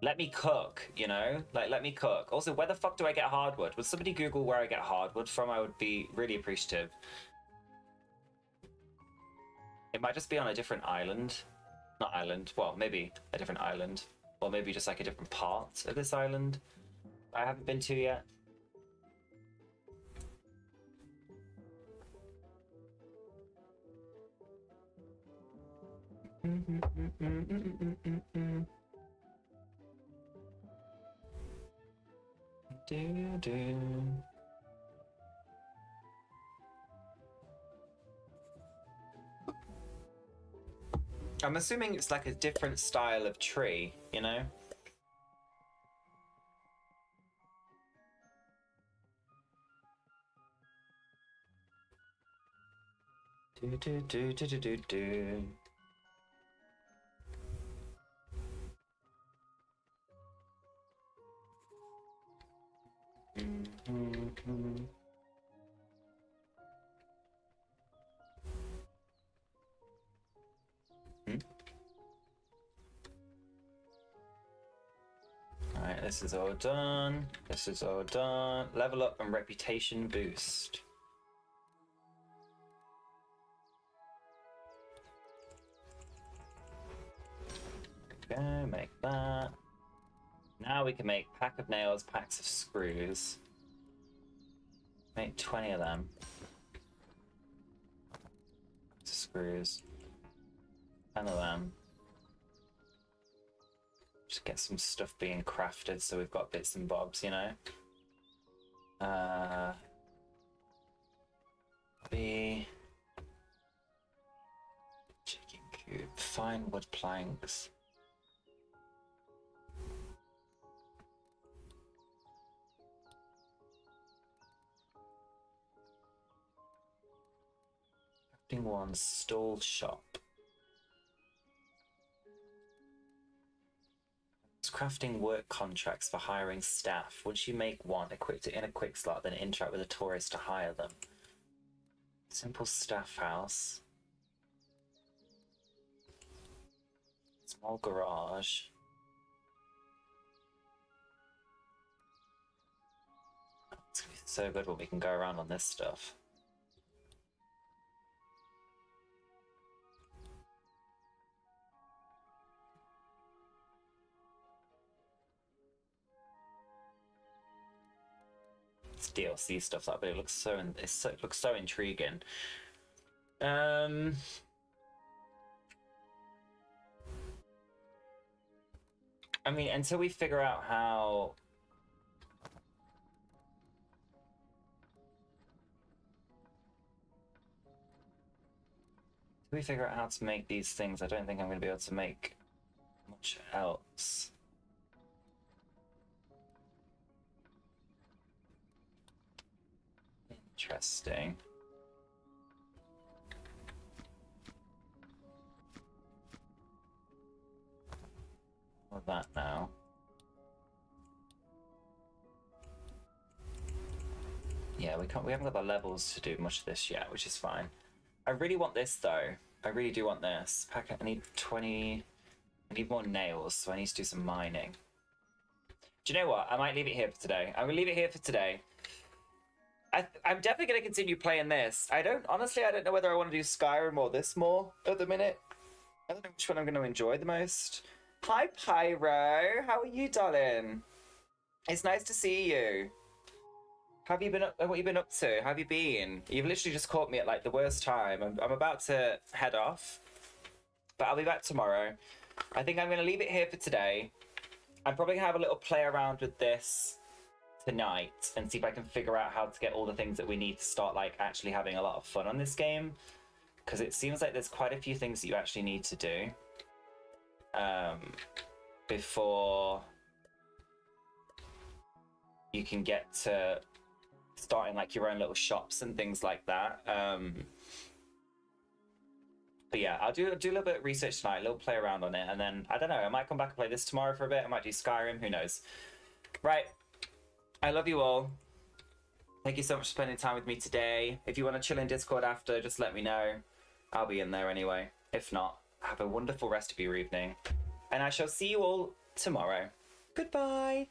Let me cook, you know? Like, let me cook. Also, where the fuck do I get hardwood? Would somebody Google where I get hardwood from? I would be really appreciative. It might just be on a different island. Not island. Well, maybe a different island. Or maybe just like a different part of this island I haven't been to yet. I'm assuming it's like a different style of tree, you know? Do do do do do do
do. Hmm?
Alright, this is all done. This is all done. Level up and reputation boost. Okay, make that. Now we can make pack of nails, packs of screws. Make 20 of them. Screws. 10 of them. Just get some stuff being crafted so we've got bits and bobs, you know? Uh... Be... Chicken coop. Fine wood planks. Thing one, stall shop. It's crafting work contracts for hiring staff. Once you make one, equip it in a quick slot, then interact with a tourist to hire them. Simple staff house. Small garage. It's gonna be so good when we can go around on this stuff. DLC stuff that, but it looks so it's so, it looks so intriguing. Um. I mean, until we figure out how we figure out how to make these things, I don't think I'm going to be able to make much else. Interesting. What that now? Yeah, we can't. We haven't got the levels to do much of this yet, which is fine. I really want this though. I really do want this. Packet. I need twenty. I need more nails, so I need to do some mining. Do you know what? I might leave it here for today. I am gonna leave it here for today. I am definitely going to continue playing this. I don't, honestly, I don't know whether I want to do Skyrim or this more at the minute. I don't know which one I'm going to enjoy the most. Hi, Pyro. How are you, darling? It's nice to see you. Have you been up, what have you been up to? How have you been? You've literally just caught me at like the worst time. I'm, I'm about to head off, but I'll be back tomorrow. I think I'm going to leave it here for today. I'm probably going to have a little play around with this tonight and see if I can figure out how to get all the things that we need to start like actually having a lot of fun on this game. Because it seems like there's quite a few things that you actually need to do um, before you can get to starting like your own little shops and things like that. Um, but yeah, I'll do do a little bit of research tonight, a little play around on it, and then I don't know. I might come back and play this tomorrow for a bit. I might do Skyrim. Who knows? Right. I love you all. Thank you so much for spending time with me today. If you want to chill in Discord after, just let me know. I'll be in there anyway. If not, have a wonderful rest of your evening. And I shall see you all tomorrow.
Goodbye.